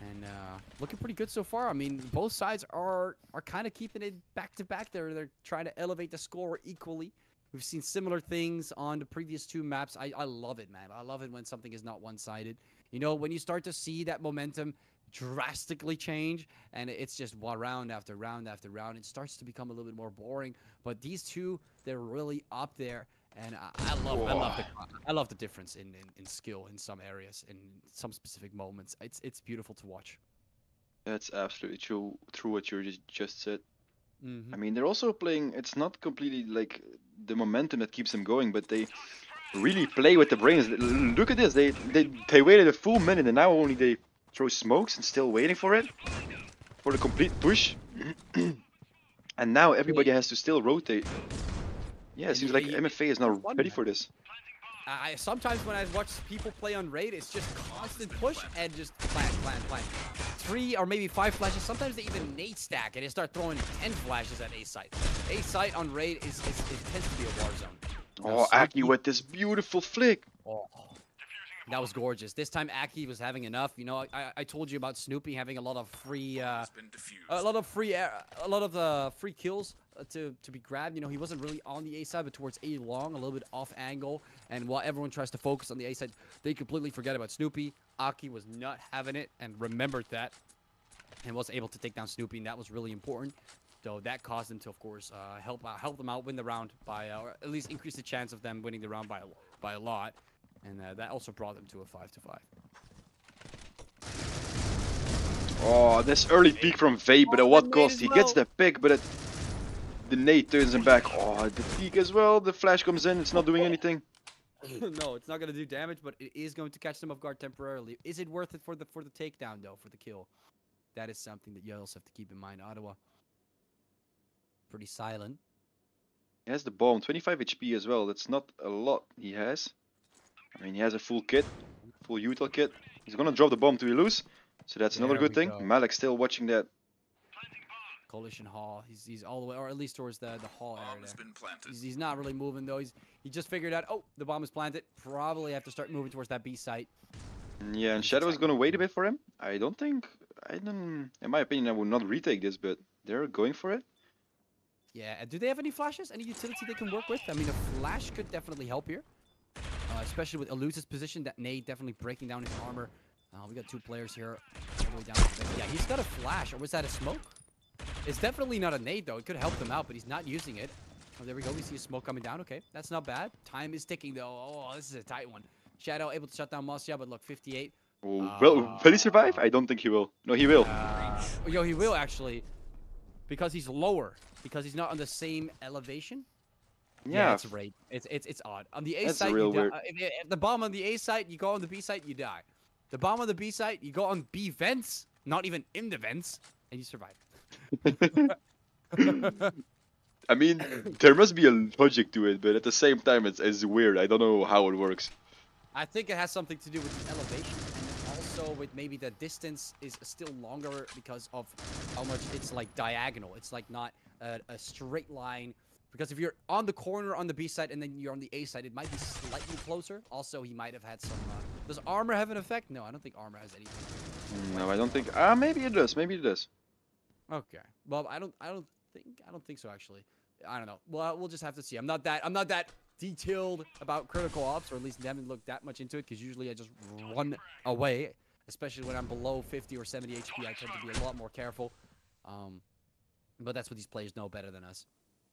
And uh, looking pretty good so far. I mean, both sides are are kind of keeping it back to back. They're they're trying to elevate the score equally. We've seen similar things on the previous two maps. I, I love it, man. I love it when something is not one-sided. You know, when you start to see that momentum drastically change and it's just one round after round after round, it starts to become a little bit more boring. But these two, they're really up there. And I, I love, I love the, I love the difference in, in, in skill in some areas, in some specific moments. It's, it's beautiful to watch. That's absolutely true. True what you just just said. Mm-hmm. I mean, they're also playing. It's not completely like the momentum that keeps them going, but they really play with the brains. Look at this. They they they waited a full minute, and now only they throw smokes and still waiting for it for the complete push. and now everybody has to still rotate. Yeah, it seems y- like y- MFA is not ready for this. I sometimes when I watch people play on raid, it's just constant push and just plant, plant, plant. Three or maybe five flashes. Sometimes they even nade stack and they start throwing ten flashes at a site. A site on raid is, is it tends to be a war zone. Oh, Aki Snoopy- with this beautiful flick. Oh, that was gorgeous. This time Aki was having enough. You know, I, I told you about Snoopy having a lot of free uh, Has been defused. a lot of free air, a lot of uh, free kills uh, to to be grabbed. You know, he wasn't really on the A side, but towards A long, a little bit off angle. And while everyone tries to focus on the A side, they completely forget about Snoopy. Aki was not having it and remembered that, and was able to take down Snoopy, and that was really important. So that caused them to, of course, uh, help out, help them out, win the round by, uh, or at least increase the chance of them winning the round by by a lot. And uh, that also brought them to a five to five. Oh, this early peek from Vape, but Oh, at what cost? as He gets the pick, but it, the nade turns him back. Oh, the peek as well. The flash comes in. It's not doing anything. no, it's not gonna do damage, but it is going to catch them off guard temporarily. Is it worth it for the for the takedown though, for the kill? That is something that you also have to keep in mind. Ottawa, pretty silent. He has the bomb, 25 HP as well. That's not a lot he has. I mean, he has a full kit, full util kit. He's gonna drop the bomb to lose, so that's another There good thing. go. Malik still watching that. Coalition Hall. He's he's all the way, or at least towards the the hall Bomb area. has been planted. He's, he's not really moving though. He's he just figured out. Oh, the bomb is planted. Probably have to start moving towards that B site. Mm, yeah, and Shadow is gonna wait a bit for him. I don't think. I don't. In my opinion, I would not retake this, but they're going for it. Yeah. and Do they have any flashes? Any utility they can work with? I mean, a flash could definitely help here, especially with Eluse's position. That nade definitely breaking down his armor. Uh, we got two players here. all the way down Yeah, he's got a flash, or was that a smoke? It's definitely not a nade though. It could help them out, but he's not using it. Oh, there we go. We see a smoke coming down. Okay, that's not bad. Time is ticking though. Oh, this is a tight one. Shadow able to shut down Mosia, but look, 58. Oh, will will he survive? I don't think he will. No, he will. Uh, yo, he will actually, because he's lower, because he's not on the same elevation. Yeah. it's right. It's it's it's odd. On the A That's site, real you die. weird. uh, If, if the bomb on the A site, you go on the B site, you die. The bomb on the B site, you go on B vents, not even in the vents, and you survive. I mean, there must be a logic to it, but at the same time, it's, it's weird. I don't know how it works. I think it has something to do with the elevation, and also with maybe the distance is still longer because of how much it's like diagonal. It's like not a, a straight line. Because if you're on the corner on the B side and then you're on the A side, it might be slightly closer. Also, he might have had some. Uh, does armor have an effect? No, I don't think armor has anything. No, I don't think. Ah, maybe it does. Maybe it does. Okay. Well, I don't. I don't think. I don't think so. Actually, I don't know. Well, we'll just have to see. I'm not that. I'm not that detailed about critical ops, or at least haven't looked that much into it. Because usually I just run away, especially when I'm below 50 or 70 HP. I tend to be a lot more careful. Um, but that's what these players know better than us.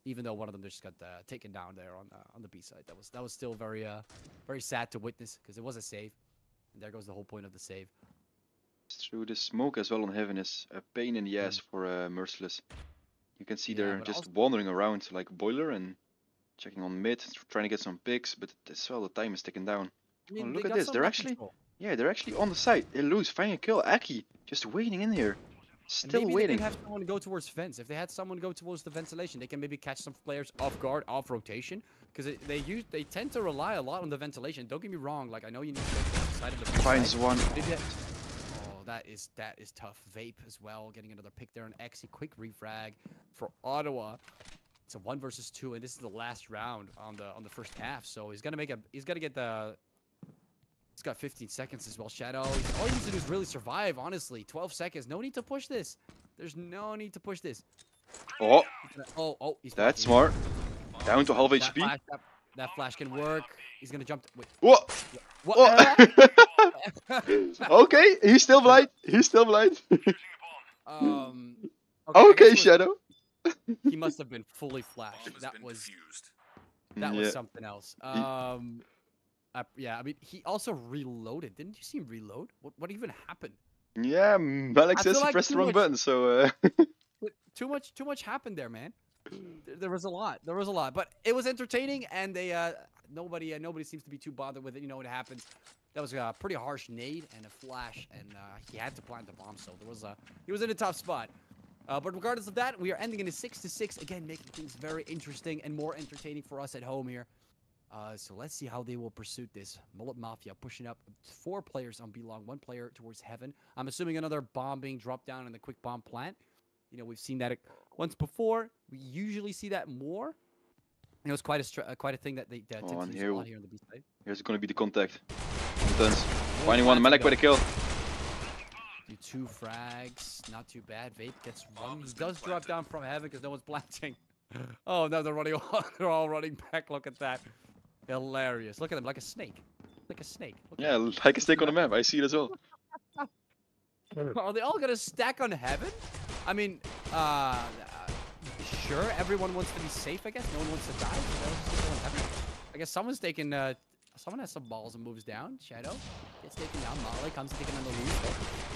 Even though one of them just got uh, taken down there on uh, on the B side, that was that was still very uh very sad to witness because it was a save, and there goes the whole point of the save. True. The smoke as well on heaven is a pain in the ass for uh, Merciless. You can see Yeah, they're just also- wandering around like boiler and checking on mid, trying to get some picks, but as well the time is ticking down. I mean, Oh, look at this, they're actually- control. Yeah, they're actually on the site. They lose, finding a kill. Aki just waiting in here, still maybe waiting. they can have someone go towards fence. If they had someone go towards the ventilation, they can maybe catch some players off guard, off rotation. Because they use, they tend to rely a lot on the ventilation. Don't get me wrong. Like I know you need to go to the side of the Finds side. one. Oh, that is that is tough. Vape as well, getting another pick there. An Exy quick refrag for Ottawa. It's a one versus two, and this is the last round on the on the first half. So he's gonna make a he's gonna get the. He's got 15 seconds as well. Shadow. All he needs to do is really survive. Honestly, 12 seconds. No need to push this. There's no need to push this. Oh, Oh, oh, he's that's he's- smart. Down to half That HP. flash, that, that flash can work. He's gonna jump. To, wait, What? what? What? okay, he's still blind. He's still blind. um. I okay, Shadow. He must have been fully flashed. That was defused. that yeah. was something else. Um. Uh, yeah, I mean, he also reloaded. Didn't you see him reload? What what even happened? Yeah, Malik I says he like pressed the wrong much- button, so uh, Too much too much happened there, man. There, there was a lot. There was a lot, but it was entertaining, and they uh nobody uh, nobody seems to be too bothered with it. You know what happens? That was a pretty harsh nade and a flash, and uh, he had to plant the bomb, so there was a he was in a tough spot. Uh, but regardless of that, we are ending in a six to six again, making things very interesting and more entertaining for us at home here. Uh, so let's see how they will pursue this. Mullet Mafia pushing up four players on B long, one player towards heaven. I'm assuming another bomb being dropped down in the quick bomb plant. You know, we've seen that once before. We usually see that more. It was quite a quite a thing that they tend Oh, to here a here on the B side. here's gonna be the contact. Tons. Finding one, Malik with a kill. Do two frags, not too bad. Vape gets one. He does drop down from heaven because no one's planting. oh no, they're running. All, they're all running back. Look at that, hilarious. Look at them like a snake, like a snake. Look Yeah, like a snake on the map. I see it as well. Are they all gonna stack on heaven? I mean, uh, uh, sure. Everyone wants to be safe. I guess no one wants to die. so they'll just go on heaven. I guess someone's taking. Uh, someone has some balls and moves down. Shadow gets taken down. Molly comes taking on the lead.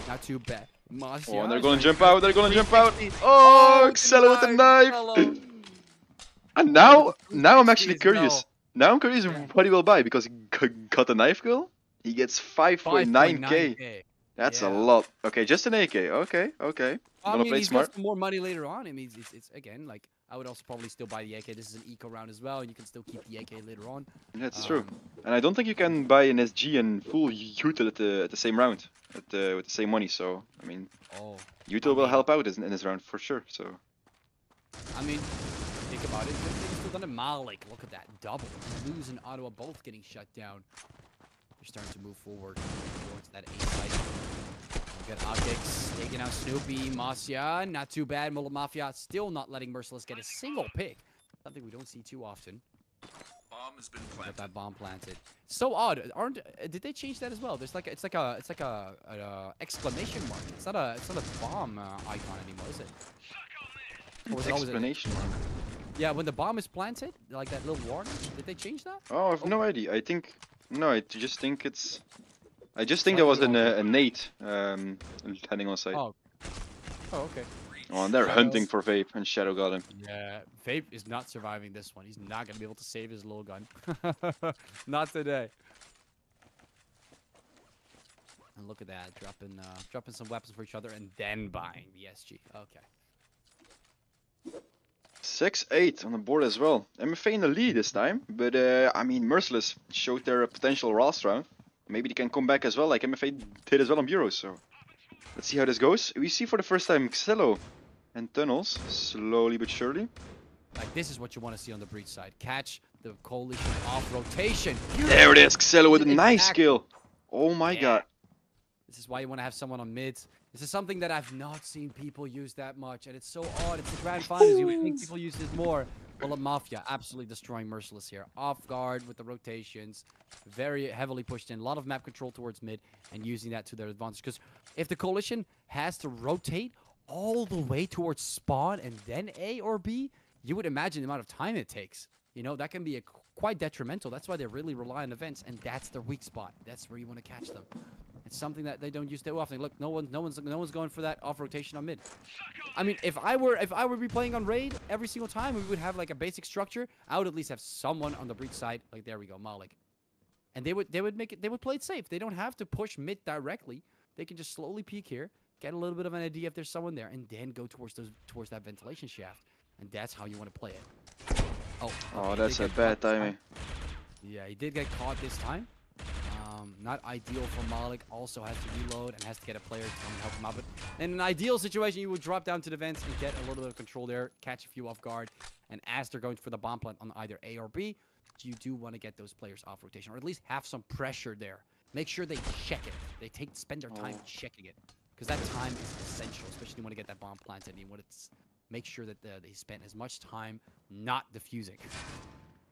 Not too bad. Marcia Oh, and they're gonna jump out. They're gonna jump out. Oh, the Xella with the knife, knife. And now, now I'm actually 360s, curious. No. Now I'm curious Yeah. what he will buy because he got a knife kill. He gets 5.9k. 5.9K. That's a lot. Okay, just an AK. Okay, okay. I Gonna mean, play he's smart. more money later on. I mean, it's, it's, again like I would also probably still buy the AK. This is an eco round as well, and you can still keep the AK later on. That's true. Um, And I don't think you can buy an SG and full util at the at the same round, at the with the same money. So I mean, Oh, util will help out in, in this round for sure. So I mean, think about it. They've done it. Malik, look at that double. Lose and Ottawa both getting shut down. They're starting to move forward towards that A site. We got Optics taking out Snoopy, Masya, not too bad. Mullet Mafia still not letting Merciless get a single pick. Something we don't see too often. Bomb has been Got planted. that bomb planted. So odd. Aren't uh, did they change that as well? There's like a, it's like a it's like a, a, uh exclamation mark. It's not a it's not a bomb uh, icon anymore, is it? Or was it always a- Explanation mark. Yeah, when the bomb is planted, like that little warning. Did they change that? Oh, I've no idea. I think no. I just think it's. I just think there was an, uh, a nade um, landing on site. Oh. Oh, okay. Oh, and they're Shadow. hunting for Vape, and Shadow got him. Yeah, Vape is not surviving this one. He's not gonna be able to save his little gun. not today. And look at that, dropping uh, dropping some weapons for each other and then buying the SG. Okay. 6-8 on the board as well. MFA in the lead this time, but uh, I mean, Merciless showed their potential last round. Maybe they can come back as well, like MFA did as well on Bureau, so... Let's see how this goes. We see for the first time Xello and Tunnels, slowly but surely. Like this is what you want to see on the breach side. Catch the coalition off rotation. There it is, Xello with a nice skill. Oh my Yeah. god. This is why you want to have someone on mids. This is something that I've not seen people use that much, and it's so odd. It's the grand finals. You would think people use this more. Well, Mafia absolutely destroying Merciless here. Off guard with the rotations, very heavily pushed in. A lot of map control towards mid, and using that to their advantage. Because if the coalition has to rotate all the way towards spawn and then A or B, you would imagine the amount of time it takes. You know that can be a, quite detrimental. That's why they really rely on events, and that's their weak spot. That's where you want to catch them. It's something that they don't use too often. Look, no one, no one's, no one's going for that off rotation on mid. I mean, if I were, if I were be playing on raid every single time, we would have like a basic structure. I would at least have someone on the breach side. Like there we go, Malik, and they would, they would make it, they would play it safe. They don't have to push mid directly. They can just slowly peek here, get a little bit of an idea if there's someone there, and then go towards those, towards that ventilation shaft. And that's how you want to play it. Oh, Oh, okay, that's a bad caught this time. timing. Yeah, he did get caught this time. Not ideal for Malik. Also has to reload and has to get a player to come and help him out. But in an ideal situation, you would drop down to the vents and get a little bit of control there, catch a few off guard. And as they're going for the bomb plant on either A or B, you do want to get those players off rotation, or at least have some pressure there. Make sure they check it. They take spend their time Oh. checking it, because that time is essential, especially when you want to get that bomb planted. And you want to make sure that uh, they spend as much time not defusing.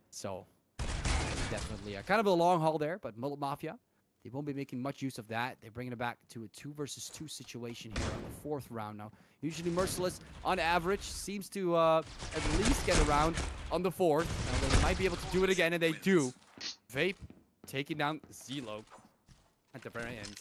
So definitely uh, kind of a long haul there, but Mullet Mafia, they won't be making much use of that. They're bringing it back to a two versus two situation here on the fourth round now. Usually Merciless, on average, seems to uh, at least get around on the fourth. They might be able to do it again, and they do. Vape taking down Zelo at the very end,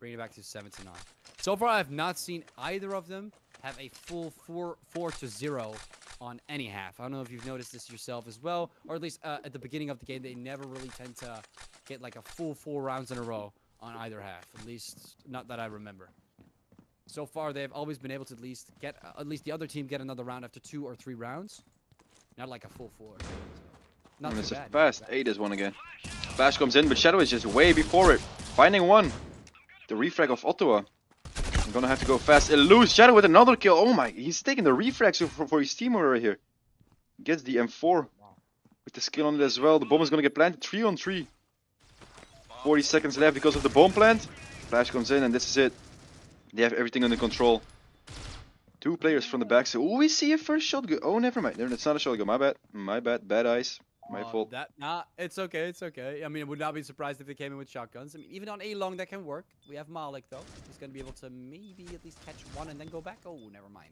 bringing it back to seven to nine. So far, I have not seen either of them have a full four four to zero on any half. I don't know if you've noticed this yourself as well, or at least uh, at the beginning of the game, they never really tend to get like a full four rounds in a row on either half. At least not that I remember. So far, they've always been able to at least get uh, at least the other team get another round after two or three rounds, not like a full four. Not it's a bad. fast 8 is one again. Flash comes in, but Shadow is just way before it. Finding one. The refrag of Ottawa. I'm gonna have to go fast. Eludes Shadow with another kill. Oh my, he's taking the refrags for, for his team over here. Gets the M4 with the skill on it as well. The bomb is gonna get planted. 3 on 3. 40 seconds left because of the bomb plant. Flash comes in and this is it. They have everything under control. Two players from the back. So oh, we see a first shotgun. Oh, never mind. It's not a shotgun. My bad. My bad. Bad eyes. My Uh, fault. That nah, it's okay, it's okay. I mean, I would not be surprised if they came in with shotguns. I mean, even on A long that can work. We have Malik though. He's gonna be able to maybe at least catch one and then go back. Oh, never mind.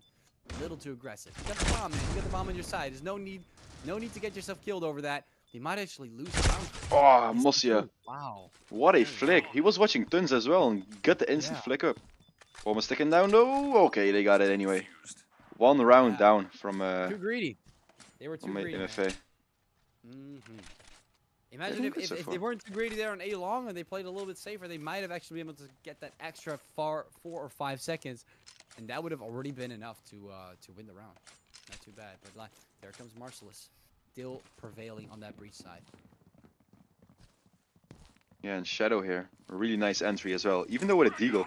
A little too aggressive. You got the bomb, man. You got the bomb on your side. There's no need, no need to get yourself killed over that. They might actually lose. Oh, Yes, Mosia. Wow. What a flick. He was watching Tuns as well and got the instant Yeah. flick up. Almost sticking down though. Okay, they got it anyway. One round Yeah. down from uh Too greedy. They were too from greedy. man. MFA. hmm Imagine if, if, so if they weren't too greedy there on A long and they played a little bit safer, they might have actually been able to get that extra far four or five seconds, and that would have already been enough to uh, to win the round. Not too bad, but like, there comes Marcellus, still prevailing on that breach side. Yeah, and Shadow here. A really nice entry as well. Even though with a Deagle.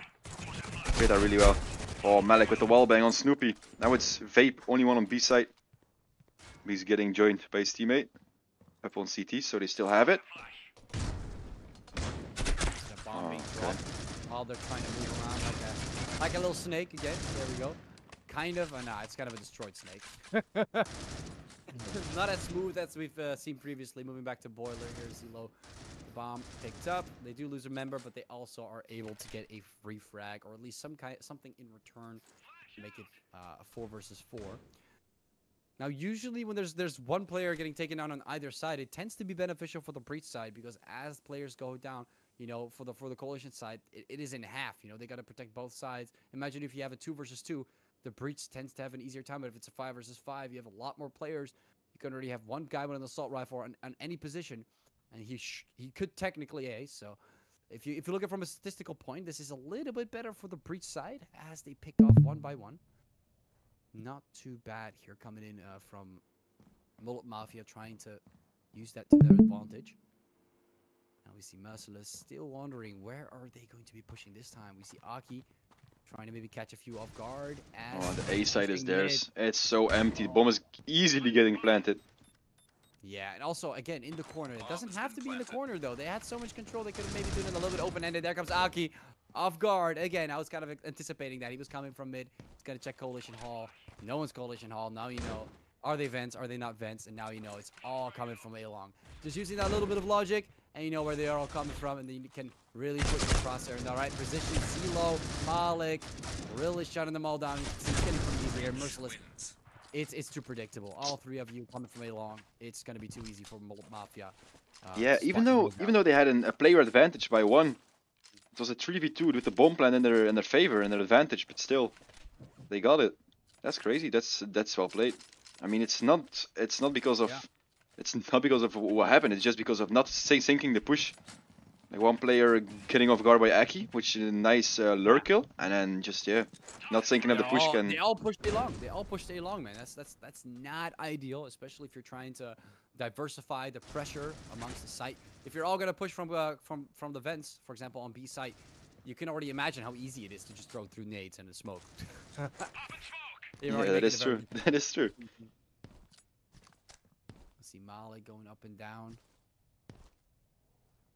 Played that really well. Oh, Malik with the wall bang on Snoopy. Now it's Vape, only one on B side. He's getting joined by his teammate. Up on CT, so they still have it. The bomb Oh, being okay. while they're trying to move around like a like a little snake again. There we go. Kind of, uh, nah, it's kind of a destroyed snake. Not as smooth as we've uh, seen previously. Moving back to Boiler here, Zelo. The bomb picked up. They do lose a member, but they also are able to get a free frag, or at least some kind, something in return to make it uh, a four versus four. Now, usually when there's there's one player getting taken down on either side, it tends to be beneficial for the breach side because as players go down, you know, for the for the coalition side, it, it is in half. You know, they got to protect both sides. Imagine if you have a two versus two, the breach tends to have an easier time. But if it's a five versus five, you have a lot more players. You can already have one guy with an assault rifle on, on any position, and he he could technically ace. So, if you if you look at it from a statistical point, this is a little bit better for the breach side as they pick off one by one. Not too bad here coming in uh, from Mullet Mafia trying to use that to their advantage. Now we see Merciless still wondering where are they going to be pushing this time. We see Aki trying to maybe catch a few off guard. As Oh, the A side is pushing mid. theirs. It's so empty. The bomb is easily getting planted. Yeah, and also again in the corner. It doesn't have to be in the corner though. They had so much control. They could have maybe done it a little bit open-ended. There comes Aki, off guard again. I was kind of anticipating that he was coming from mid. He's gonna check coalition hall. No one's coalition hall. Now you know. Are they vents? Are they not vents? And now you know it's all coming from A long. Just using that little bit of logic, and you know where they are all coming from, and then you can really put the crosshair in the right position. Zelo, Malik, really shutting them all down. It's getting pretty easy here. Merciless it's it's too predictable. All three of you coming from A long, it's gonna be too easy for Mafia. Uh, Yeah, even though even though they had an, a player advantage by one, it was a 3v2 with the bomb plan in their in their favor and their advantage, but still, they got it. That's crazy. That's that's well played. I mean, it's not it's not because of Yeah. it's not because of what happened. It's just because of not sinking the push. Like one player getting off guard by Aki, which is a nice uh, lure kill, and then just yeah, not syncing up the push all, can. They all pushed A long. They all pushed A long, man. That's that's that's not ideal, especially if you're trying to diversify the pressure amongst the site. If you're all gonna push from uh, from from the vents, for example, on B site, you can already imagine how easy it is to just throw through nades and the smoke. You're Yeah, already that making is it very true. That is true. Let's see Malik going up and down.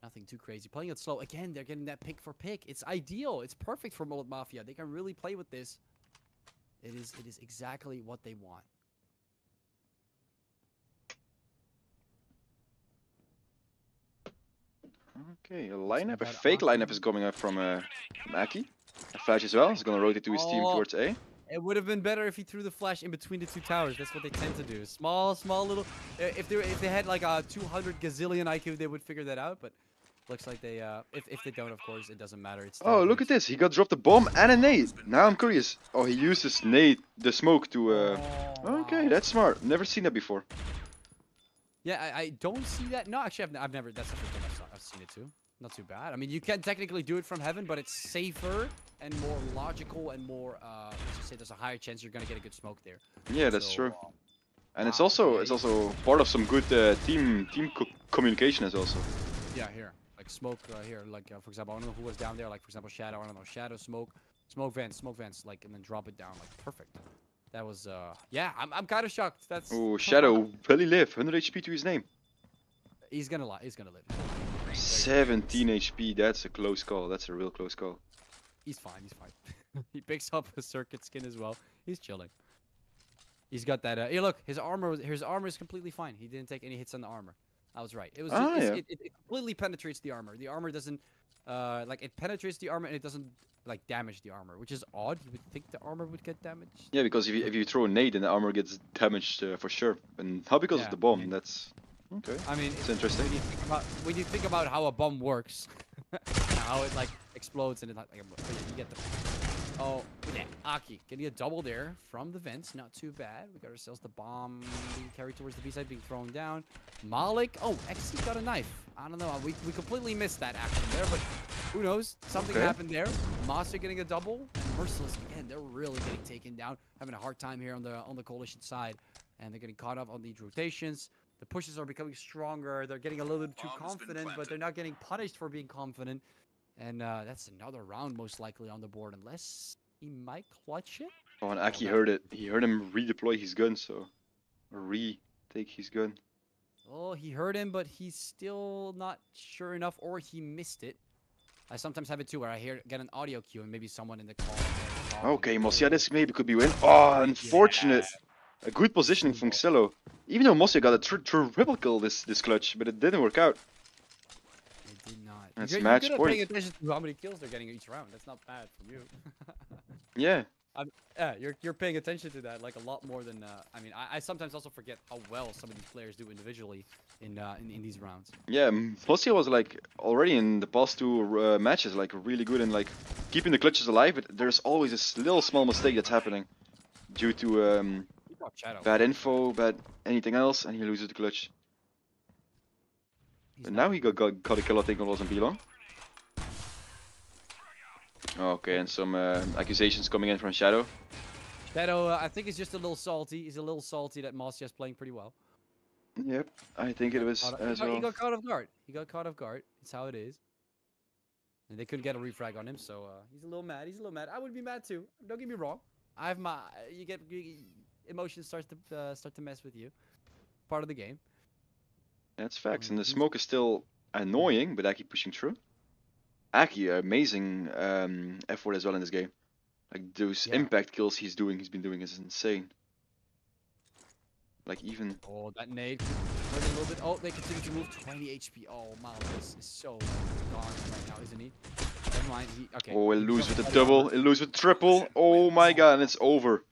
Nothing too crazy. Playing it slow. Again, they're getting that pick for pick. It's ideal. It's perfect for Mullet Mafia. They can really play with this. It is it is exactly what they want. Okay, a lineup, a fake lineup is coming up from uh, from Aki. A flash as well. He's gonna rotate to his team Oh. towards A. It would have been better if he threw the flash in between the two towers. That's what they tend to do. Small, small little. uh, If they were- if they had like a 200 gazillion IQ, they would figure that out. But looks like they uh if if they don't, of course, it doesn't matter. It's Oh, look at this. He got dropped a bomb and a nade. Now I'm curious. Oh, he used his nade, the smoke to. Uh... Oh, Okay, wow. that's smart. Never seen that before. Yeah, I, I don't see that. No, actually, I've, n- I've never. That's the first time I've, seen it too. Not too bad. I mean, you can technically do it from heaven, but it's safer and more logical and more. Uh, let's just say there's a higher chance you're gonna get a good smoke there. Yeah, that's So, true. uh, And it's wow, also it's also part of some good uh, team team co communication as also. yeah, here, like smoke uh, here, like uh, for example, I don't know who was down there. Like for example, shadow. I don't know, shadow, smoke, smoke vents, smoke vents, like, and then drop it down, like perfect. That was uh, yeah. I'm I'm kind of shocked. That's Oh, Shadow, will he live? 100 HP to his name. He's gonna lie. He's gonna live. Very good. 17 HP. That's a close call. That's a real close call. He's fine. He's fine. he picks up a circuit skin as well. He's chilling. He's got that. Uh, hey, look, his armor. was- His armor is completely fine. He didn't take any hits on the armor. I was right. It was. Ah, yeah. it, it, it completely penetrates the armor. The armor doesn't. Uh, like it penetrates the armor and it doesn't like damage the armor, which is odd. You would think the armor would get damaged. Yeah, because if you, if you throw a nade, then the armor gets damaged uh, for sure. And how because Yeah, of the bomb? That's okay. I mean, It's interesting. when you think about when you think about how a bomb works, how it like explodes and it like, like you get the. Oh, yeah, Aki getting a double there from the vents, not too bad. We got ourselves the bomb being carried towards the B side, being thrown down. Malik, oh, XC got a knife. I don't know, we, we completely missed that action there, but who knows? Something Okay. happened there. Master getting a double, and Merciless again. They're really getting taken down, having a hard time here on the on the coalition side, and they're getting caught up on these rotations. The pushes are becoming stronger. They're getting a little bit too Bomb has been confident, but they're not getting punished for being confident. And uh, that's another round most likely on the board, unless he might clutch it. Oh, and Aki that- heard it. He heard him redeploy his gun, so or retake his gun. Oh, he heard him, but he's still not sure enough, or he missed it. I sometimes have it too, where I hear get an audio cue and maybe someone in the call. Okay, Mosia, this maybe could be win. Oh, unfortunate. A good positioning from Xillo. Even though Mosia got a tri triple kill this this clutch, but it didn't work out. It did not. That's you're, match you're point. paying attention to how many kills they're getting each round. That's not bad from you. Yeah. yeah, you're you're paying attention to that like a lot more than. Uh, I mean, I, I sometimes also forget how well some of these players do individually in uh, in, in these rounds. Yeah, Mosia was like already in the past two uh, matches like really good in like keeping the clutches alive, but there's always this little small mistake that's happening due to um, Shadow. bad info, bad anything else, and he loses the clutch. He's But now he got, got, got a kill, I think it wasn't B-long. Okay, and some uh, accusations coming in from Shadow. Shadow, uh, I think he's just a little salty. He's a little salty that Mosia's playing pretty well. Yep, I think it was Caught- as he, got, he well. got caught off guard. He got caught off guard. It's how it is. And they couldn't get a refrag on him, so uh, he's a little mad. He's a little mad. I would be mad too. Don't get me wrong. I have my you get you, emotions starts to uh, start to mess with you. Part of the game. That's facts, and the Mhm. smoke is still annoying, but Aki pushing through. Aki, amazing um, effort as well in this game. Like those Yeah. impact kills he's doing, he's been doing is insane. Like even Oh, that nade. Hurt a little bit. Oh, they continue to move. 20 HP. Oh, Miles is, is so gone right now, isn't he? Never mind. He, okay. oh, he'll lose with the double, armor. he'll lose with triple. Oh my god, and it's over.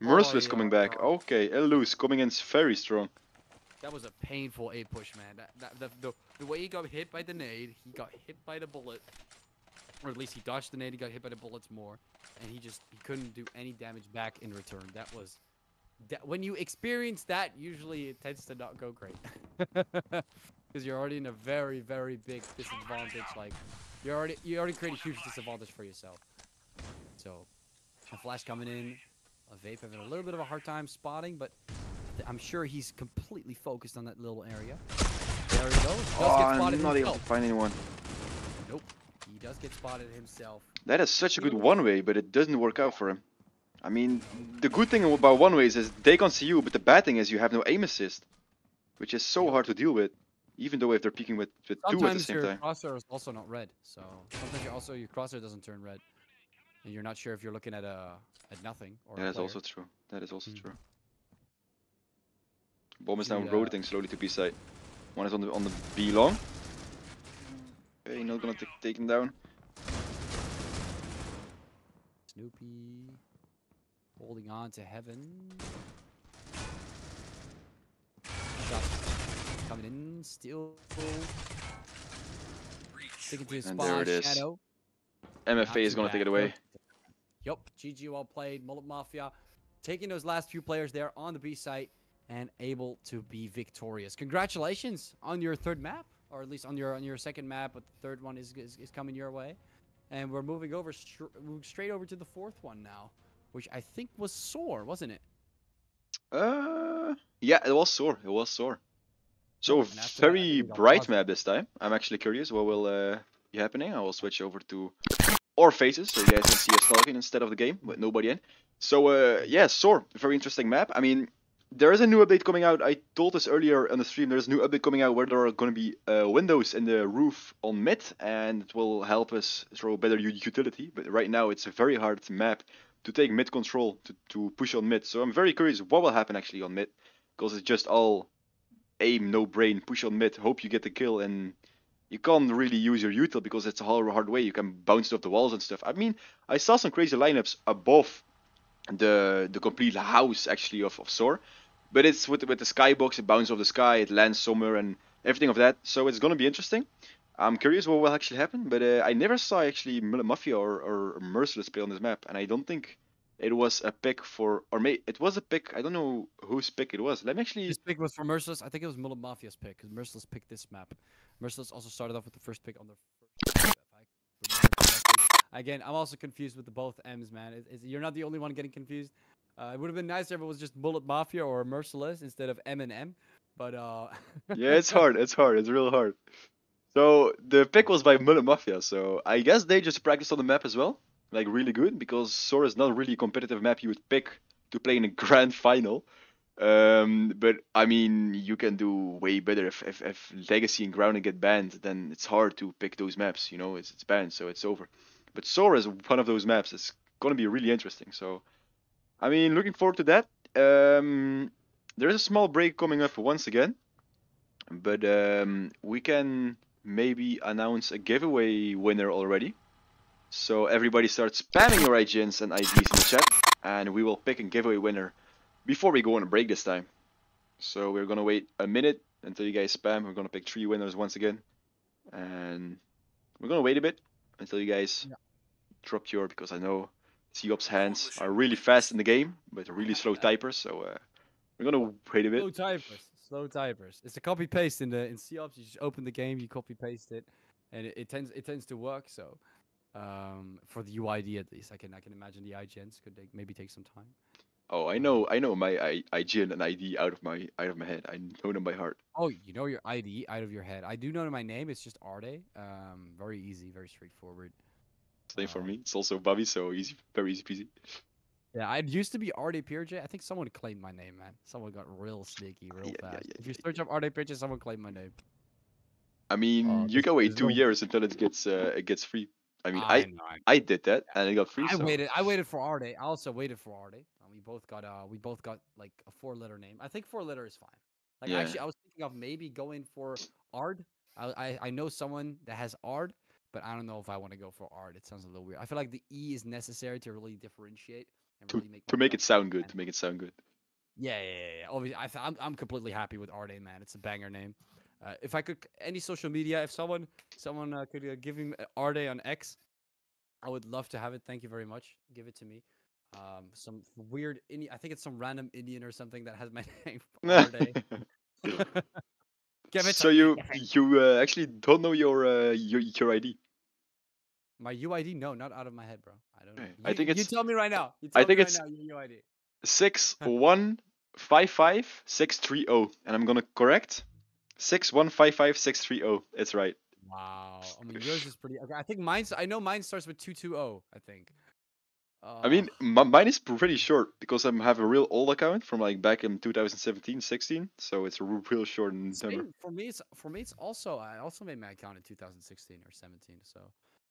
Merciless oh, yeah, coming back. Okay, he'll coming in very strong. That was a painful A push, man. That, that, the, the, the way he got hit by the nade, he got hit by the bullet. Or at least he dodged the nade, he got hit by the bullets more. And he just he couldn't do any damage back in return. That was... That, when you experience that, usually it tends to not go great. Because you're already in a very, very big disadvantage. Like, you already you already create a huge disadvantage for yourself. So, a flash coming in. A vape having a little bit of a hard time spotting, but I'm sure he's completely focused on that little area. There he goes. Does Oh, I'm not able to himself. find anyone. Nope. He does get spotted himself. That is such a good one way, but it doesn't work out for him. I mean, the good thing about one ways is they can see you, but the bad thing is you have no aim assist, which is so hard to deal with, even though if they're peeking with, with two at the same time. Sometimes your crosshair is also not red, so sometimes also your crosshair doesn't turn red, and you're not sure if you're looking at a at nothing or. a That is also true. That is also Mm. true. Bomb is now The, uh, rotating slowly to B side. One is on the on the B long. Okay, not gonna take him down. Snoopy holding on to heaven. Shots coming in, still Reach. sticking to his And spot. there it is. Shadow. MFA is gonna take it away. Yup, GG well played. Mullet Mafia taking those last few players there on the B site and able to be victorious. Congratulations on your third map, or at least on your on your second map, but the third one is is, is coming your way. And we're moving over str- moving straight over to the fourth one now, which I think was Soar, wasn't it? Uh, yeah, it was Soar. It was Soar. So that, very think we got bright map this time. I'm actually curious what will uh, be happening. I will switch over to our faces so you guys can see us talking instead of the game with nobody in. So uh, yeah, Soar, very interesting map. I mean, there is a new update coming out. I told this earlier on the stream. There's a new update coming out where there are going to be uh, windows in the roof on mid, and it will help us throw better utility. But right now, it's a very hard map to take mid control to, to push on mid. So I'm very curious what will happen actually on mid, because it's just all aim, no brain, push on mid, hope you get the kill, and you can't really use your util because it's a hard, hard way. You can bounce it off the walls and stuff. I mean, I saw some crazy lineups above the the complete house actually of, of Soar, but it's with with the skybox, it bounces off the sky, it lands somewhere, and everything of that. So it's gonna be interesting. I'm curious what will actually happen, but uh, I never saw actually Mafia or, or Merciless play on this map, and I don't think it was a pick for, or may it was a pick. I don't know whose pick it was. Let me actually. This pick was for Merciless. I think it was Mullet Mafia's pick because Merciless picked this map. Merciless also started off with the first pick on the first map, if I remember correctly. Again, I'm also confused with the both M's, man. It, it's, you're not the only one getting confused. Uh, it would have been nicer if it was just Bullet Mafia or Merciless instead of M and M. But uh, yeah, it's hard. It's hard. It's real hard. So the pick was by Mullet Mafia. So I guess they just practiced on the map as well. Like really good because Sora is not really a competitive map you would pick to play in a grand final. Um, but I mean, you can do way better if, if, if Legacy and Grounded get banned, then it's hard to pick those maps. You know, it's it's banned, so it's over. But Sora is one of those maps. It's gonna be really interesting. So, I mean, looking forward to that. Um, there is a small break coming up once again, but um, we can maybe announce a giveaway winner already. So everybody starts spamming your IGNs and IDs in the chat, and we will pick a giveaway winner before we go on a break this time. So we're gonna wait a minute until you guys spam. We're gonna pick three winners once again, and we're gonna wait a bit until you guys Yeah. drop your because I know Seop's hands are really fast in the game, but really slow typers. So uh, we're gonna wait a bit. Slow typers. Slow typers. It's a copy paste in the in COps. You just open the game, you copy paste it, and it, it tends it tends to work. So um, for the UID at least, I can I can imagine the IGNs could take, maybe take some time. Oh, I know, I know my I, IGN and ID out of my out of my head. I know them by heart. Oh, you know your ID out of your head. I do know my name. It's just Arde. Um, very easy, very straightforward. Same for Uh, me. It's also Bobby, so easy, very easy peasy. Yeah, I used to be Arde Pierje. I think someone claimed my name, man. Someone got real sneaky, real Yeah, yeah, fast. yeah, if you yeah, search up Arde Pierje, someone claimed my name. I mean, Oh, you can wait two no- years until it gets uh, it gets free. I mean, I know, I I did that and I got free. I so. waited. I waited for Arde. I also waited for Arde. And we both got uh we both got like a four letter name. I think four letter is fine. Like Yeah. actually I was thinking of maybe going for Ard. I, I I know someone that has Ard, but I don't know if I want to go for Ard. It sounds a little weird. I feel like the E is necessary to really differentiate and To- really make To make it sound good, to make it sound good. yeah, yeah, yeah. yeah. Obviously, I th- I'm I'm completely happy with Arde, man. It's a banger name. Uh, if I could, any social media, if someone someone uh, could uh, give him uh, Arde on X, I would love to have it. Thank you very much. Give it to me. Um, some weird Indian. I think it's some random Indian or something that has my name. Arde. give it. so to me, you you uh, actually don't know your uh, your your ID. My UID? No, not out of my head, bro. I don't know. Okay, I You- think you tell me right now. You I tell think me it's- right now your UID. Six one five five six three zero, and I'm gonna correct. Six one five five six three zero. It's right. Wow. I mean, yours is pretty. Okay, I think mine's. I know mine starts with two two zero. I think. Uh, I mean, mine is pretty short because I have a real old account from like back in 2017, 16. So it's a real short number. For me, it's for me. It's also I also made my account in 2016 or 17. So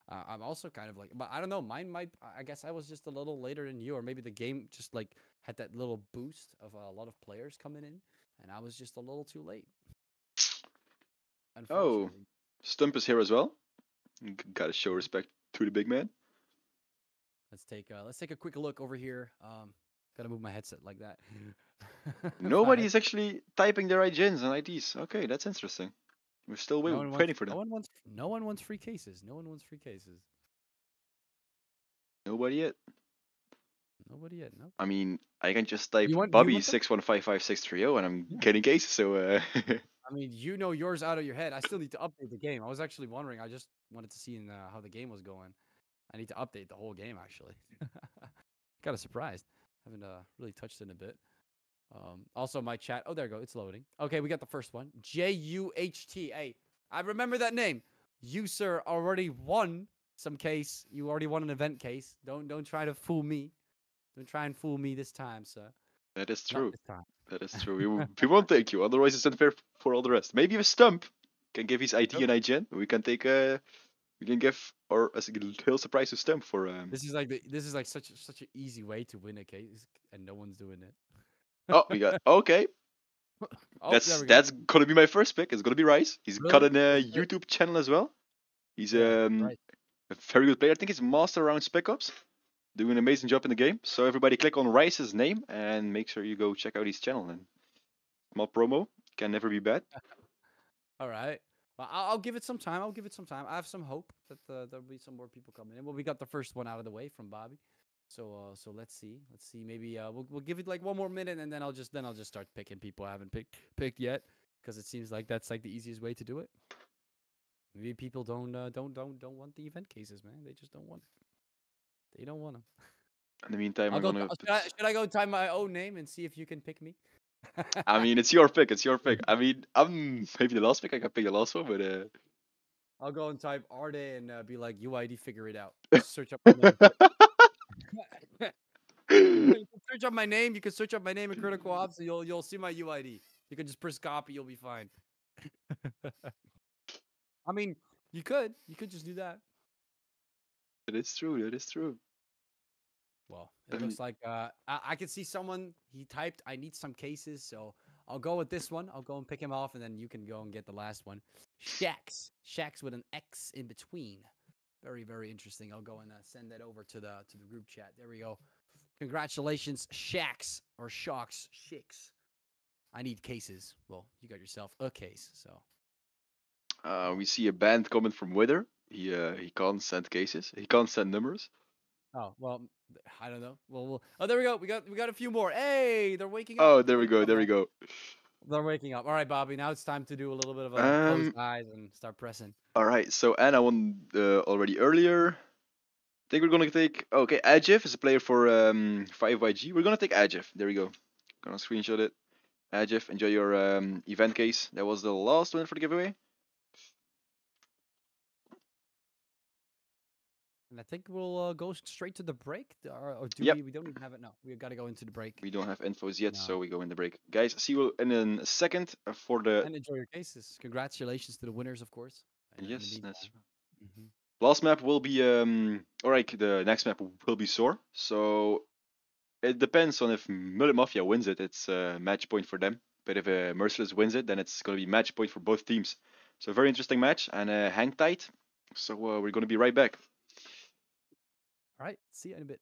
uh, I'm also kind of like, but I don't know. Mine might. I guess I was just a little later than you, or maybe the game just like had that little boost of a lot of players coming in, and I was just a little too late. Oh. Stump is here as well. Gotta show respect to the big man. Let's take uh, let's take a quick look over here. Um, gotta move my headset like that. Nobody is actually typing their IGNs and IDs. Okay, that's interesting. We're still wait- No one waiting wants, for No them. one wants. No one wants free cases. No one wants free cases. Nobody yet. Nobody yet. No. I mean, I can just type want- Bobby six one five five six three zero, and I'm Yeah. getting cases. So uh, I mean, you know yours out of your head. I still need to update the game. I was actually wondering. I just wanted to see in, uh, how the game was going. I need to update the whole game actually. Kind of surprised. Haven't uh, really touched it in a bit. Um, also, my chat. Oh, there we go. It's loading. Okay, we got the first one. J U H T A. I remember that name. You sir already won some case. You already won an event case. Don't don't try to fool me. Don't try and fool me this time, sir. that is Not true. this time. That is true. We, w- we won't take you. Otherwise, it's unfair for all the rest. Maybe if Stump can give his ID and IGN, we can take a. we can give or a little surprise to Stump for um. This is like the, this is like such such an easy way to win a case, and no one's doing it. Oh, we got okay. Oh, that's there go. that's gonna be my first pick. It's gonna be Rice. He's got a uh, YouTube channel as well. He's Yeah, um right. a very good player. I think he's master around spec ops. Doing an amazing job in the game. So everybody click on Rice's name and make sure you go check out his channel. And small promo can never be bad. All right. Well, I'll, I'll give it some time. I'll give it some time. I have some hope that uh, there'll be some more people coming in. Well, we got the first one out of the way from Bobby. So, uh, so let's see. Let's see. Maybe uh, we'll we'll give it like one more minute, and then I'll just then I'll just start picking people I haven't picked picked yet, because it seems like that's like the easiest way to do it. Maybe people don't uh, don't don't don't want the event cases, man. They just don't want it. They don't want them. In the meantime, I'll I'm go. gonna. should, I, should I go type my own name and see if you can pick me? I mean, it's your pick. It's your pick. I mean, I'm maybe the last pick. I can pick the last one, but uh, I'll go and type Arde and uh, be like UID. Figure it out. Search up. My name. you can search up my name. You can search up my name in Critical Ops, and you'll you'll see my UID. You can just press copy. You'll be fine. I mean, you could. You could just do that. It is true. It is true. Well, it looks like uh, I, I can see someone. He typed, "I need some cases," so I'll go with this one. I'll go and pick him off, and then you can go and get the last one. Shax, Shax with an X in between. Very, very interesting. I'll go and uh, send that over to the to the group chat. There we go. Congratulations, Shax or Shocks, Shix. I need cases. Well, you got yourself a case, so Uh, we see a band coming from Wither. He uh, he can't send cases. He can't send numbers. Oh well. I don't know. Well, we'll oh, there we go. We got we got a few more. Hey, they're waking up. Oh, there we go. There we go. They're waking up. All right, Bobby. Now it's time to do a little bit of a close Um, eyes and start pressing. All right. So Anna won uh, already earlier. I think we're gonna take. Okay, Ajif is a player for um 5YG. We're gonna take Ajif. There we go. Gonna screenshot it. Ajif, enjoy your um event case. That was the last one for the giveaway. And I think we'll uh, go straight to the break. Or, or do Yep. we? We don't even have it. No, we got to go into the break We don't have infos yet, No. so we go in the break. Guys, see you in a second uh, for the and enjoy your cases. Congratulations to the winners, of course. and, yes. That's meantime- Mhm. Last map will be um alright the next map will be Soar. So it depends on if Mullet Mafia wins it, it's a match point for them. But if uh, Merciless wins it, then it's gonna be match point for both teams. So very interesting match and uh, hang tight. So uh, we're gonna be right back. All right. See you in a bit.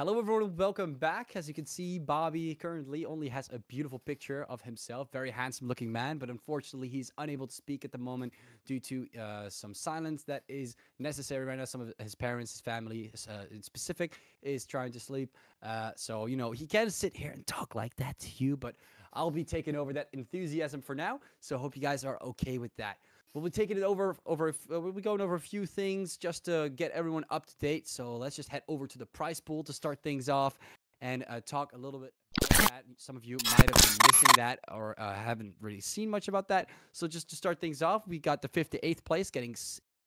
Hello, everyone. Welcome back. As you can see, Bobby currently only has a beautiful picture of himself. Very handsome looking man, but unfortunately, he's unable to speak at the moment due to uh, some silence that is necessary right now. Some of his parents, his family uh, in specific, is trying to sleep. Uh, so, you know, he can sit here and talk like that to you, but I'll be taking over that enthusiasm for now. So, hope you guys are okay with that. We'll be taking it over over. We'll be going over a few things just to get everyone up to date. So let's just head over to the price pool to start things off and uh, talk a little bit that. Some of you might have been missing that or uh, haven't really seen much about that. So just to start things off, we got the fifth to eighth place getting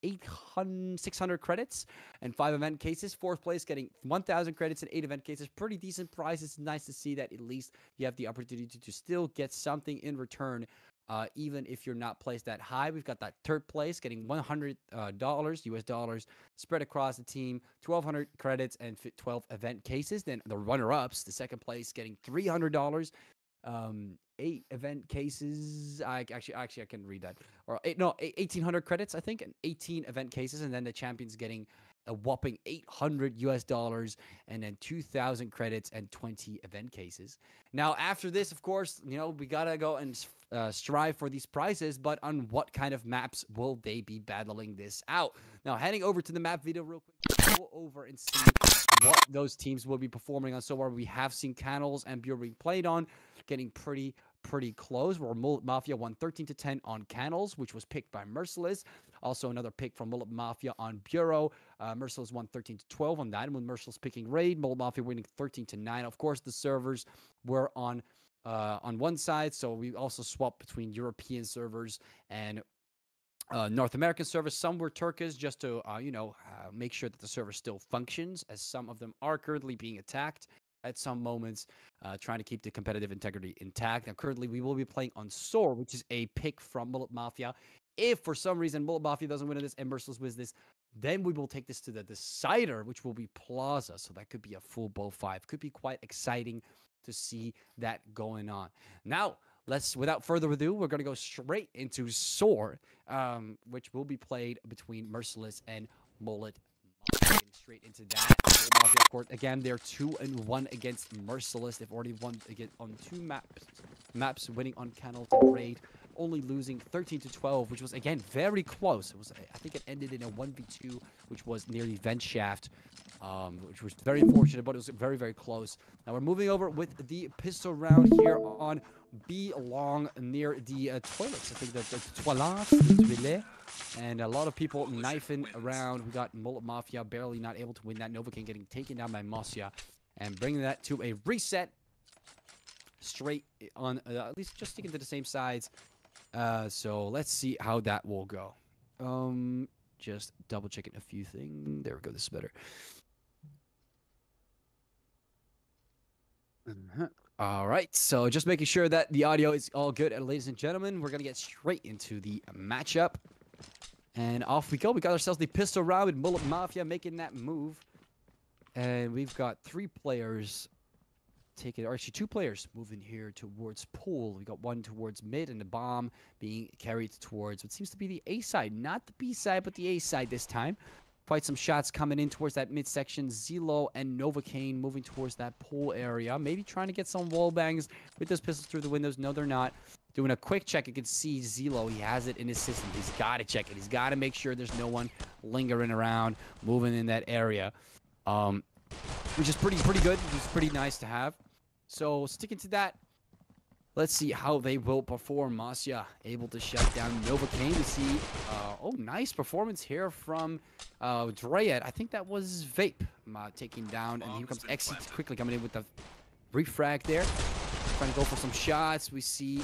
800, 600 credits and five event cases. Fourth place getting 1,000 credits and eight event cases. Pretty decent price. It's nice to see that at least you have the opportunity to, to still get something in return uh, even if you're not placed that high. We've got that third place getting $100 uh, US dollars spread across the team, 1,200 credits and 12 event cases. Then the runner ups, the second place, getting $300. Um, eight event cases. I actually, actually, I can read that. Or eight, no, 1,800 credits, I think, and 18 event cases. And then the champions getting a whopping 800 US dollars and then 2,000 credits and 20 event cases. Now, after this, of course, you know, we gotta go and uh, strive for these prizes, but on what kind of maps will they be battling this out? Now, heading over to the map video real quick, go over and see what those teams will be performing on so far. We have seen Canals and Bureau being played on, getting pretty pretty close. Where Mafia won 13 to 10 on Canals, which was picked by Merciless. Also, another pick from Mullet Mafia on Bureau. Uh, Merciless won 13 to 12 on that. And when Merciless picking Raid, Mullet Mafia winning 13 to 9. Of course, the servers were on uh, on one side. So we also swapped between European servers and uh, North American servers. Some were Turkish just to, uh, you know, uh, make sure that the server still functions, as some of them are currently being attacked at some moments, uh, trying to keep the competitive integrity intact. Now, currently, we will be playing on SOAR, which is a pick from Mullet Mafia. If for some reason Mullet Mafia doesn't win this and Merciless wins this, then we will take this to the decider, which will be Plaza. So that could be a full bow five. Could be quite exciting to see that going on. Now, let's without further ado, we're gonna go straight into SOAR, um, which will be played between Merciless and Mullet. Straight into that. Mafia, of course, again, they're two and one against Merciless. They've already won again on two maps, maps winning on Canal to Raid, only losing 13 to 12, which was again very close. It was, I think, it ended in a 1v2, which was near the vent shaft um, which was very fortunate, but it was very, very close. Now we're moving over with the pistol round here on B long near the uh, toilets. I think that's the and a lot of people knifing around. We got Mullet Mafia barely not able to win that. Novocaine getting taken down by Mosia and bringing that to a reset straight on, uh, at least just sticking to the same sides. Uh, so let's see how that will go. Um, just double checking a few things. There we go. This is better. Uh-huh. All right, so just making sure that the audio is all good. And ladies and gentlemen, we're going to get straight into the matchup. And off we go. We got ourselves the pistol round with Mullet Mafia making that move. And we've got three players taking, or actually two players moving here towards pool. We got one towards mid and the bomb being carried towards what seems to be the A side. Not the B side, but the A side this time. Quite some shots coming in towards that midsection. Zelo and Novocaine moving towards that pool area. Maybe trying to get some wall bangs with those pistols through the windows. No, they're not. Doing a quick check, you can see Zelo. He has it in his system. He's got to check it. He's got to make sure there's no one lingering around, moving in that area. Um, which is pretty pretty good. It's pretty nice to have. So sticking to that, Let's see how they will perform. Masya able to shut down Novocaine. We see, uh, oh, nice performance here from uh, Dryad. I think that was Vape uh, taking down, and here comes Exit quickly coming in with the refrag there. Trying to go for some shots. We see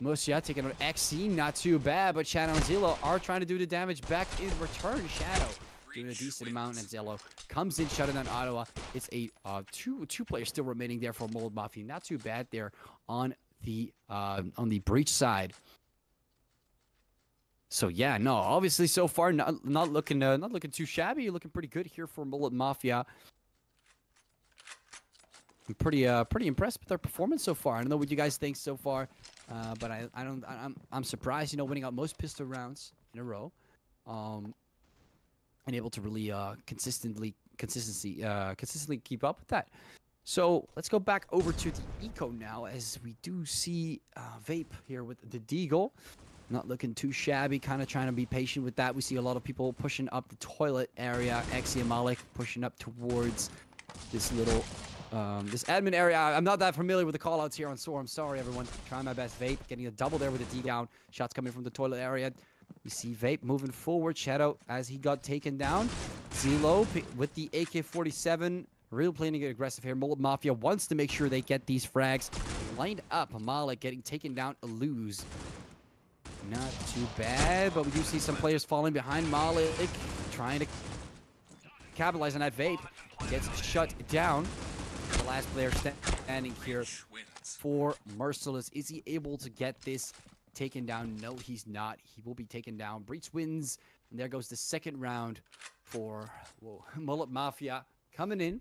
Musia taking on XC. Not too bad, but Shadow and Zelo are trying to do the damage back in return. Shadow doing a decent amount, and Zello comes in, shutting down Ottawa. It's a uh, two two players still remaining there for Mullet Mafia. Not too bad there on the uh, on the breach side. So yeah, no, obviously so far not not looking uh, not looking too shabby. Looking pretty good here for Mullet Mafia. I'm pretty uh pretty impressed with their performance so far. I don't know what you guys think so far, uh, but I I don't I'm I'm surprised. You know, winning out most pistol rounds in a row, um, and able to really uh consistently consistency, uh, consistently keep up with that. So let's go back over to the eco now, as we do see uh, Vape here with the Deagle. Not looking too shabby, kind of trying to be patient with that. We see a lot of people pushing up the toilet area. Exia Malik pushing up towards this little, um, this admin area. I'm not that familiar with the callouts here on SOAR. I'm sorry, everyone. Trying my best. Vape getting a double there with D down. Shots coming from the toilet area. We see Vape moving forward. Shadow as he got taken down. Zelo with the AK-47. Real playing it aggressive here. Mullet Mafia wants to make sure they get these frags lined up. Malik getting taken down. Lose. Not too bad, but we do see some players falling behind Malik, trying to capitalize on that vape. Gets shut down. The last player standing here for Merciless. Is he able to get this taken down? No, he's not. He will be taken down. Breach wins, and there goes the second round for whoa, Mullet Mafia coming in.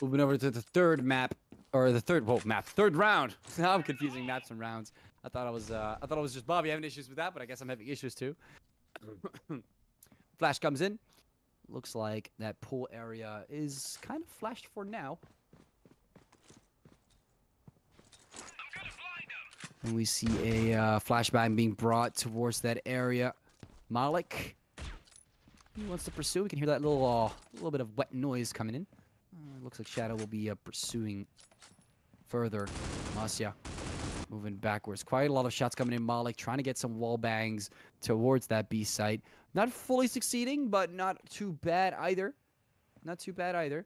Moving over to the third map, or the third whoa map, third round. now I'm confusing maps and rounds. I thought I was uh, I thought it was just Bobby having issues with that, but I guess I'm having issues too. Flash comes in. Looks like that pool area is kind of flashed for now. And we see a uh, flashbang being brought towards that area. Malik. He wants to pursue. We can hear that little uh, little bit of wet noise coming in. Uh, looks like Shadow will be uh, pursuing further. Masya moving backwards. Quite a lot of shots coming in. Malik trying to get some wall bangs towards that B site. Not fully succeeding, but not too bad either. Not too bad either.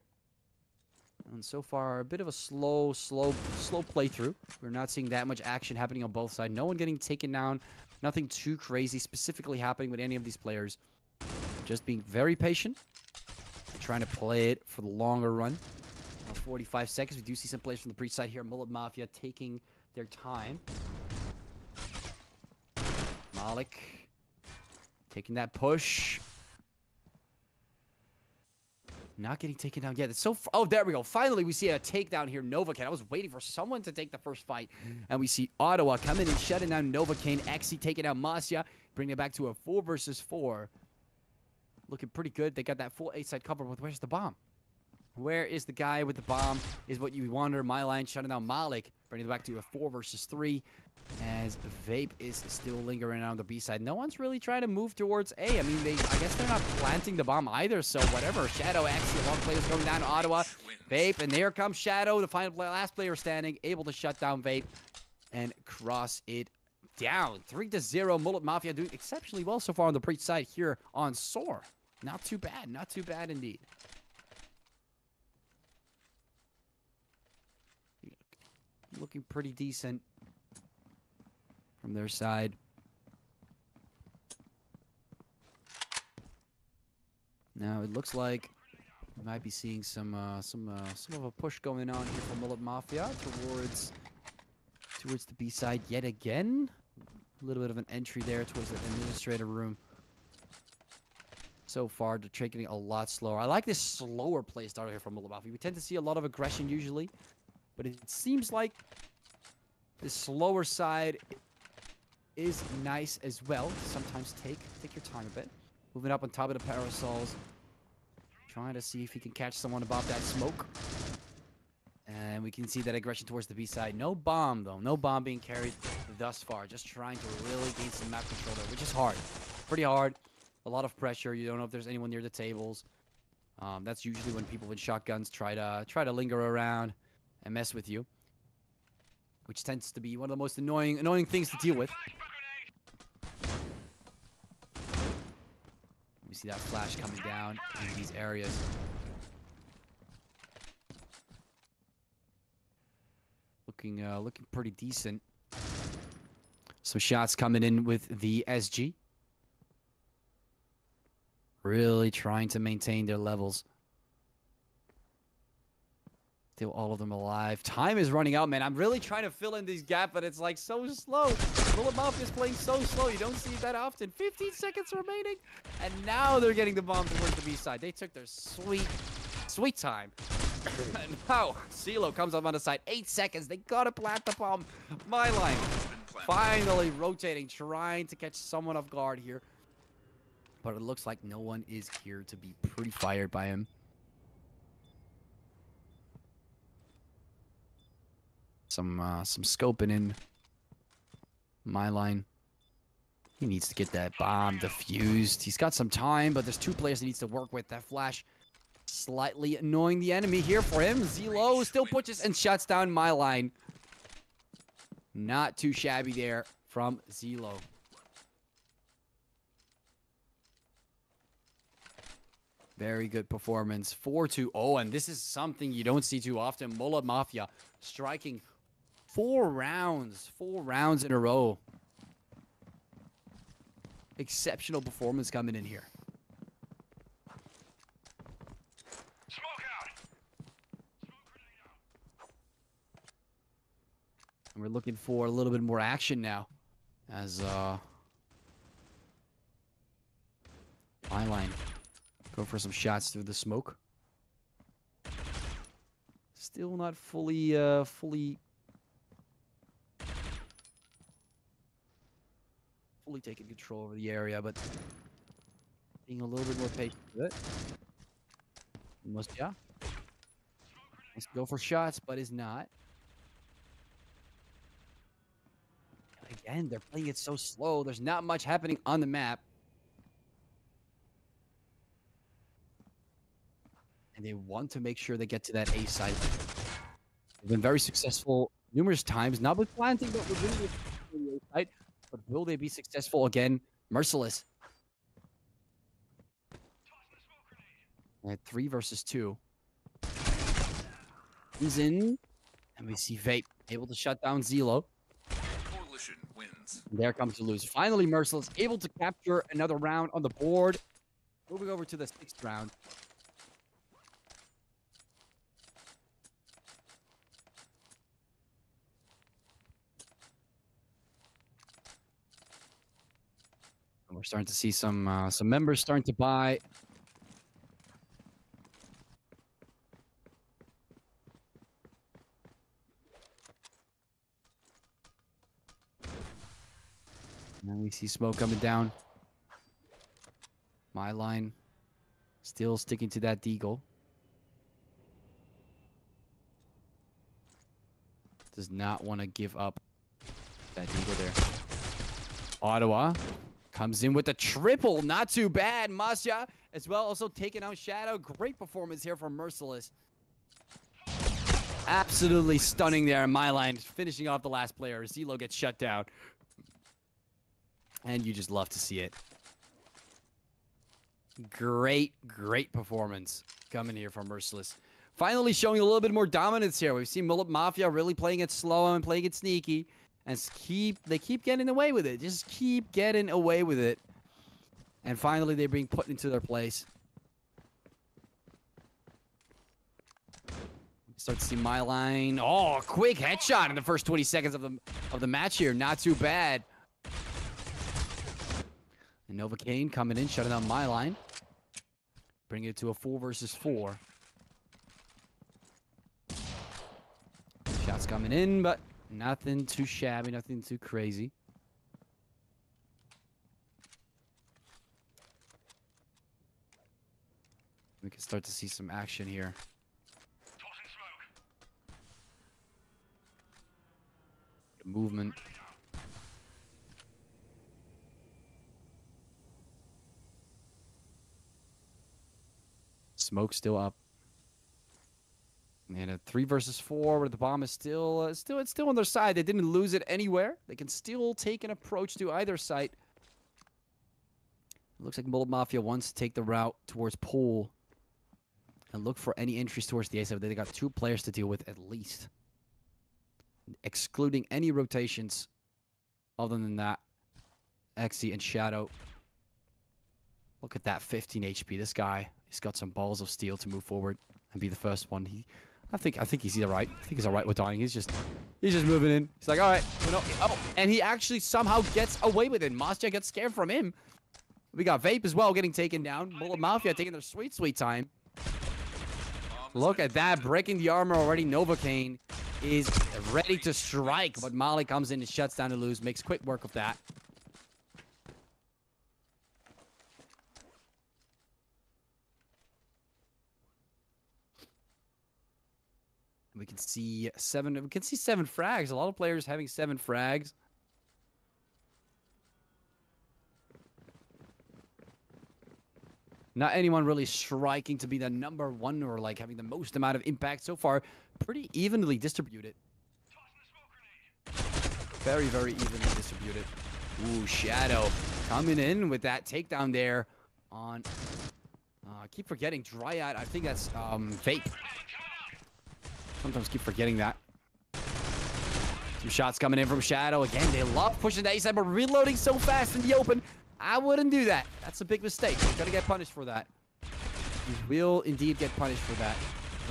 And so far, a bit of a slow, slow, slow playthrough. We're not seeing that much action happening on both sides. No one getting taken down. Nothing too crazy specifically happening with any of these players. Just being very patient. Trying to play it for the longer run. Uh, 45 seconds. We do see some players from the breach side here. Mullet Mafia taking their time. Malik taking that push. Not getting taken down yet. It's so. Oh, there we go. Finally, we see a takedown here. Novocaine. I was waiting for someone to take the first fight, and we see Ottawa coming and shutting down Novocaine. Exi taking out Masya, bringing it back to a four versus four. Looking pretty good. They got that full eight side cover. With where's the bomb? Where is the guy with the bomb? Is what you wonder. My line shutting down Malik, bringing it back to a four versus three. As Vape is still lingering on the B side. No one's really trying to move towards A. I mean, they I guess they're not planting the bomb either. So whatever. Shadow actually lot players going down to Ottawa. Vape, and there comes Shadow, the final last player standing, able to shut down Vape and cross it down. Three to zero. Mullet Mafia doing exceptionally well so far on the breach side here on Soar. Not too bad. Not too bad indeed. Looking pretty decent from their side. Now it looks like we might be seeing some uh, some uh, some of a push going on here from Mullet Mafia towards towards the B side yet again. A little bit of an entry there towards the administrator room. So far, they're taking a lot slower. I like this slower play start here from Mullet Mafia. We tend to see a lot of aggression usually, but it seems like the slower side is nice as well. Sometimes take take your time a bit. Moving up on top of the parasols. Trying to see if he can catch someone above that smoke. And we can see that aggression towards the B side. No bomb, though. No bomb being carried thus far. Just trying to really gain some map control there, which is hard. Pretty hard. A lot of pressure. You don't know if there's anyone near the tables. Um, that's usually when people with shotguns try to try to linger around and mess with you, which tends to be one of the most annoying annoying things to deal with. We see that flash coming down in these areas. Looking, uh, looking pretty decent. Some shots coming in with the SG. Really trying to maintain their levels. Still all of them alive. Time is running out, man. I'm really trying to fill in these gaps, but it's like so slow. Mullet Mafia is playing so slow. You don't see that often. 15 seconds remaining. And now they're getting the bomb towards the B side. They took their sweet, sweet time no, CeeLo comes up on the side. Eight seconds. They gotta plant the bomb. My line. Finally rotating, trying to catch someone off guard here. But it looks like no one is here to be pre-fired by him. Some uh, some scoping in my line. He needs to get that bomb defused. He's got some time, but there's two players he needs to work with. That flash slightly annoying the enemy here for him. Zelo still pushes and shuts down my line. Not too shabby there from Zelo. Very good performance. 4-2. Oh, and this is something you don't see too often. Mullet Mafia striking four rounds. Four rounds in a row. Exceptional performance coming in here. And we're looking for a little bit more action now. As uh line. Go for some shots through the smoke. Still not fully uh fully fully taking control over the area, but being a little bit more patient with it. Must yeah. Let's go for shots, but is not. Again, they're playing it so slow. There's not much happening on the map. And they want to make sure they get to that A site. They've been very successful numerous times, not with planting, but with winning the A site. But will they be successful again? Merciless. At three versus two. He's in. And we see Vape able to shut down Zelo. Coalition wins. There comes to lose. Finally, Merciless able to capture another round on the board. Moving over to the sixth round. We're starting to see some uh, some members starting to buy. We see smoke coming down. My line still sticking to that deagle. Does not want to give up that deagle there. Ottawa comes in with a triple. Not too bad. Masya as well also taking out Shadow. Great performance here from Merciless. Absolutely stunning there. In my line finishing off the last player. Zelo gets shut down. And you just love to see it. Great, great performance coming here from Merciless. Finally showing a little bit more dominance here. We've seen Mafia really playing it slow and playing it sneaky. And keep they keep getting away with it. Just keep getting away with it. And finally they're being put into their place. Start to see my line. Oh, quick headshot in the first 20 seconds of the of the match here. Not too bad. And Novocaine coming in, shutting down my line. Bringing it to a four versus four. Shots coming in, but nothing too shabby, nothing too crazy. We can start to see some action here. Movement. Smoke still up. And a three versus four, where the bomb is still, uh, still, it's still on their side. They didn't lose it anywhere. They can still take an approach to either site. It looks like Mullet Mafia wants to take the route towards pool and look for any entries towards the A side. They got two players to deal with at least, excluding any rotations. Other than that, Exy and Shadow. Look at that 15 HP. This guy, he's got some balls of steel to move forward and be the first one. He, I think, I think he's all right. I think he's all right with dying. He's just, he's just moving in. He's like, all right, you know, oh, and he actually somehow gets away with it. Mastia gets scared from him. We got Vape as well getting taken down. Mullet Mafia taking their sweet, sweet time. Look at that, breaking the armor already. Novocaine is ready to strike, but Molly comes in and shuts down the lose, makes quick work of that. We can see seven. We can see seven frags. A lot of players having seven frags. Not anyone really striking to be the number one or like having the most amount of impact so far. Pretty evenly distributed. Very, very evenly distributed. Ooh, Shadow coming in with that takedown there on. Uh, I keep forgetting Dryad. I think that's um, fake. Sometimes keep forgetting that. Some shots coming in from Shadow. Again, they love pushing the A side, but reloading so fast in the open. I wouldn't do that. That's a big mistake. You're gonna get punished for that. You will indeed get punished for that.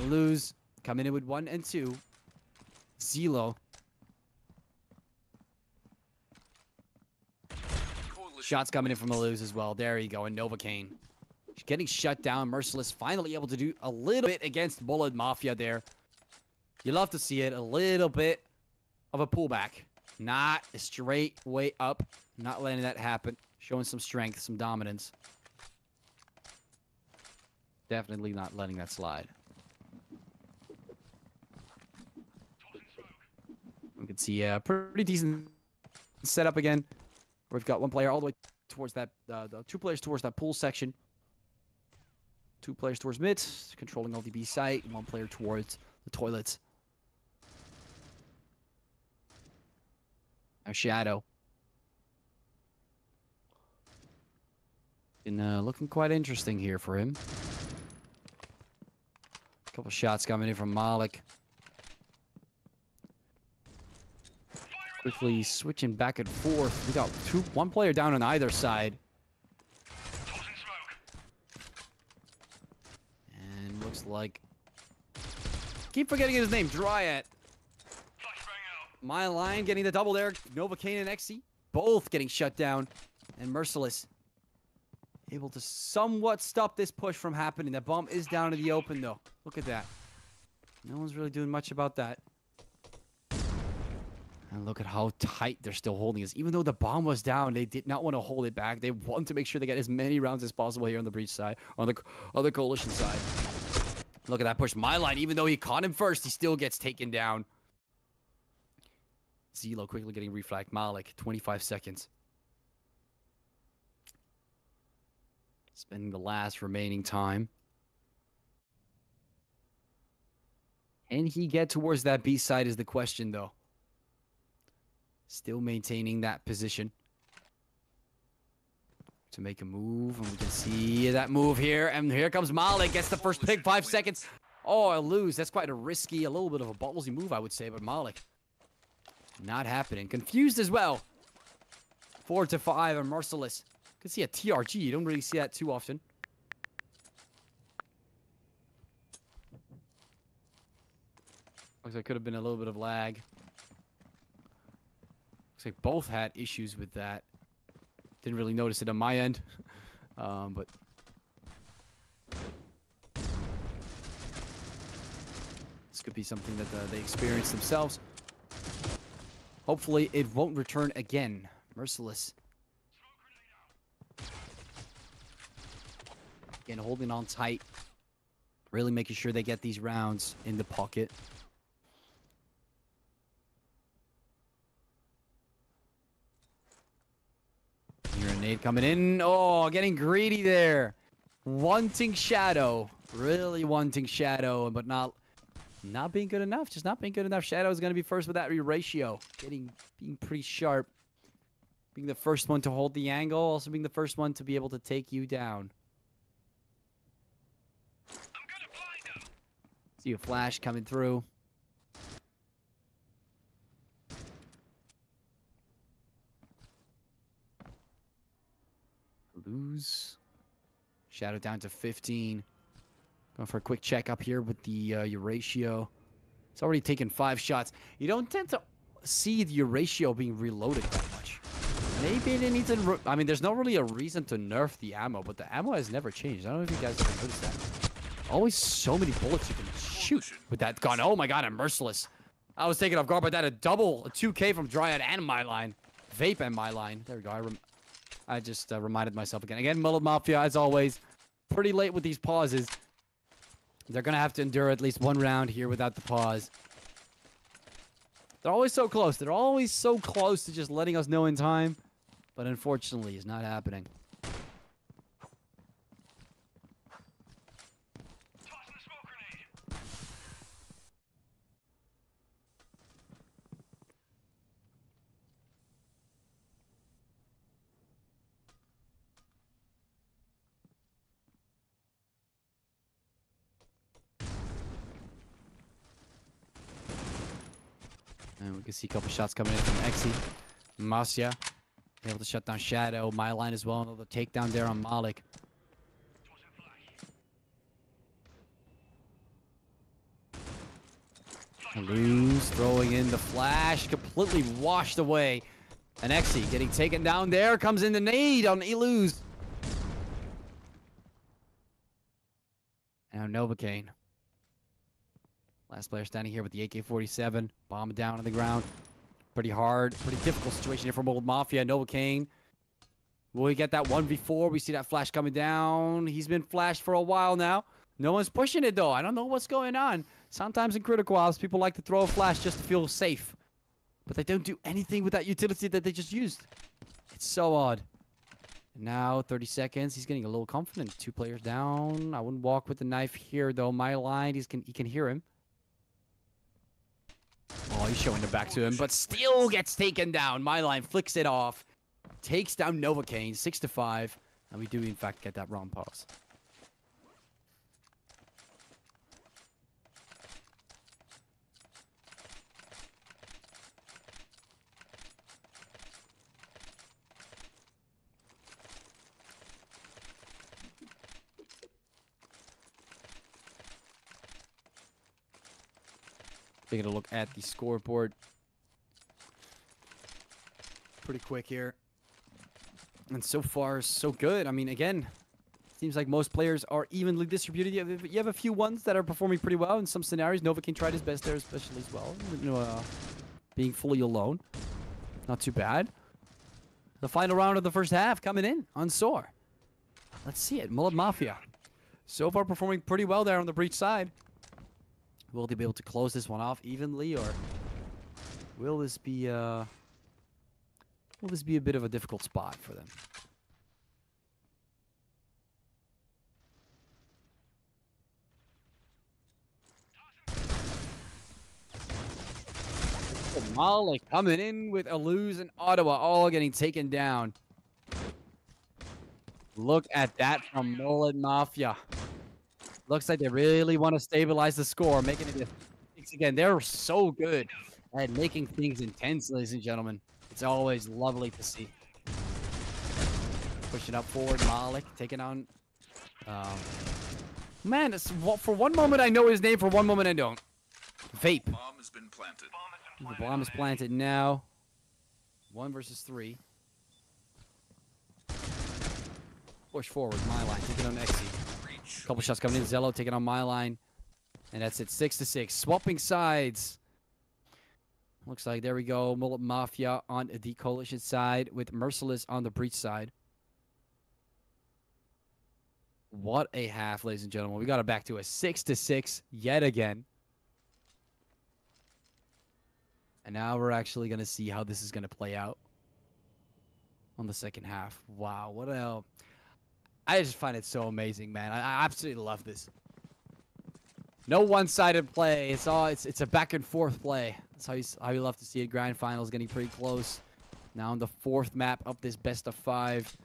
Lose. Coming in with one and two. Zelo. Shots coming in from lose as well. There you go. And Novocaine. She's getting shut down. Merciless finally able to do a little bit against Mullet Mafia there. You love to see it. A little bit of a pullback. Not a straight way up. Not letting that happen. Showing some strength, some dominance. Definitely not letting that slide. We can see a pretty decent setup again. We've got one player all the way towards that, uh, the two players towards that pool section. Two players towards mid, controlling LDB site. One player towards the toilets. Now Shadow. And uh, looking quite interesting here for him. A couple shots coming in from Malik. Quickly switching back and forth. We got two, one player down on either side. And looks like keep forgetting his name. Dryad. My line getting the double there. Novocaine and XC both getting shut down. And Merciless able to somewhat stop this push from happening. That bomb is down in the open though. Look at that. No one's really doing much about that. And look at how tight they're still holding us. Even though the bomb was down, they did not want to hold it back. They want to make sure they get as many rounds as possible here on the breach side, on the on the coalition side. Look at that push. My line, even though he caught him first, he still gets taken down. Zelo quickly getting refragged. Malik, 25 seconds. Spending the last remaining time. Can he get towards that B side is the question, though. Still maintaining that position. To make a move, and we can see that move here. And here comes Malik, gets the first pick, five seconds. Oh, I lose. That's quite a risky, a little bit of a ballsy move, I would say, but Malik. Not happening. Confused as well. Four to five and merciless. Could see a TRG. You don't really see that too often. Looks like could have been a little bit of lag. Looks like both had issues with that. Didn't really notice it on my end. Um, but this could be something that uh, they experienced themselves. Hopefully it won't return again. Merciless. Again, holding on tight. Really making sure they get these rounds in the pocket. Grenade coming in. Oh, getting greedy there. Wanting Shadow. Really wanting Shadow, but not not being good enough. Just not being good enough. Shadow is going to be first with that ratio. Getting, being pretty sharp. Being the first one to hold the angle. Also being the first one to be able to take you down. See a flash coming through. Lose. Shadow down to 15. Going for a quick check up here with the uh, Euratio. It's already taken five shots. You don't tend to see the Euratio being reloaded that much. Maybe they need to... I mean, there's not really a reason to nerf the ammo, but the ammo has never changed. I don't know if you guys ever noticed that. Always so many bullets you can shoot with that gun. Oh my god, I'm merciless. I was taken off guard by that. A double, a 2K from Dryad and my line. Vape and my line. There we go. I, I just uh, reminded myself again. Again, Mullet Mafia, as always, pretty late with these pauses. They're going to have to endure at least one round here without the pause. They're always so close. They're always so close to just letting us know in time. But unfortunately, it's not happening. And we can see a couple shots coming in from Exy. Masya able to shut down Shadow. My line as well. Another takedown there on Malik. Lose throwing in the flash, completely washed away. And Exy getting taken down there. Comes in the nade on Iluz. Now Novocaine. Last player standing here with the AK-47. Bomb down on the ground. Pretty hard, pretty difficult situation here for Mullet Mafia. Novocaine. Will he get that 1v4? We see that flash coming down. He's been flashed for a while now. No one's pushing it though. I don't know what's going on. Sometimes in critical ops, people like to throw a flash just to feel safe. But they don't do anything with that utility that they just used. It's so odd. Now, 30 seconds. He's getting a little confident. Two players down. I wouldn't walk with the knife here, though. My line, he's can, he can hear him. Oh, he's showing the back to him, but still gets taken down. My line flicks it off. Takes down Nova Novocaine, 6 to 5. And we do, in fact, get that round pause. Taking a look at the scoreboard. Pretty quick here. And so far, so good. I mean, again, seems like most players are evenly distributed. You have, you have a few ones that are performing pretty well in some scenarios. Novocaine tried his best there, especially as well. You know, uh, being fully alone. Not too bad. The final round of the first half coming in on Soar. Let's see it. Mullet Mafia. So far performing pretty well there on the breach side. Will they be able to close this one off evenly, or will this be uh, will this be a bit of a difficult spot for them? Malik coming in with a lose in Ottawa, all getting taken down. Look at that from Mullet Mafia. Looks like they really want to stabilize the score, making it again. They're so good at making things intense, ladies and gentlemen. It's always lovely to see. Pushing up forward, Malik taking on. Um, man, it's, for one moment I know his name, for one moment I don't. Vape. Bomb has been planted. The bomb is planted now. One versus three. Push forward, my line, taking on Exy. Couple shots coming in. Zello taking on my line. And that's it. Six to six. Swapping sides. Looks like there we go. Mullet Mafia on the coalition side with Merciless on the breach side. What a half, ladies and gentlemen. We got it back to a six to six yet again. And now we're actually going to see how this is going to play out on the second half. Wow, what a I just find it so amazing, man. I, I absolutely love this. No one-sided play. It's all it's it's a back and forth play. That's how you how you love to see it. Grand finals getting pretty close. Now on the fourth map of this best of five.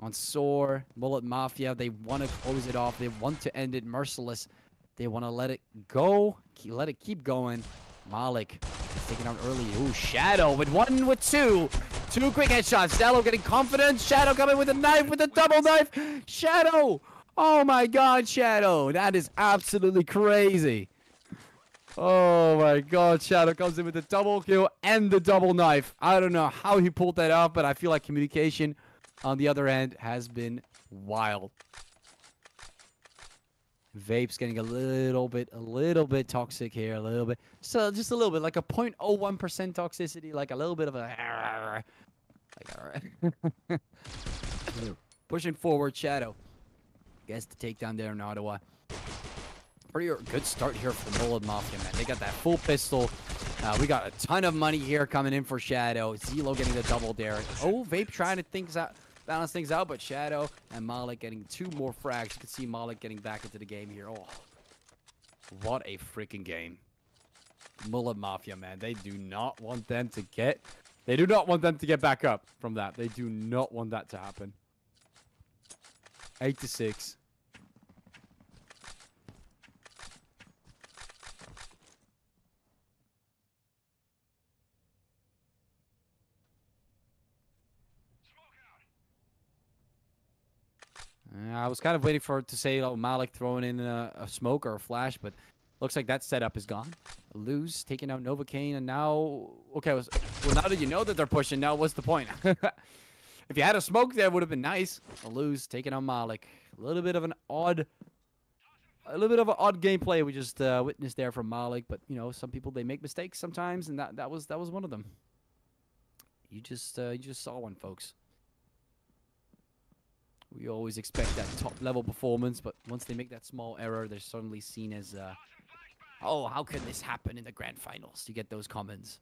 On Soar, Mullet Mafia, they want to close it off. They want to end it merciless. They want to let it go. Keep, let it keep going. Malik taken out early. Ooh, Shadow with one with two. Two quick headshots. Zello getting confidence. Shadow coming with a knife with a double knife. Shadow. Oh my god, Shadow. That is absolutely crazy. Oh my god, Shadow comes in with the double kill and the double knife. I don't know how he pulled that off, but I feel like communication on the other end has been wild. Vape's getting a little bit, a little bit toxic here, a little bit. So just a little bit, like a 0.01% toxicity, like a little bit of a. Like, all right. pushing forward, Shadow. Gets the takedown there in Ottawa. Pretty good start here for Mullet Mafia, man. They got that full pistol. Uh, we got a ton of money here coming in for Shadow. Zelo getting the double there. Oh, Vape trying to think out, balance things out, but Shadow and Malik getting two more frags. You can see Malik getting back into the game here. Oh, what a freaking game. Mullet Mafia, man. They do not want them to get... They do not want them to get back up from that. They do not want that to happen. 8 to 6. I was kind of waiting for it to say oh, Malik throwing in a, a smoke or a flash, but looks like that setup is gone. Lose taking out Novocaine, and now okay. Was, well, now that you know that they're pushing, now what's the point? if you had a smoke there, would have been nice. Lose taking out Malik. A little bit of an odd, a little bit of an odd gameplay we just uh, witnessed there from Malik. But you know, some people they make mistakes sometimes, and that that was that was one of them. You just uh, you just saw one, folks. We always expect that top level performance, but once they make that small error, they're suddenly seen as, uh, oh, how could this happen in the grand finals? You get those comments.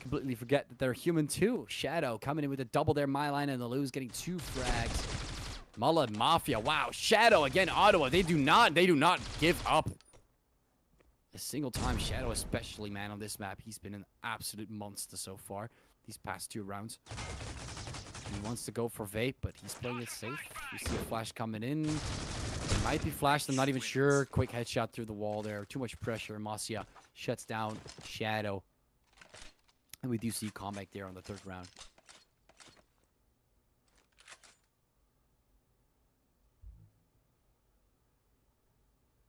Completely forget that they're human too. Shadow coming in with a double there, my line, and the lose getting two frags. Mullet Mafia, wow. Shadow again, Ottawa. They do not, they do not give up. A single time Shadow, especially, man, on this map. He's been an absolute monster so far these past two rounds. He wants to go for Vape, but he's playing it safe. You see a flash coming in. It might be flashed, I'm not even sure. Quick headshot through the wall there. Too much pressure. Masia shuts down Shadow. And we do see Comic there on the third round.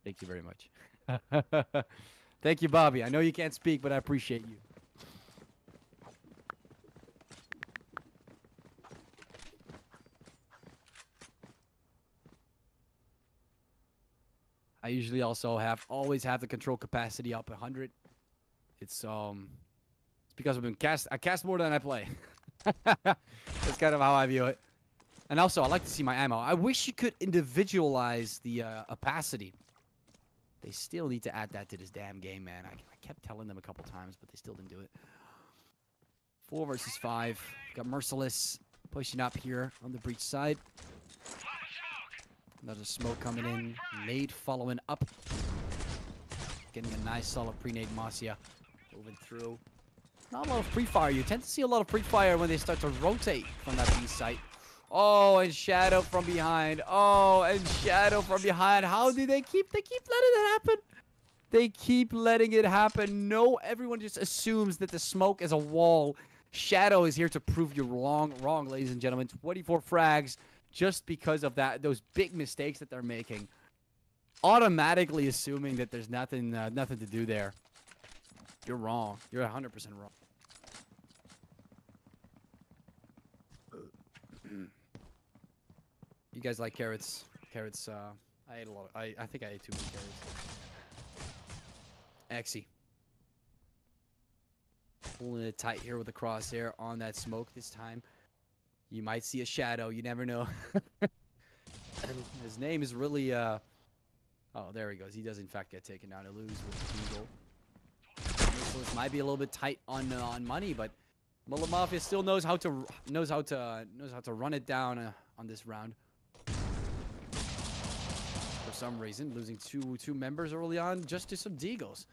Thank you very much. Thank you, Bobby. I know you can't speak, but I appreciate you. I usually also have always have the control opacity up 100. It's um it's because I've been cast I cast more than I play. That's kind of how I view it. And also, I like to see my ammo. I wish you could individualize the uh, opacity. They still need to add that to this damn game, man. I, I kept telling them a couple times, but they still didn't do it. Four versus five. Got Merciless pushing up here on the breach side. Another smoke coming in. Nade following up. Getting a nice solid pre-nade Masia. Moving through. Not a lot of pre-fire. You tend to see a lot of pre-fire when they start to rotate from that B site. Oh, and Shadow from behind. Oh, and Shadow from behind. How do they keep they keep letting it happen? They keep letting it happen. No, everyone just assumes that the smoke is a wall. Shadow is here to prove you wrong, wrong, ladies and gentlemen. 24 frags just because of that those big mistakes that they're making. Automatically assuming that there's nothing uh, nothing to do there. You're wrong. You're 100% wrong. you guys like carrots? Carrots, uh, I ate a lot. Of, I, I think I ate too many carrots. Exy. Pulling it tight here with the crosshair on that smoke this time. You might see a shadow. You never know. His name is really, uh... Oh, there he goes. He does, in fact, get taken down to lose with Eagle. This might be a little bit tight on uh, on money, but Mullet Mafia still knows how to knows how to uh, knows how to run it down uh, on this round. For some reason, losing two two members early on just to some deagles.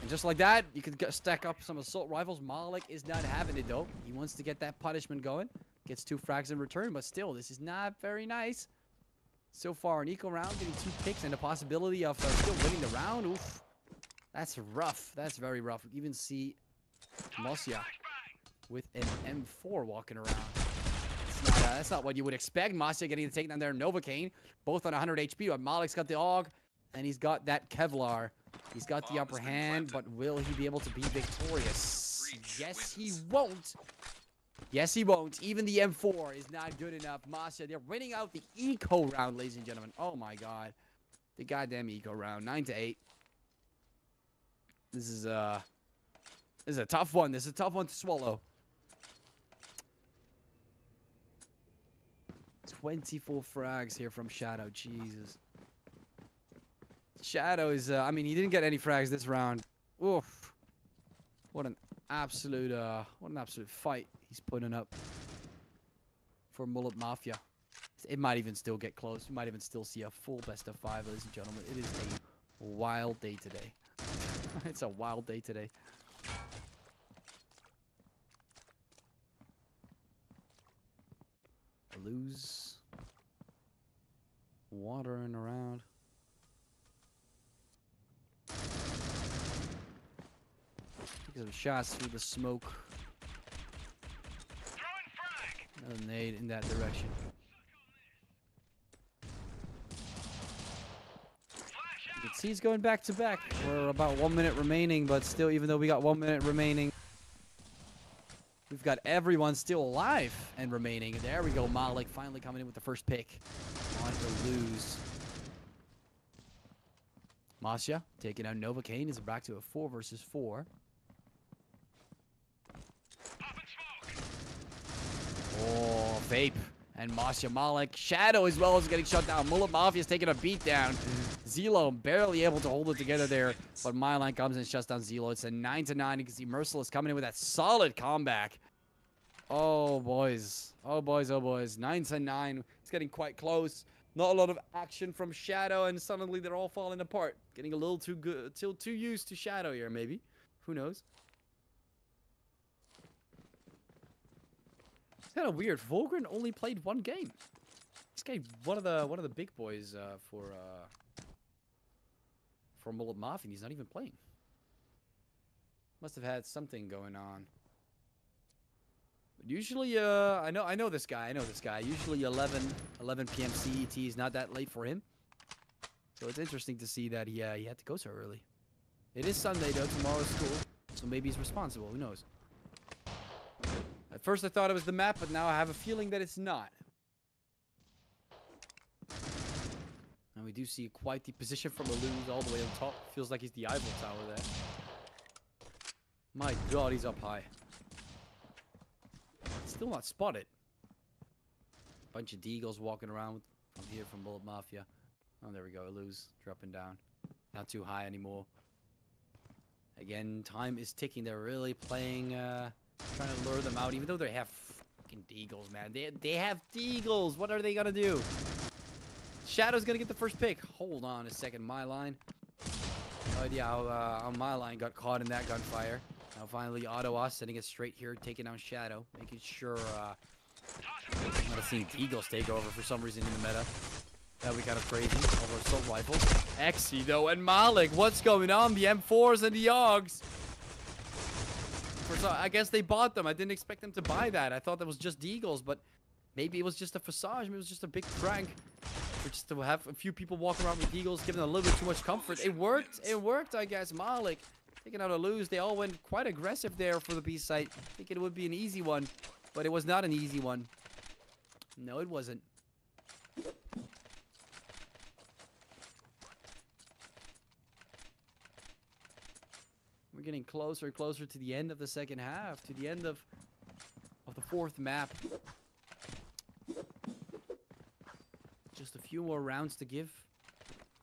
And just like that, you can stack up some assault rifles. Malik is not having it though. He wants to get that punishment going. Gets two frags in return, but still, this is not very nice. So far, an eco round, getting two picks and the possibility of uh, still winning the round. Oof. That's rough. That's very rough. You even see Mosia with an M4 walking around. Not, uh, that's not what you would expect. Mosia getting the takedown there. Novocaine, both on 100 HP. But Malik's got the AUG, and he's got that Kevlar. He's got the upper hand, but will he be able to be victorious? Yes, he won't. Yes, he won't. Even the M4 is not good enough. Masya, they're winning out the eco round, ladies and gentlemen. Oh my god. The goddamn eco round. 9 to 8. This is uh this is a tough one. This is a tough one to swallow. 24 frags here from Shadow. Jesus. Shadow is, uh, I mean, he didn't get any frags this round. Oof. What an absolute, uh, what an absolute fight he's putting up for Mullet Mafia. It might even still get close. We might even still see a full best of five, ladies and gentlemen. It is a wild day today. it's a wild day today. Lose. Watering around. Some shots through the smoke. Another nade in that direction. You can see he's going back to back. We're about one minute remaining, but still, even though we got one minute remaining, we've got everyone still alive and remaining. There we go, Malik finally coming in with the first pick. On to lose. Masya taking out Novocaine is back to a four versus four. Oh, Vape and Masya Malik. Shadow as well is getting shut down. Mullet Mafia is taking a beat down. Zelo barely able to hold it together there, but Myline comes and shuts down Zelo. It's a 9 to 9. You can see Merciless coming in with that solid comeback. Oh, boys. Oh, boys. Oh, boys. 9 to 9. It's getting quite close. Not a lot of action from Shadow, and suddenly they're all falling apart. Getting a little too good, too, too used to Shadow here, maybe. Who knows? It's kind of weird. Volgren only played one game. This guy, one of the one of the big boys uh, for uh, for Mullet Mafia, and he's not even playing. Must have had something going on. But usually, uh, I know I know this guy. I know this guy. Usually 11, 11 p.m. CET is not that late for him. So it's interesting to see that he uh, he had to go so early. It is Sunday though. Tomorrow's school, so maybe he's responsible. Who knows? At first I thought it was the map, but now I have a feeling that it's not. And we do see quite the position from Aluz all the way on top. Feels like he's the Eiffel Tower there. My god, he's up high. Still not spotted. Bunch of Deagles walking around from here from Mullet Mafia. Oh, there we go. Aluz dropping down. Not too high anymore. Again, time is ticking. They're really playing... Uh, Trying to lure them out, even though they have fucking deagles, man. They, they have deagles. What are they gonna do? Shadow's gonna get the first pick. Hold on a second, my line. No idea how, uh, how my line got caught in that gunfire. Now finally, Ottawa sending it straight here, taking down Shadow, making sure uh, I'm not seeing Eagles take over for some reason in the meta. That we got a crazy over assault rifle. Exy though and Malik, what's going on? The M4s and the AUGs. I guess they bought them. I didn't expect them to buy that. I thought that was just Deagles, but maybe it was just a facade. Maybe it was just a big prank. For just to have a few people walk around with Deagles, giving them a little bit too much comfort. It worked. It worked, I guess. Malik taking out a lose. They all went quite aggressive there for the B site. Thinking it would be an easy one, but it was not an easy one. No, it wasn't. We're getting closer and closer to the end of the second half, to the end of of the fourth map. Just a few more rounds to give.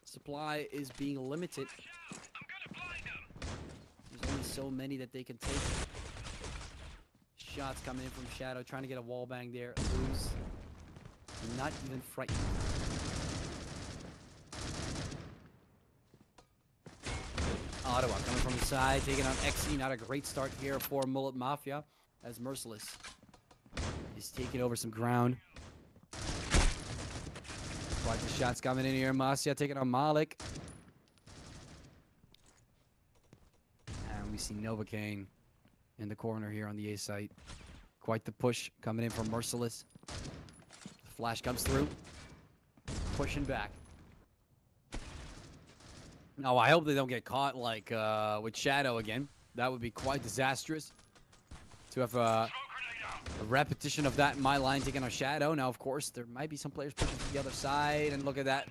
Supply is being limited. There's only so many that they can take. Shots coming in from Shadow, trying to get a wall bang there. Lose. Not even frightened. Ottawa coming from the side, taking on XE. Not a great start here for Mullet Mafia as Merciless is taking over some ground. Quite the shots coming in here. Masya taking on Malik. And we see Novocaine in the corner here on the A site. Quite the push coming in from Merciless. Flash comes through. Pushing back. No, I hope they don't get caught like uh, with Shadow again. That would be quite disastrous. To have A repetition of that in my line taking a shadow. Now, of course, there might be some players pushing to the other side. And look at that.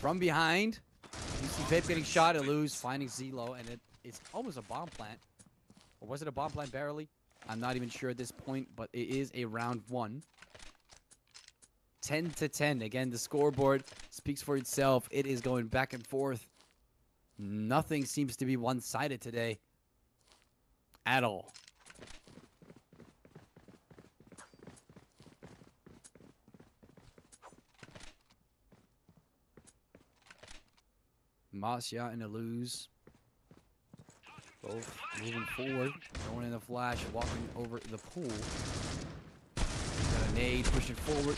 From behind. You see Vape getting shot at lose, finding Zelo, and it, it's almost a bomb plant. Or was it a bomb plant barely? I'm not even sure at this point, but it is a round one. 10 to 10. Again, the scoreboard speaks for itself. It is going back and forth. Nothing seems to be one-sided today. At all. Masya and Eluz. Both moving forward. Going in the flash, walking over the pool. Got a nade pushing forward.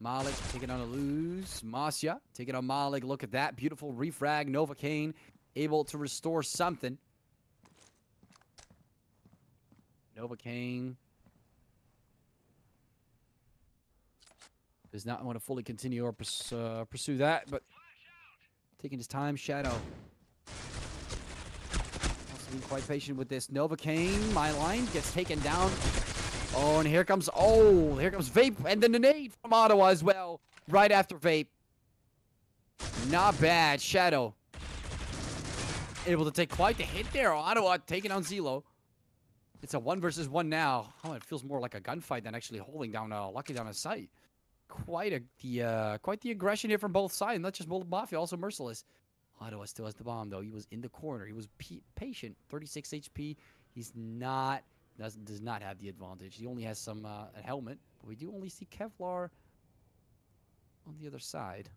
Malik taking on Eluz. Masya taking on Malik. Look at that. Beautiful refrag. Novocaine able to restore something. Novocaine does not want to fully continue or uh, pursue that, but taking his time. Shadow also being quite patient with this. Novocaine, my line, gets taken down. Oh, and here comes, oh, here comes Vape, and then the nade from Ottawa as well, right after Vape. Not bad. Shadow able to take quite the hit there. Ottawa taking on Zelo. It's a one versus one now. Oh, it feels more like a gunfight than actually holding down a lucky down a site. Quite a the uh, quite the aggression here from both sides. Not just Mullet Mafia, also merciless. Ottawa still has the bomb though. He was in the corner. He was patient. 36 HP. He's not does does not have the advantage. He only has some uh, a helmet. But we do only see Kevlar on the other side.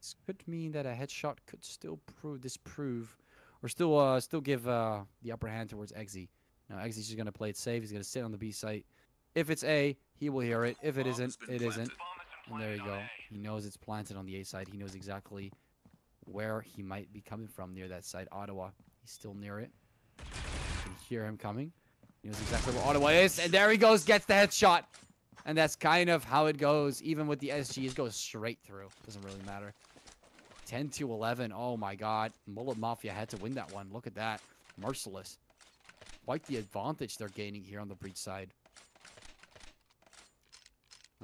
This could mean that a headshot could still prove disprove, or still uh still give uh the upper hand towards Eggsy. Now Eggsy's just gonna play it safe. He's gonna sit on the B site. If it's A, he will hear it. If it isn't, it isn't. And there you go. He knows it's planted on the A side. He knows exactly where he might be coming from near that side. Ottawa. He's still near it. You can hear him coming. He knows exactly where Ottawa is. And there he goes, gets the headshot. And that's kind of how it goes. Even with the SG, it goes straight through. Doesn't really matter. 10 to 11. Oh my god. Mullet Mafia had to win that one. Look at that. Merciless. Quite the advantage they're gaining here on the breach side.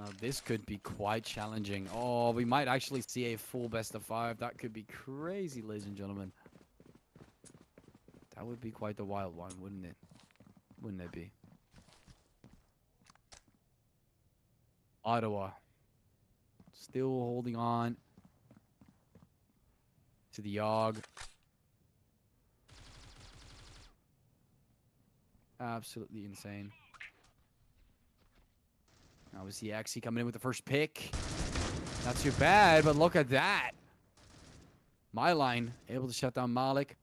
Now, this could be quite challenging. Oh, we might actually see a full best of five. That could be crazy, ladies and gentlemen. That would be quite the wild one, wouldn't it? Wouldn't it be? Ottawa. Still holding on to the AUG. Absolutely insane. See Axie coming in with the first pick. Not too bad, but look at that. My line able to shut down Malik.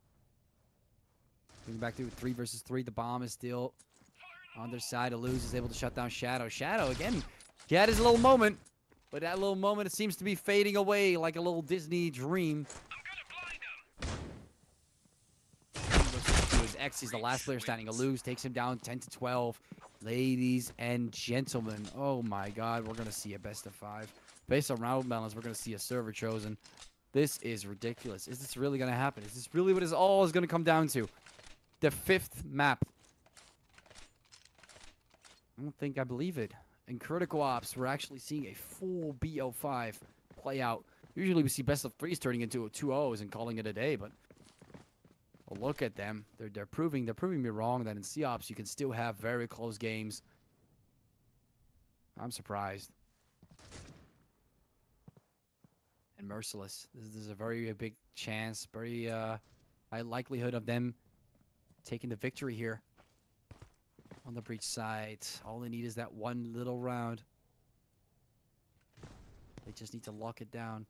Moving back to three versus three. The bomb is still on their side. Eluz is able to shut down Shadow. Shadow again. He had his little moment, but that little moment it seems to be fading away like a little Disney dream. X is the last player standing. Eluz takes him down 10 to 12. Ladies and gentlemen, oh my god, we're going to see a best of five. Based on round balance, we're going to see a server chosen. This is ridiculous. Is this really going to happen? Is this really what is all is going to come down to? The fifth map. I don't think I believe it. In Critical Ops, we're actually seeing a full BO5 play out. Usually we see best of threes turning into a 2-0s and calling it a day, but look at them. They're they're proving they're proving me wrong that in COPS you can still have very close games. I'm surprised. And merciless. This, this is a very uh, big chance, very uh, high likelihood of them taking the victory here on the breach side. All they need is that one little round. They just need to lock it down.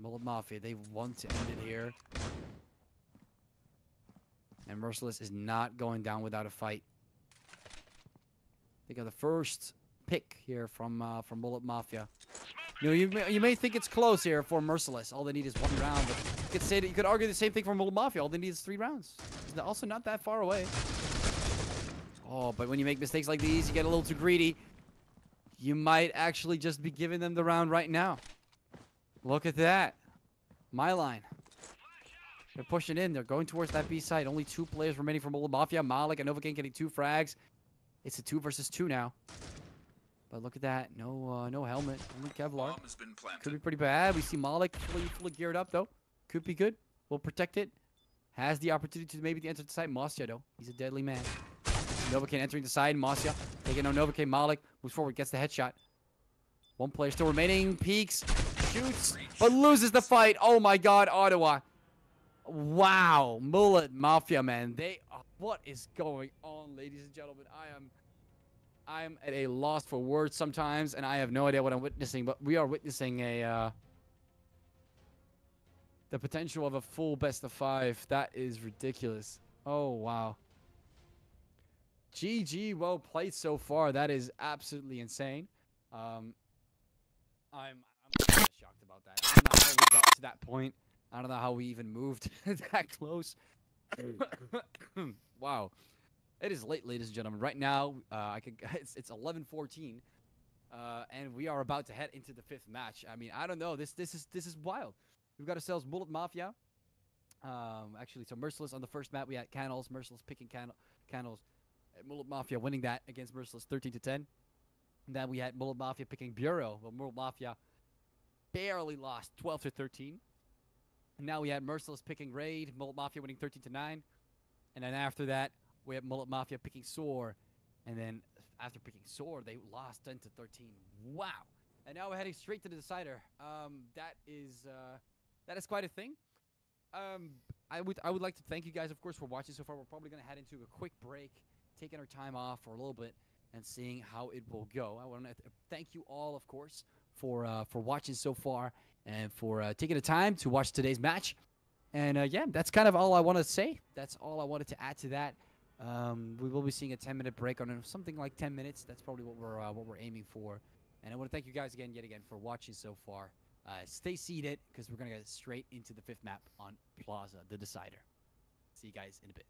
Mullet Mafia, they want to end it here. And Merciless is not going down without a fight. They got the first pick here from uh, from Mullet Mafia. You know, you may, you may think it's close here for Merciless. All they need is one round, but you could say that you could argue the same thing for Mullet Mafia. All they need is three rounds. It's also not that far away. Oh, but when you make mistakes like these, you get a little too greedy. You might actually just be giving them the round right now. Look at that. My line. They're pushing in. They're going towards that B side. Only two players remaining from Mullet Mafia. Malik and Novocaine getting two frags. It's a two versus two now. But look at that. No uh, no helmet. Only Kevlar. Could be pretty bad. We see Malik fully, fully geared up, though. Could be good. We'll protect it. Has the opportunity to maybe enter the side. Masya, though. He's a deadly man. Novocaine entering the side. Masya taking on Novocaine. Malik moves forward, gets the headshot. One player still remaining. Peaks. shoots, but loses the fight. Oh my god, Ottawa. Wow. Mullet Mafia, man. They. uh, what is going on, ladies and gentlemen? I am. I am at a loss for words sometimes, and I have no idea what I'm witnessing. But we are witnessing a uh, the potential of a full best of five. That is ridiculous. Oh wow. GG, well played so far. That is absolutely insane. Um, I'm I'm shocked about that. I don't know how we got to that point. I don't know how we even moved that close. wow. It is late, ladies and gentlemen. Right now, uh, I could it's it's 11:14, uh, and we are about to head into the fifth match. I mean, I don't know. This this is this is wild. We've got ourselves Mullet Mafia. Um, actually, so Merciless on the first map we had Canals, Merciless picking Can- Canals, uh, Mullet Mafia winning that against Merciless 13 to 10. And then we had Mullet Mafia picking Bureau, Well, Mullet Mafia barely lost 12 to 13. Now we had Merciless picking Raid, Mullet Mafia winning 13 to 9. And then after that, we had Mullet Mafia picking Soar. And then after picking Soar, they lost 10 to 13. Wow. And now we're heading straight to the decider. Um, that is uh, that is quite a thing. Um, I would I would like to thank you guys, of course, for watching so far. We're probably gonna head into a quick break, taking our time off for a little bit, and seeing how it will go. I want to th- thank you all, of course, for uh, for watching so far and for uh, taking the time to watch today's match. And uh, yeah, that's kind of all I want to say. That's all I wanted to add to that. Um, we will be seeing a 10 minute break on something like 10 minutes. That's probably what we're uh, what we're aiming for. And I want to thank you guys again, yet again, for watching so far. Uh, stay seated because we're gonna get straight into the fifth map on Plaza, the decider. See you guys in a bit.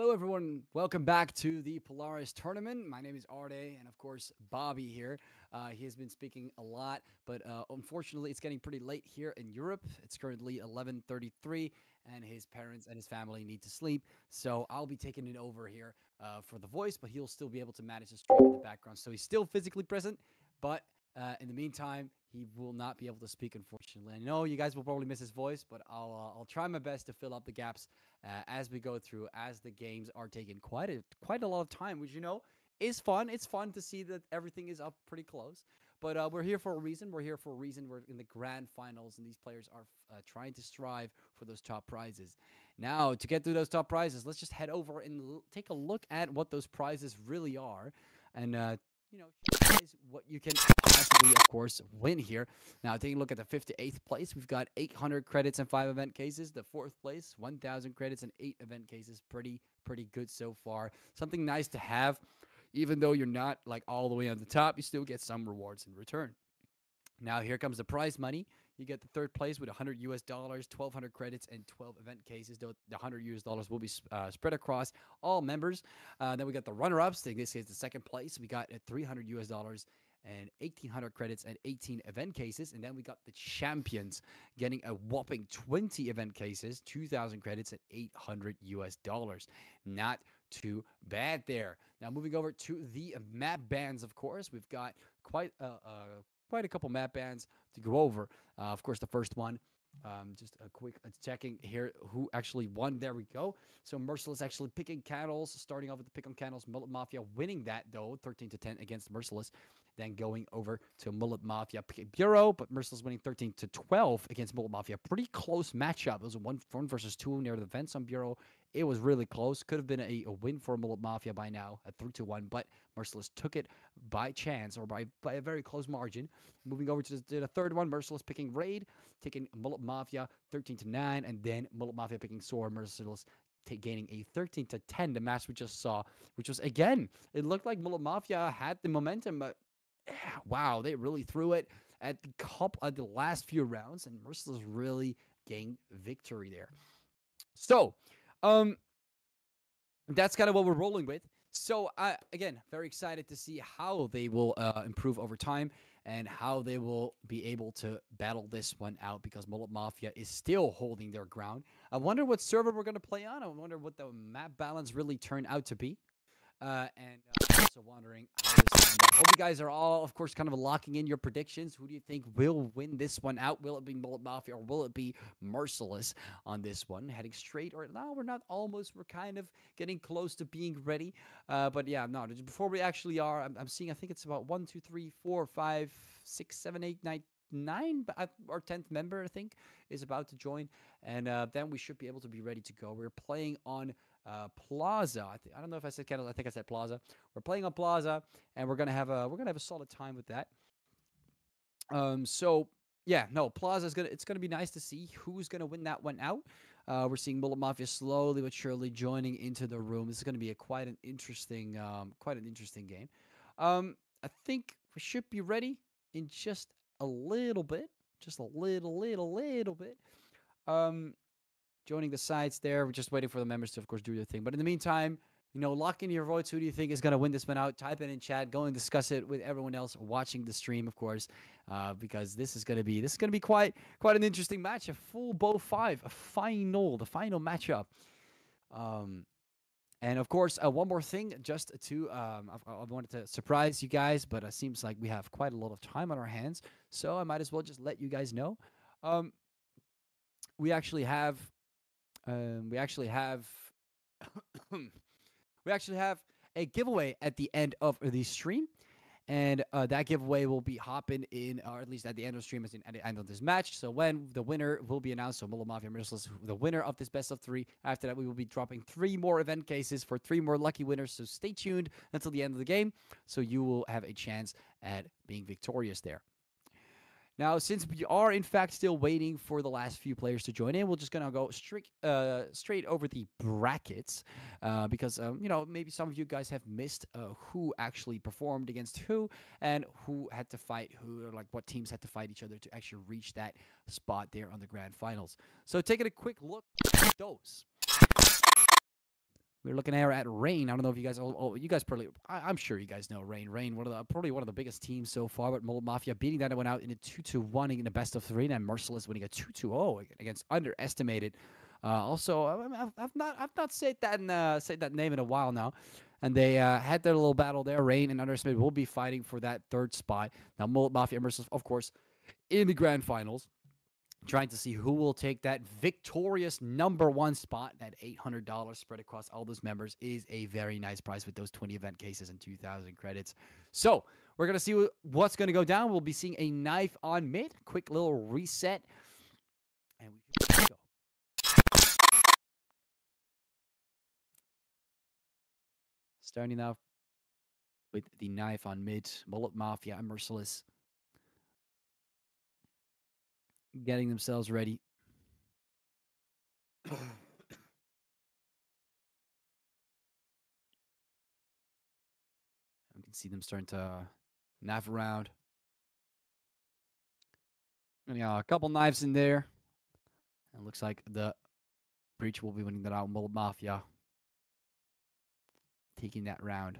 Hello, everyone. Welcome back to the Polaris tournament. My name is Arde, and of course, Bobby here. Uh, he has been speaking a lot, but uh, unfortunately, it's getting pretty late here in Europe. It's currently 11:33, and his parents and his family need to sleep. So I'll be taking it over here uh, for the voice, but he'll still be able to manage the stream in the background. So he's still physically present, but uh, in the meantime, he will not be able to speak, unfortunately. I know you guys will probably miss his voice, but I'll uh, I'll try my best to fill up the gaps uh, as we go through, as the games are taking quite a quite a lot of time, which you know is fun. It's fun to see that everything is up pretty close. But uh, we're here for a reason. We're here for a reason. We're in the grand finals, and these players are uh, trying to strive for those top prizes. Now, to get through those top prizes, let's just head over and l- take a look at what those prizes really are, and uh, you know, guys what you can possibly, of course, win here. Now, taking a look at the 58th place, we've got 800 credits and five event cases. The fourth place, 1,000 credits and eight event cases. Pretty, pretty good so far. Something nice to have, even though you're not like all the way on the top, you still get some rewards in return. Now, here comes the prize money. You get the third place with 100 US dollars, 1,200 credits, and 12 event cases. The 100 US dollars will be uh, spread across all members. Uh, then we got the runner-ups. In this case, the second place. We got uh, 300 US dollars and 1,800 credits and 18 event cases. And then we got the champions getting a whopping 20 event cases, 2,000 credits, and 800 US dollars. Not too bad there. Now moving over to the map bands, of course, we've got quite a, uh, quite a couple map bands to go over. Uh, of course, the first one. Um, just a quick uh, checking here who actually won. There we go. So Merciless actually picking Canals, starting off with the pick on Canals. Mullet Mafia winning that though, 13 to 10 against Merciless. Then going over to Mullet Mafia Bureau, but Merciless winning 13 to 12 against Mullet Mafia. Pretty close matchup. It was one, one versus two near the fence on Bureau. It was really close. Could have been a, a win for Mullet Mafia by now at 3 to 1, but Merciless took it by chance or by, by a very close margin. Moving over to the, to the third one, Merciless picking Raid, taking Mullet Mafia 13 to 9, and then Mullet Mafia picking Soar, Merciless gaining a 13 to 10, the match we just saw, which was again, it looked like Mullet Mafia had the momentum, but wow, they really threw it at the cup at the last few rounds, and Merciless really gained victory there. So, um, that's kind of what we're rolling with. So, uh, again, very excited to see how they will uh, improve over time and how they will be able to battle this one out because Mullet Mafia is still holding their ground. I wonder what server we're going to play on. I wonder what the map balance really turned out to be. Uh, and uh, also wondering. Hope you guys are all, of course, kind of locking in your predictions. Who do you think will win this one out? Will it be Mullet Mafia or will it be Merciless on this one? Heading straight or now we're not almost. We're kind of getting close to being ready. Uh, but yeah, no. Before we actually are, I'm, I'm seeing. I think it's about one, two, three, four, five, six, seven, eight, nine, nine. I- our tenth member, I think, is about to join, and uh, then we should be able to be ready to go. We're playing on uh, Plaza. I, th- I don't know if I said Canals. I think I said Plaza. We're playing on Plaza, and we're gonna have a we're gonna have a solid time with that. Um. So yeah, no, Plaza is gonna. It's gonna be nice to see who's gonna win that one out. Uh, we're seeing Mullet Mafia slowly but surely joining into the room. This is gonna be a quite an interesting, um, quite an interesting game. Um, I think we should be ready in just a little bit, just a little, little, little bit. Um, joining the sides there. We're just waiting for the members to, of course, do their thing. But in the meantime, you know, lock in your votes. Who do you think is going to win this one out? Type it in chat. Go and discuss it with everyone else watching the stream, of course, uh, because this is going to be this is going to be quite quite an interesting match. A full bow five, a final, the final matchup. Um, and of course, uh, one more thing, just to um, I, I wanted to surprise you guys, but it seems like we have quite a lot of time on our hands, so I might as well just let you guys know. Um, we actually have um, we actually have we actually have a giveaway at the end of the stream and uh, that giveaway will be hopping in or at least at the end of the stream is in, at the end of this match. So when the winner will be announced so Mullet Mafia Merciless, the winner of this best of three after that we will be dropping three more event cases for three more lucky winners. So stay tuned until the end of the game so you will have a chance at being victorious there now, since we are in fact still waiting for the last few players to join in, we're just gonna go straight uh, straight over the brackets uh, because um, you know maybe some of you guys have missed uh, who actually performed against who and who had to fight who, or like what teams had to fight each other to actually reach that spot there on the grand finals. So taking a quick look at those. We're looking here at Reign. I don't know if you guys, oh, oh you guys probably, I, I'm sure you guys know Reign. Reign, one of the probably one of the biggest teams so far. But Mullet Mafia beating that one out in a two to one in the best of three, and Merciless winning a two to zero against underestimated. Uh, also, I've, not I've not said that in, uh, said that name in a while now, and they uh, had their little battle there. Reign and underestimated will be fighting for that third spot. Now Mullet Mafia Merciless, of course, in the grand finals trying to see who will take that victorious number one spot. That $800 spread across all those members is a very nice price with those 20 event cases and 2,000 credits. So we're going to see what's going to go down. We'll be seeing a knife on mid, quick little reset. And we go. Starting off with the knife on mid, Mullet Mafia and Merciless getting themselves ready. We can see them starting to uh, knife around. And yeah, a couple knives in there. And it looks like the breach will be winning that out. Mullet Mafia taking that round.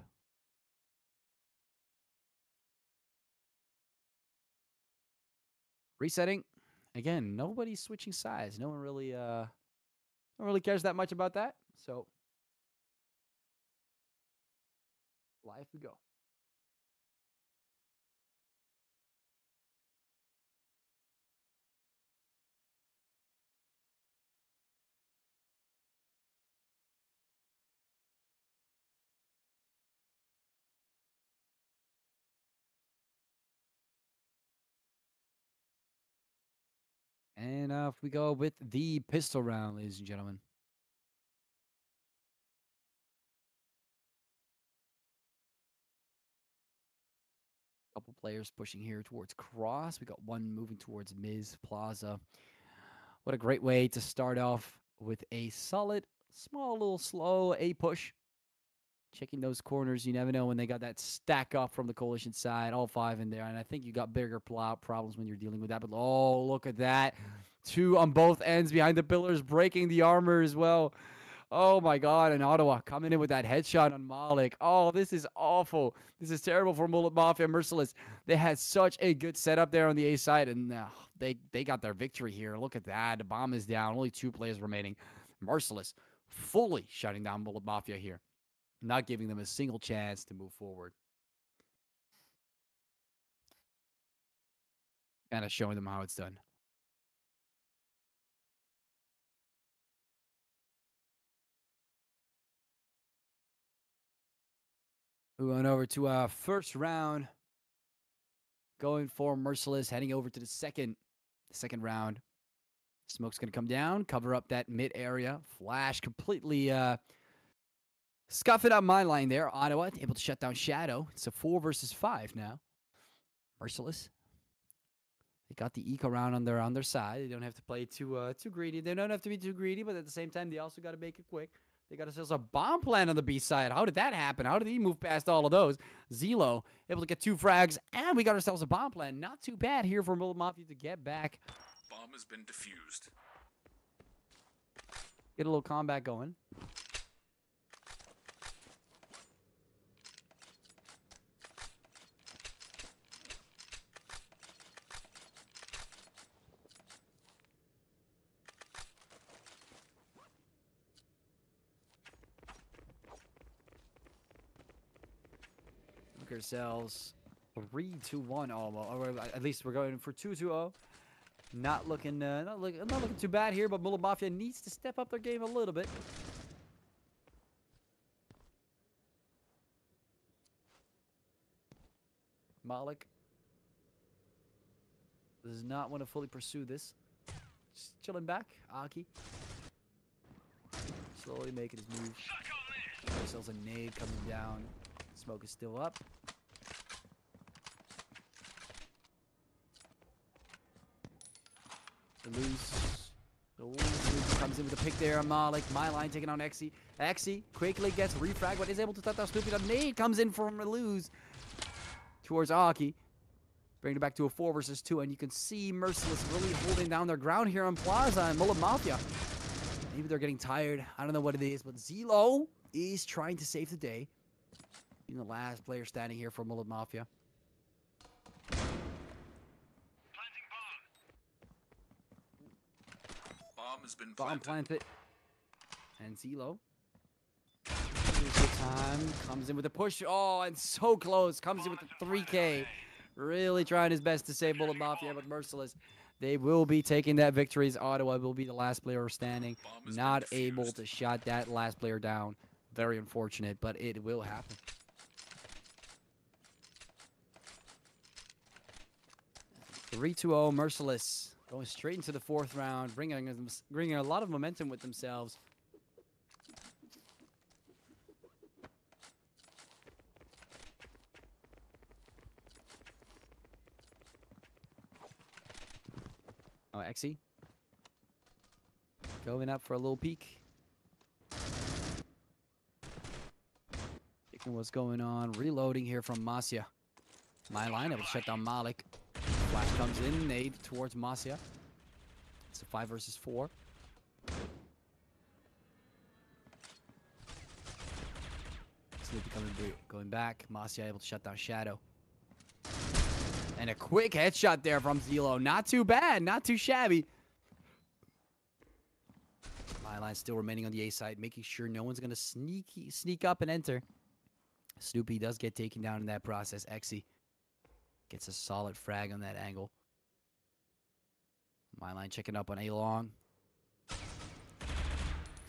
Resetting again, nobody's switching sides. No one really uh no one really cares that much about that. So life we go. And off we go with the pistol round, ladies and gentlemen. Couple players pushing here towards cross. We got one moving towards Miz Plaza. What a great way to start off with a solid, small, little slow A push. Checking those corners, you never know when they got that stack up from the coalition side, all five in there. And I think you got bigger plow problems when you're dealing with that. But oh, look at that. Two on both ends behind the pillars, breaking the armor as well. Oh my God. And Ottawa coming in with that headshot on Malik. Oh, this is awful. This is terrible for Mullet Mafia Merciless. They had such a good setup there on the A side, and uh, they, they got their victory here. Look at that. The bomb is down. Only two players remaining. Merciless fully shutting down Mullet Mafia here, not giving them a single chance to move forward. Kind of showing them how it's done. We went over to our first round. Going for Merciless, heading over to the second, second round. Smoke's gonna come down, cover up that mid area. Flash completely uh scuffing up my line there. Ottawa able to shut down Shadow. It's a four versus five now. Merciless. They got the eco round on their on their side. They don't have to play too uh too greedy. They don't have to be too greedy, but at the same time, they also got to make it quick. They got themselves a bomb plan on the B side. How did that happen? How did he move past all of those? Zelo able to get two frags, and we got ourselves a bomb plan. Not too bad here for Mullet Mafia to get back, Bomb has been defused. get a little combat going. Look ourselves three, two, one almost. Or uh, at least we're going for two, two, oh. Not looking, uh, not looking, not looking too bad here. But Mullet Mafia needs to step up their game a little bit. Malik does not want to fully pursue this. Just chilling back. Aki slowly making his move. Ourselves a nade coming down. Smoke is still up. The loose. The comes in with a pick there. Malik. My line taking on Exy. Exy quickly gets refrag, but is able to touch that stupid up. Nade comes in from Lose towards Aki. Bringing it back to a four versus two, and you can see Merciless really holding down their ground here on Plaza and Mullet Mafia. Maybe they're getting tired. I don't know what it is, but Zelo is trying to save the day. Being the last player standing here for Mullet Mafia. Bomb has been Bomb planted. planted. And Zelo. Time. Comes in with a push. Oh, and so close. Comes in with the 3K. Really trying his best to save Mullet Mafia, but merciless. They will be taking that victory. as Ottawa will be the last player standing. Bomb has been Not able to shut that last player down. Very unfortunate, but it will happen. Three two zero, merciless, going straight into the fourth round, bringing bringing a lot of momentum with themselves. Oh, Exy. Going up for a little peek. Checking what's going on. Reloading here from Masya. My line able to shut down Malik. Flash comes in, nade towards Masya. It's a five versus four. Snoopy coming going back. Masya able to shut down Shadow. And a quick headshot there from Zelo. Not too bad, not too shabby. My line still remaining on the A side, making sure no one's gonna sneak sneak up and enter. Snoopy does get taken down in that process. Exy gets a solid frag on that angle. My line checking up on A long.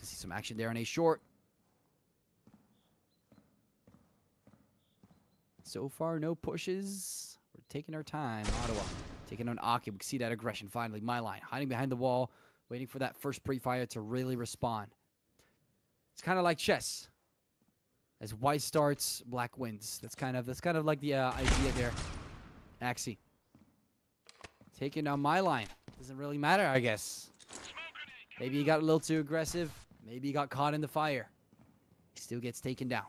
See some action there on A short. So far, no pushes. We're taking our time. Ottawa taking on Aki. We see that aggression finally. My line hiding behind the wall, waiting for that first pre-fire to really respond. It's kind of like chess. As white starts, black wins. That's kind of that's kind of like the uh, idea there. Exy taking on my line. Doesn't really matter, I guess. Maybe he got a little too aggressive. Maybe he got caught in the fire. He still gets taken down.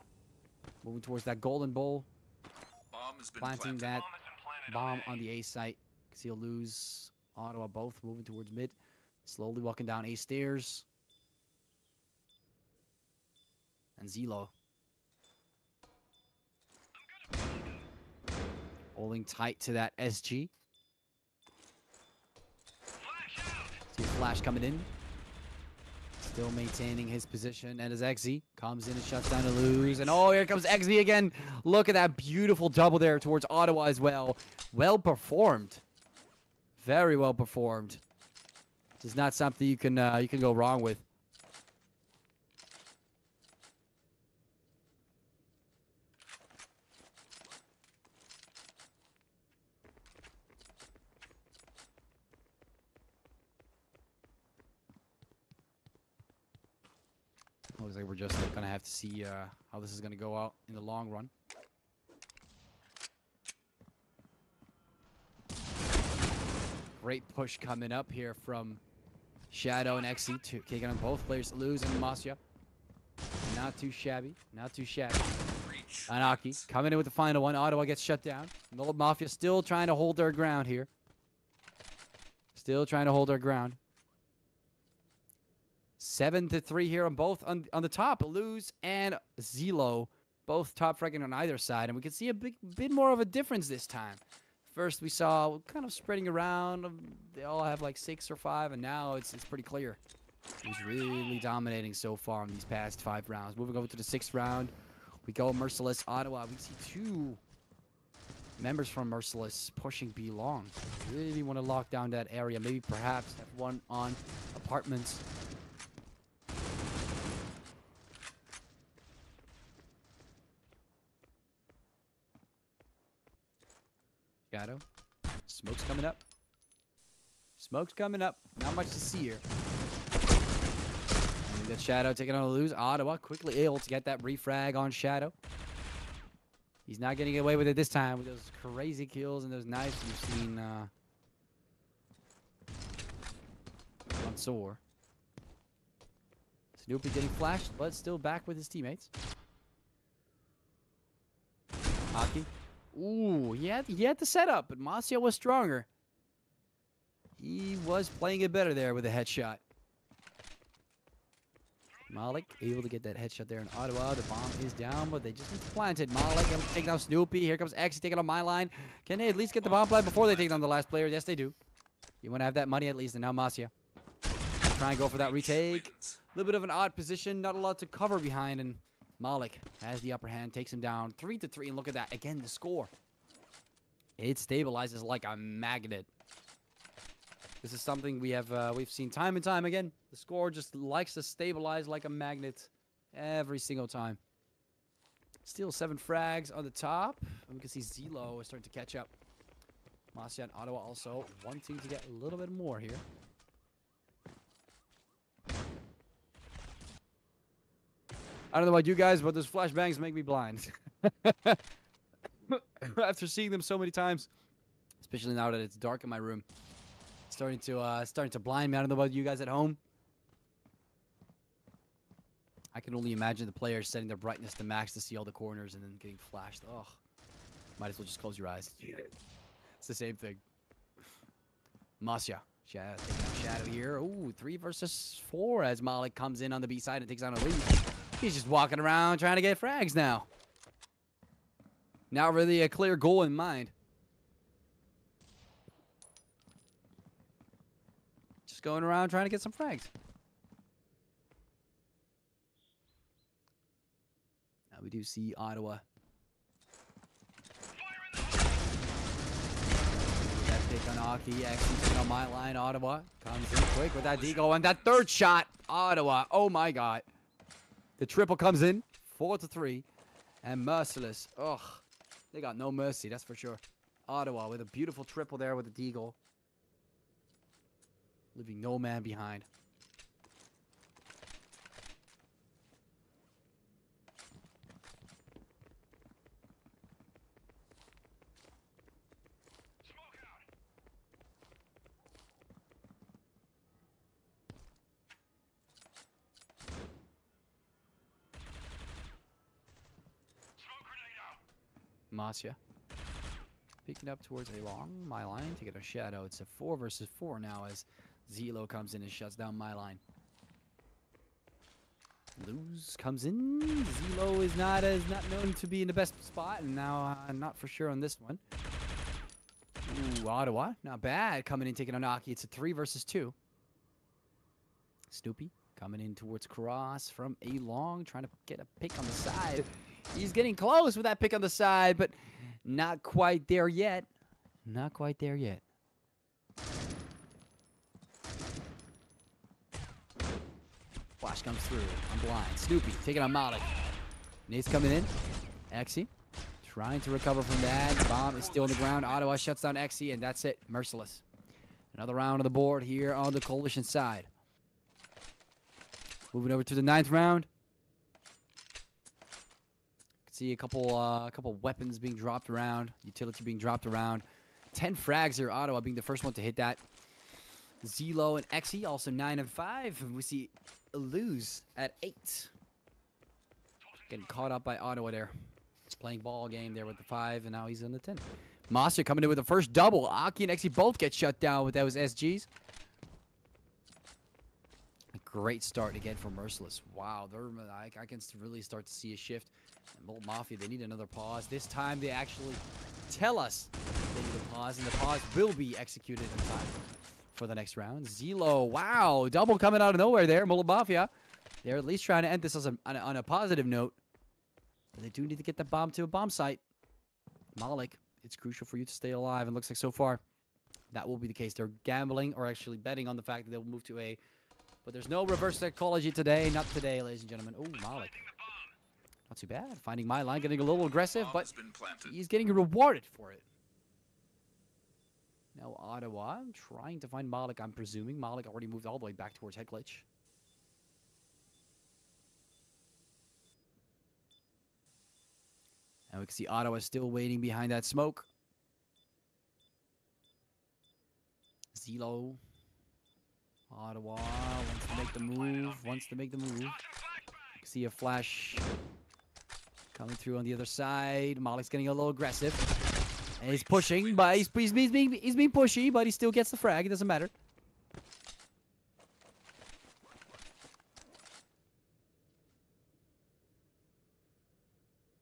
Moving towards that golden bowl, Bomb has been planting planted. that bomb on the A site. Because he'll lose Ottawa both moving towards mid. Slowly walking down A stairs. And Zelo. Holding tight to that SG. See a flash coming in. Still maintaining his position. And as XZ comes in and shuts down to lose. And oh, here comes XZ again. Look at that beautiful double there towards Ottawa as well. Well performed. Very well performed. This is not something you can uh, you can go wrong with. Looks like we're just uh, gonna have to see uh, how this is gonna go out in the long run. Great push coming up here from Shadow and Xe to taking on both players. Lose and Masya. Not too shabby. Not too shabby. Anaki coming in with the final one. Ottawa gets shut down. Mullet Mafia still trying to hold their ground here. Still trying to hold their ground. Seven to three here on both on, on the top. Lose and Zelo, both top fragging on either side, and we can see a big bit more of a difference this time. First we saw kind of spreading around. um, They all have like six or five, and now it's it's pretty clear. He's really dominating so far in these past five rounds. Moving over to the sixth round, we go Merciless Ottawa. We see two members from Merciless pushing B long. Really want to lock down that area. Maybe perhaps have one on apartments. Shadow. Smoke's coming up. Smoke's coming up. Not much to see here. And we Shadow taking on a lose. Ottawa quickly able to get that refrag on Shadow. He's not getting away with it this time with those crazy kills and those knives we've seen uh, on Soar. Snoopy getting flashed, but still back with his teammates. Hockey. Ooh, he had, he had the setup, but Masya was stronger. He was playing it better there with a headshot. Malik able to get that headshot there in Ottawa. The bomb is down, but they just need to plant it. Malik take down Snoopy. Here comes X taking on my line. Can they at least get the bomb plant before they take down the last player? Yes, they do. You want to have that money at least, and now Masya. Try and go for that retake. A little bit of an odd position, not a lot to cover behind, and Malik has the upper hand, takes him down three to three, and look at that again. The score. It stabilizes like a magnet. This is something we have uh, we've seen time and time again. The score just likes to stabilize like a magnet every single time. Still seven frags on the top. And we can see Zelo is starting to catch up. Masya and Ottawa also wanting to get a little bit more here. I don't know about you guys, but those flashbangs make me blind. After seeing them so many times, especially now that it's dark in my room, starting to uh, starting to blind me. I don't know about you guys at home. I can only imagine the players setting their brightness to max to see all the corners and then getting flashed. Ugh. Might as well just close your eyes. It's the same thing. Masya. Shadow here. Ooh, three versus four as Malik comes in on the B side and takes on a lead. He's just walking around trying to get frags now. Not really a clear goal in mind. Just going around trying to get some frags. Now we do see Ottawa. That pick on Aki, actually on my line. Ottawa comes in quick with that deagle and that third shot. Ottawa, oh my god. The triple comes in, four to three, and merciless. Ugh, they got no mercy, that's for sure. Ottawa with a beautiful triple there with the deagle, leaving no man behind. Masya. Picking up towards a long my line to get a shadow. It's a four versus four now as Zelo comes in and shuts down my line. Lose comes in. Zelo is not as not known to be in the best spot, and now uh, not for sure on this one. Ooh, Ottawa, not bad. Coming in taking on Aki. It's a three versus two. Snoopy coming in towards Cross from a long, trying to get a pick on the side. He's getting close with that pick on the side, but not quite there yet. Not quite there yet. Flash comes through. I'm blind. Snoopy taking on Malik. Nate's coming in. Exy trying to recover from that. Bomb is still on the ground. Ottawa shuts down Exy, and that's it. Merciless. Another round on the board here on the coalition side. Moving over to the ninth round. See a couple, uh, a couple weapons being dropped around, utility being dropped around. Ten frags here. Ottawa being the first one to hit that. Zelo and Exy also nine and five. And we see lose at eight. Getting caught up by Ottawa there. He's playing ball game there with the five, and now he's on the ten. Master coming in with the first double. Aki and Exy both get shut down with those SGs. Great start again for Merciless. Wow, they're I, I can really start to see a shift. And Mullet Mafia, they need another pause. This time they actually tell us they need a pause, and the pause will be executed in time for the next round. Zelo, wow, double coming out of nowhere there. Mullet Mafia, they're at least trying to end this on, a, on a positive note. But they do need to get the bomb to a bomb site. Malik, it's crucial for you to stay alive, and looks like so far that will be the case. They're gambling or actually betting on the fact that they'll move to A. But there's no reverse psychology today. Not today, ladies and gentlemen. Oh, Malik. Not too bad. Finding my line, getting a little aggressive, but has been planted. he's getting rewarded for it. Now Ottawa trying to find Malik, I'm presuming. Malik already moved all the way back towards Head Glitch. And we can see Ottawa still waiting behind that smoke. Zelo. Ottawa wants to make the move. Wants to make the move. See a flash coming through on the other side. Malik's getting a little aggressive. And he's pushing, but he's, he's, he's, being, he's being pushy, but he still gets the frag. It doesn't matter.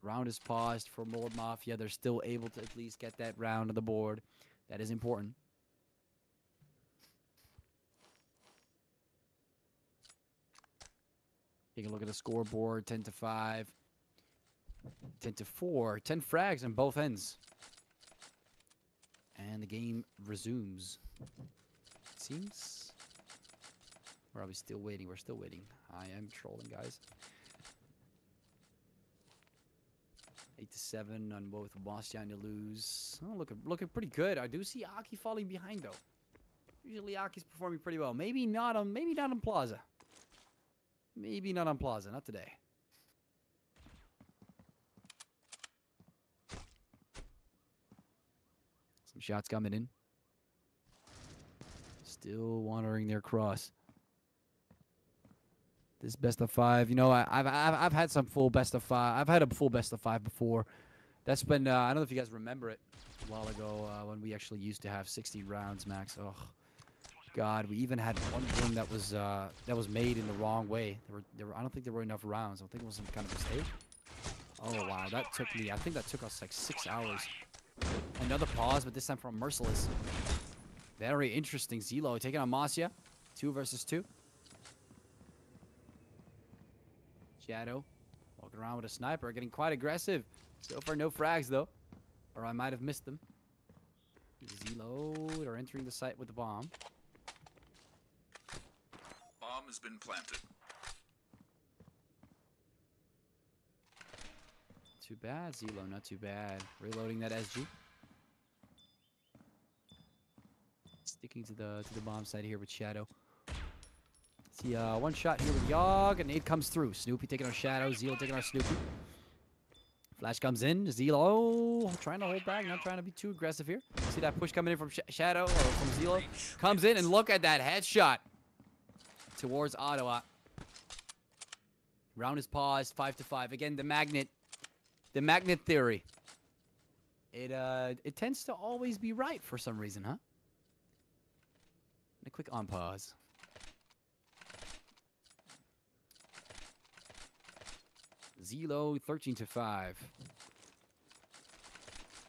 Round is paused for Mullet Mafia. They're still able to at least get that round on the board. That is important. Take a look at the scoreboard 10 to 5, 10 to 4, 10 frags on both ends. And the game resumes. Seems. We're we still waiting? We're still waiting. I am trolling, guys. Eight to seven on both Bastian to lose. Oh, looking looking pretty good. I do see Aki falling behind though. Usually Aki's performing pretty well. Maybe not on maybe not on Plaza. Maybe not on Plaza, not today. Some shots coming in. Still wandering their cross. This best of five, you know, I, I've, I've I've had some full best of five. I've had a full best of five before. That's been uh, I don't know if you guys remember it a while ago uh, when we actually used to have 60 rounds max. Oh, God, we even had one game that was uh, that was made in the wrong way. There were there were I don't think there were enough rounds. I think it was some kind of mistake. Oh wow, that took me. I think that took us like six hours. Another pause, but this time from Merciless. Very interesting. Zelo taking on Masya. Two versus two. Shadow walking around with a sniper, getting quite aggressive. So far, no frags though, or I might have missed them. Zelo they're entering the site with the bomb. Has been planted. Too bad, Zelo, not too bad. Reloading that SG. Sticking to the to the bomb site here with Shadow. See, uh, one shot here with Yogg, and nade comes through. Snoopy taking our Shadow, Zelo taking our Snoopy. Flash comes in, Zelo trying to hold back, not trying to be too aggressive here. See that push coming in from Sh Shadow, or from Zelo? Comes in, and look at that headshot towards Ottawa. Round is paused, five to five. Again, the magnet, the magnet theory. It uh, it tends to always be right for some reason, huh? And a quick on pause. Zelo 13 to 5.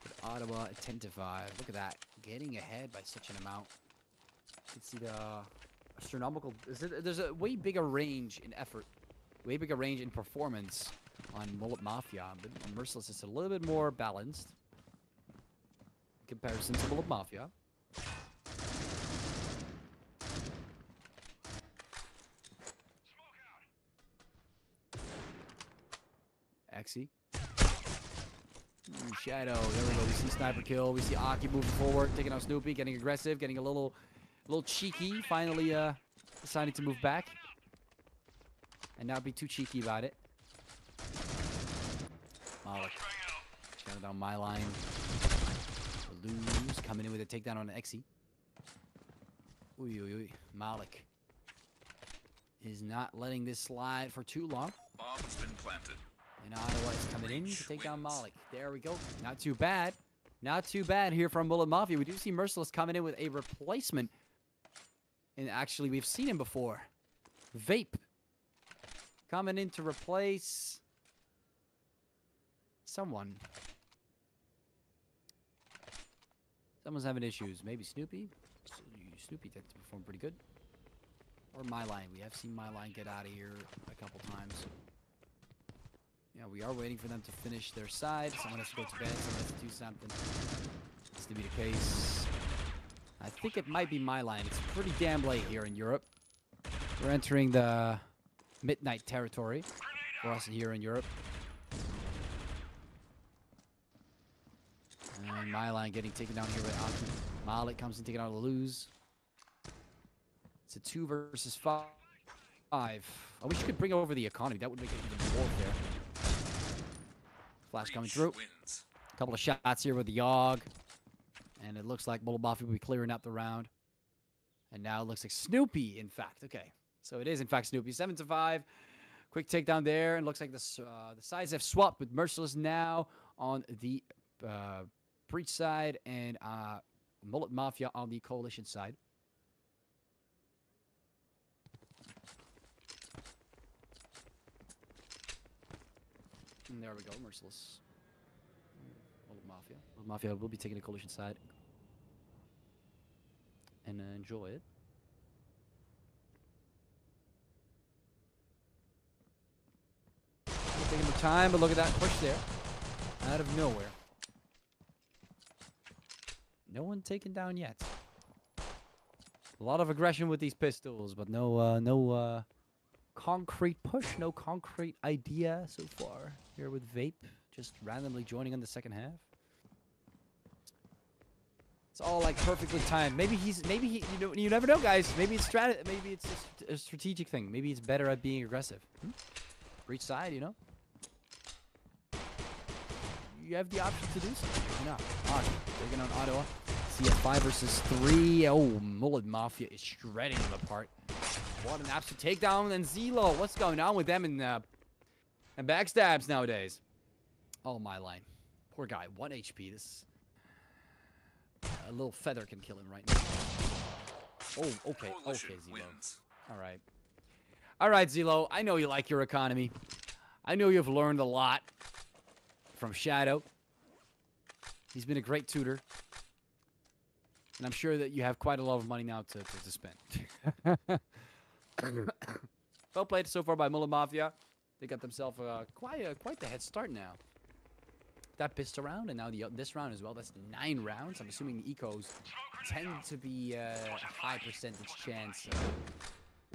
But Ottawa at 10 to 5. Look at that. Getting ahead by such an amount. You can see the astronomical. is There's a way bigger range in effort, way bigger range in performance on Mullet Mafia. But Merciless, it's a little bit more balanced in comparison to Mullet Mafia. Exy. Shadow. There we go. We see sniper kill. We see Aki moving forward, taking out Snoopy, getting aggressive, getting a little, little cheeky. Finally, uh, deciding to move back, and not be too cheeky about it. Malik. Down my line. Lose coming in with a takedown on Exy. Uy, uy, uy. Malik is not letting this slide for too long. Bomb has been planted. And Ottawa is coming in to take down. Malik. There we go. Not too bad. Not too bad here from Mullet Mafia. We do see Merciless coming in with a replacement. And actually, we've seen him before. Vape. Coming in to replace... Someone. Someone's having issues. Maybe Snoopy? Snoopy tends to perform pretty good. Or My Line. We have seen My Line get out of here a couple times. Yeah, we are waiting for them to finish their side. Someone has to go to bed. Someone has to do something. This to be the case. I think it might be my line. It's pretty damn late here in Europe. We're entering the midnight territory for us here in Europe. And my line getting taken down here by Aki. Malik comes in taking out a lose. It's a two versus five. I wish you could bring over the economy. That would make it even more fair. Flash coming through. A couple of shots here with the Yogg. And it looks like Mullet Mafia will be clearing up the round. And now it looks like Snoopy, in fact. Okay. So it is, in fact, Snoopy. 7 to 5. Quick takedown there. And looks like the, uh, the sides have swapped with Merciless now on the uh, Breach side and uh, Mullet Mafia on the Coalition side. And there we go, Merciless. Mullet Mafia. Mullet Mafia will be taking the Coalition side. And uh, enjoy it. Taking the time, but look at that push there. Out of nowhere. No one taken down yet. A lot of aggression with these pistols, but no, uh, no uh, concrete push, no concrete idea so far here with Vape, just randomly joining in the second half. It's all like perfectly timed. Maybe he's, maybe he, you know, you never know, guys. Maybe it's strat, maybe it's a, a strategic thing. Maybe he's better at being aggressive. Hmm? Side, you know. You have the option to do so. Why not? Taking on Ottawa. CF5 versus three. Oh, Mullet Mafia is shredding them apart. What an absolute takedown. And Zelo, what's going on with them and uh, and backstabs nowadays? Oh, my line. Poor guy. One HP. This a little feather can kill him right now. Oh, okay, okay, Zelo. All right. All right, Zelo. I know you like your economy. I know you've learned a lot from Shadow. He's been a great tutor. And I'm sure that you have quite a lot of money now to, to, to spend. well played so far by Mullet Mafia. They got themselves uh, quite, a, quite the head start now. That pissed around, and now the, this round as well. That's nine rounds. I'm assuming the ecos tend to be uh, a high percentage chance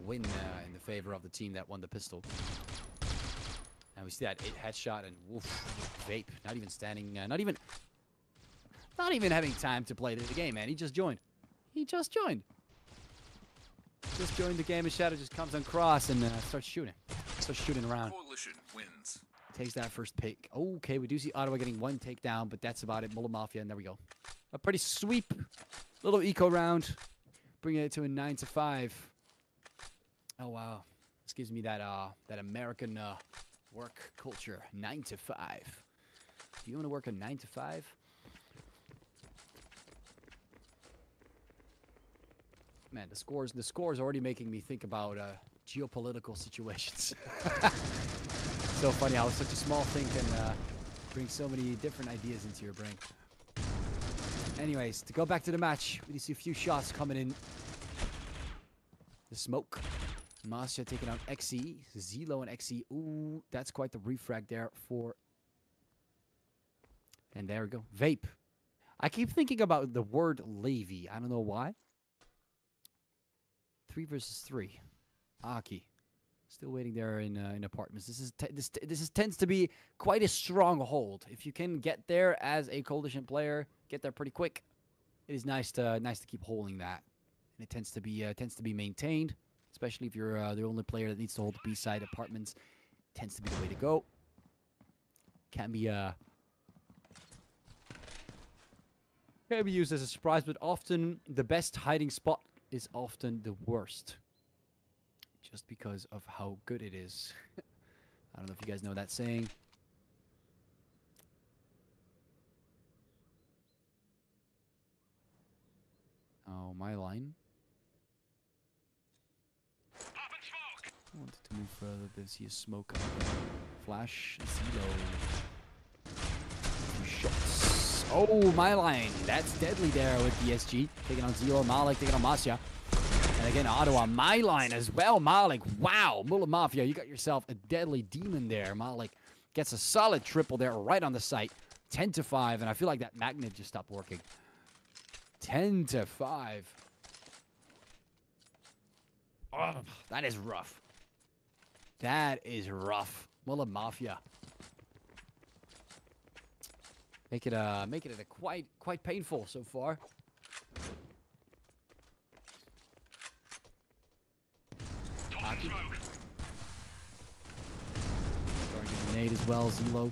win uh, in the favor of the team that won the pistol. And we see that eight headshot and woof, vape. Not even standing, uh, not even, not even having time to play the game, man. He just joined. He just joined. Just joined the game, and Shadow just comes on cross and uh, starts shooting. Starts shooting around. Coalition wins. Takes that first pick. Okay, we do see Ottawa getting one takedown, but that's about it. Mullet Mafia, and there we go. A pretty sweep little eco round, bringing it to a nine to five. Oh wow, this gives me that uh that American uh, work culture. Nine to five. Do you want to work a nine to five? Man, the scores the scores already making me think about uh, geopolitical situations. so funny how such a small thing can uh, bring so many different ideas into your brain. Anyways, to go back to the match, we see a few shots coming in. The smoke. Masya taking out Exy. Zelo and Exy. Ooh, that's quite the refrag there for. And there we go. Vape. I keep thinking about the word Levy. I don't know why. Three versus three. Aki. Still waiting there in uh, in apartments. This is this this is tends to be quite a stronghold. If you can get there as a coalition player, get there pretty quick. It is nice to nice to keep holding that, and it tends to be uh, tends to be maintained, especially if you're uh, the only player that needs to hold the B side apartments. Tends to be the way to go. Can be uh can be used as a surprise, but often the best hiding spot is often the worst just because of how good it is. I don't know if you guys know that saying. Oh, my line. I wanted to move further to see a smoke up there. Flash, Zelo. Shots. Oh, my line. That's deadly there with DSG. Taking on Zelo, Malik, taking on Masya. Again, Ottawa, my line as well. Malik, wow. Mullet Mafia, you got yourself a deadly demon there. Malik gets a solid triple there right on the site. 10 to 5, and I feel like that magnet just stopped working. 10 to 5. Oh, that is rough. That is rough. Mullet Mafia. Make it uh make it a quite quite painful so far. Hockey. Throwing a grenade as well, Zelo.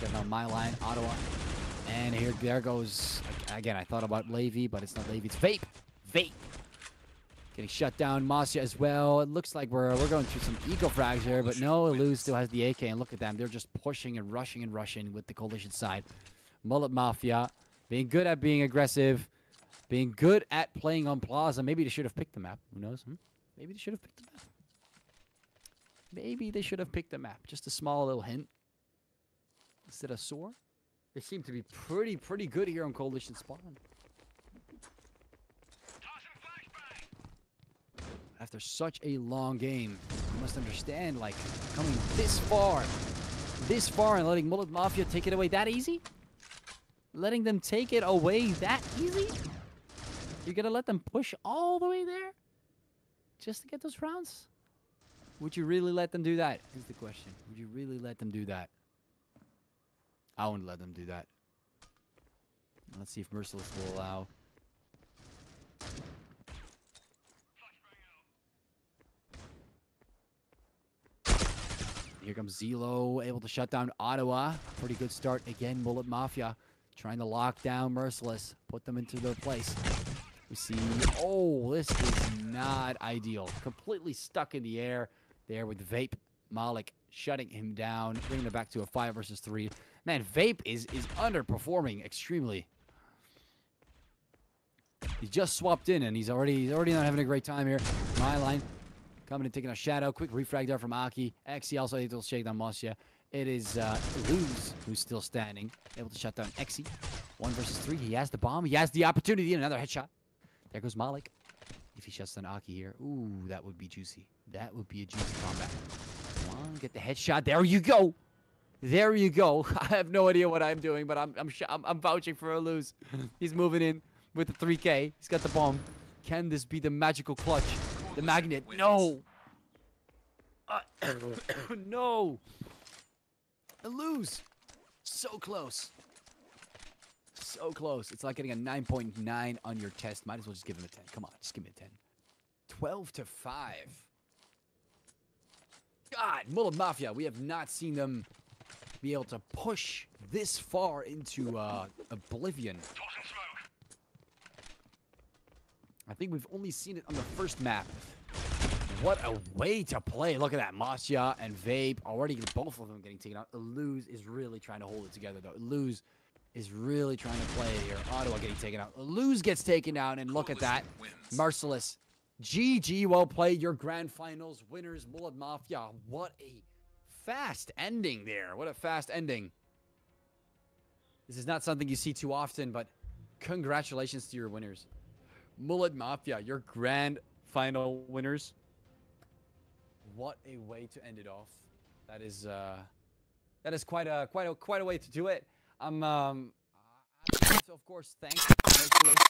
Getting on my line, Ottawa. And here, there goes, again, I thought about Levy, but it's not Levy, it's Vape. Vape. Getting shut down, Masya as well. It looks like we're, we're going through some eco frags here, but no, Luz still has the AK, and look at them. They're just pushing and rushing and rushing with the coalition side. Mullet Mafia, being good at being aggressive, being good at playing on Plaza. Maybe they should have picked the map. Who knows? Hmm? Maybe they should have picked the map. Maybe they should have picked the map. Just a small little hint. instead of Soar. They seem to be pretty, pretty good here on Coalition Spawn. After such a long game, you must understand, like, coming this far, this far and letting Mullet Mafia take it away that easy? Letting them take it away that easy? You're gonna let them push all the way there? Just to get those rounds? Would you really let them do that? Is the question. Would you really let them do that? I wouldn't let them do that. Let's see if Merciless will allow. Here comes Zelo, able to shut down Ottawa. Pretty good start again. Mullet Mafia trying to lock down Merciless, put them into their place. We see, oh, this is not ideal. Completely stuck in the air there with Vape. Malik shutting him down, bringing it back to a five versus three. Man, Vape is is underperforming extremely. He just swapped in and he's already he's already not having a great time here. My line coming and taking a shadow. Quick refrag there from Aki. Exy also able to shake down Masya. It is uh, Luz who's still standing, able to shut down Exy. One versus three. He has the bomb. He has the opportunity. Another headshot. There goes Malik. If he shuts down Aki here, ooh, that would be juicy. That would be a juicy combat. Come on, get the headshot. There you go. There you go. I have no idea what I'm doing, but I'm I'm I'm, I'm vouching for a lose. He's moving in with the 3K. He's got the bomb. Can this be the magical clutch? The magnet? No. Uh, no. A lose. So close. So close. It's like getting a 9.9 on your test. Might as well just give him a 10. Come on, just give me a 10. 12 to 5. God, Mullet Mafia. We have not seen them be able to push this far into uh, oblivion. I think we've only seen it on the first map. What a way to play. Look at that. Masya and Vape already both of them getting taken out. Lose is really trying to hold it together though. Lose is really trying to play here. Ottawa getting taken out. Lose gets taken out and look at that. Merciless. GG, well played. Your grand finals winners, Mullet Mafia. What a fast ending there. What a fast ending. This is not something you see too often, but congratulations to your winners. Mullet Mafia, your grand final winners. What a way to end it off. That is uh that is quite a quite a quite a way to do it. I'm um to of course thank Merciless.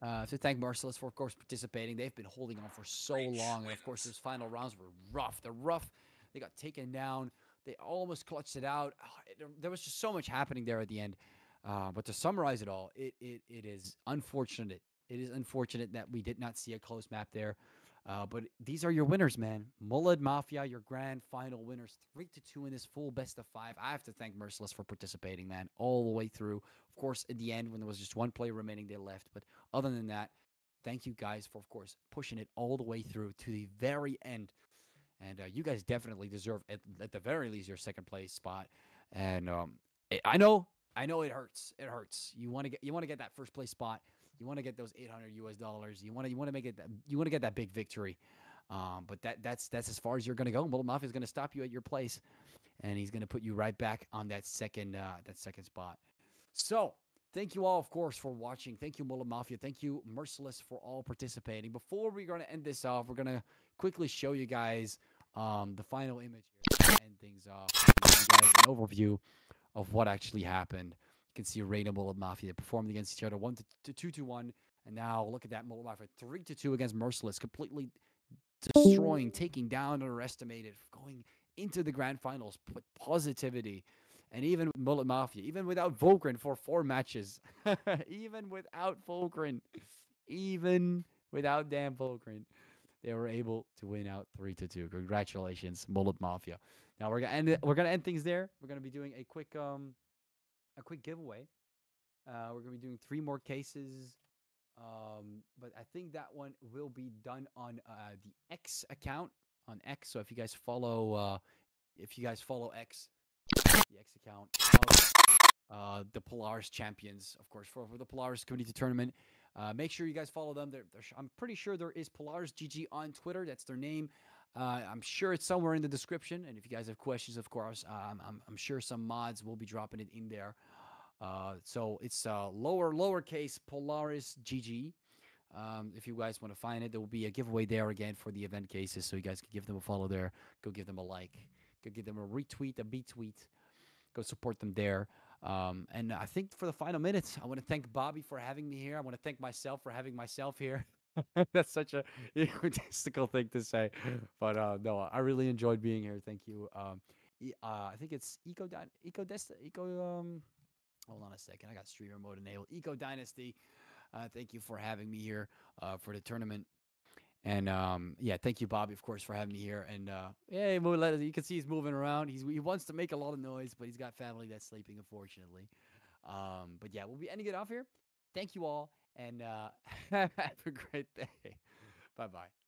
Uh, to thank Merciless for of course participating. They've been holding on for so long, and of course those final rounds were rough. They're rough. They got taken down. They almost clutched it out. Ah, it- there was just so much happening there at the end. Uh, but to summarize it all, it, it it is unfortunate. It is unfortunate that we did not see a close map there. Uh, but these are your winners, man. Mullet Mafia, your grand final winners, three to two in this full best of five. I have to thank Merciless for participating, man, all the way through. Of course, at the end when there was just one player remaining, they left. But other than that, thank you guys for, of course, pushing it all the way through to the very end. And uh, you guys definitely deserve, at, at the very least, your second place spot. And um, I know, I know it hurts. It hurts. You want to get, you want to get that first place spot. You want to get those 800 US dollars. You want to, you want to make it, you want to get that big victory. Um, but that, that's, that's as far as you're going to go. Mullet Mafia is going to stop you at your place, and he's going to put you right back on that second, uh, that second spot. So thank you all, of course, for watching. Thank you, Mullet Mafia. Thank you, Merciless, for all participating. Before we're going to end this off, we're going to quickly show you guys um, the final image here end things off. Give you guys an overview of what actually happened. You can see Reign and Mullet Mafia they performed against each other, one to, to two to one, and now look at that Mullet Mafia three to two against Merciless, completely destroying, taking down, underestimated, going into the grand finals with positivity. And even with Mullet Mafia, even without Volgren for four matches, even without Volgren, even without Dan Volgren, they were able to win out three to two. Congratulations, Mullet Mafia. Now we're gonna end it, we're gonna end things there. We're gonna be doing a quick um a quick giveaway. Uh, we're gonna be doing three more cases. Um, but I think that one will be done on uh, the X account on X. So if you guys follow, uh, if you guys follow X, the X account of uh, the Polaris champions, of course, for, for the Polaris Community Tournament. Uh, make sure you guys follow them. They're, they're, I'm pretty sure there is Polaris GG on Twitter. That's their name. Uh, I'm sure it's somewhere in the description, and if you guys have questions, of course, um, I'm, I'm sure some mods will be dropping it in there. Uh, so it's uh, lower lowercase Polaris GG. Um, if you guys want to find it, there will be a giveaway there again for the event cases, so you guys can give them a follow there. Go give them a like. Go give them a retweet, a retweet. Go support them there. Um, and I think for the final minutes, I want to thank Bobby for having me here. I want to thank myself for having myself here. That's such a egotistical thing to say, but uh, no, I really enjoyed being here. Thank you. Um, uh, I think it's Eco Dy- Eco Dest- Eco. Um, hold on a second. I got streamer mode enabled. Eco Dynasty. Uh, thank you for having me here uh, for the tournament. And um, yeah, thank you, Bobby, of course, for having me here. And uh, yeah, you can see he's moving around. He's he wants to make a lot of noise, but he's got family that's sleeping, unfortunately. Um, but yeah, we'll be ending it off here. Thank you all, and uh, have a great day. Bye bye.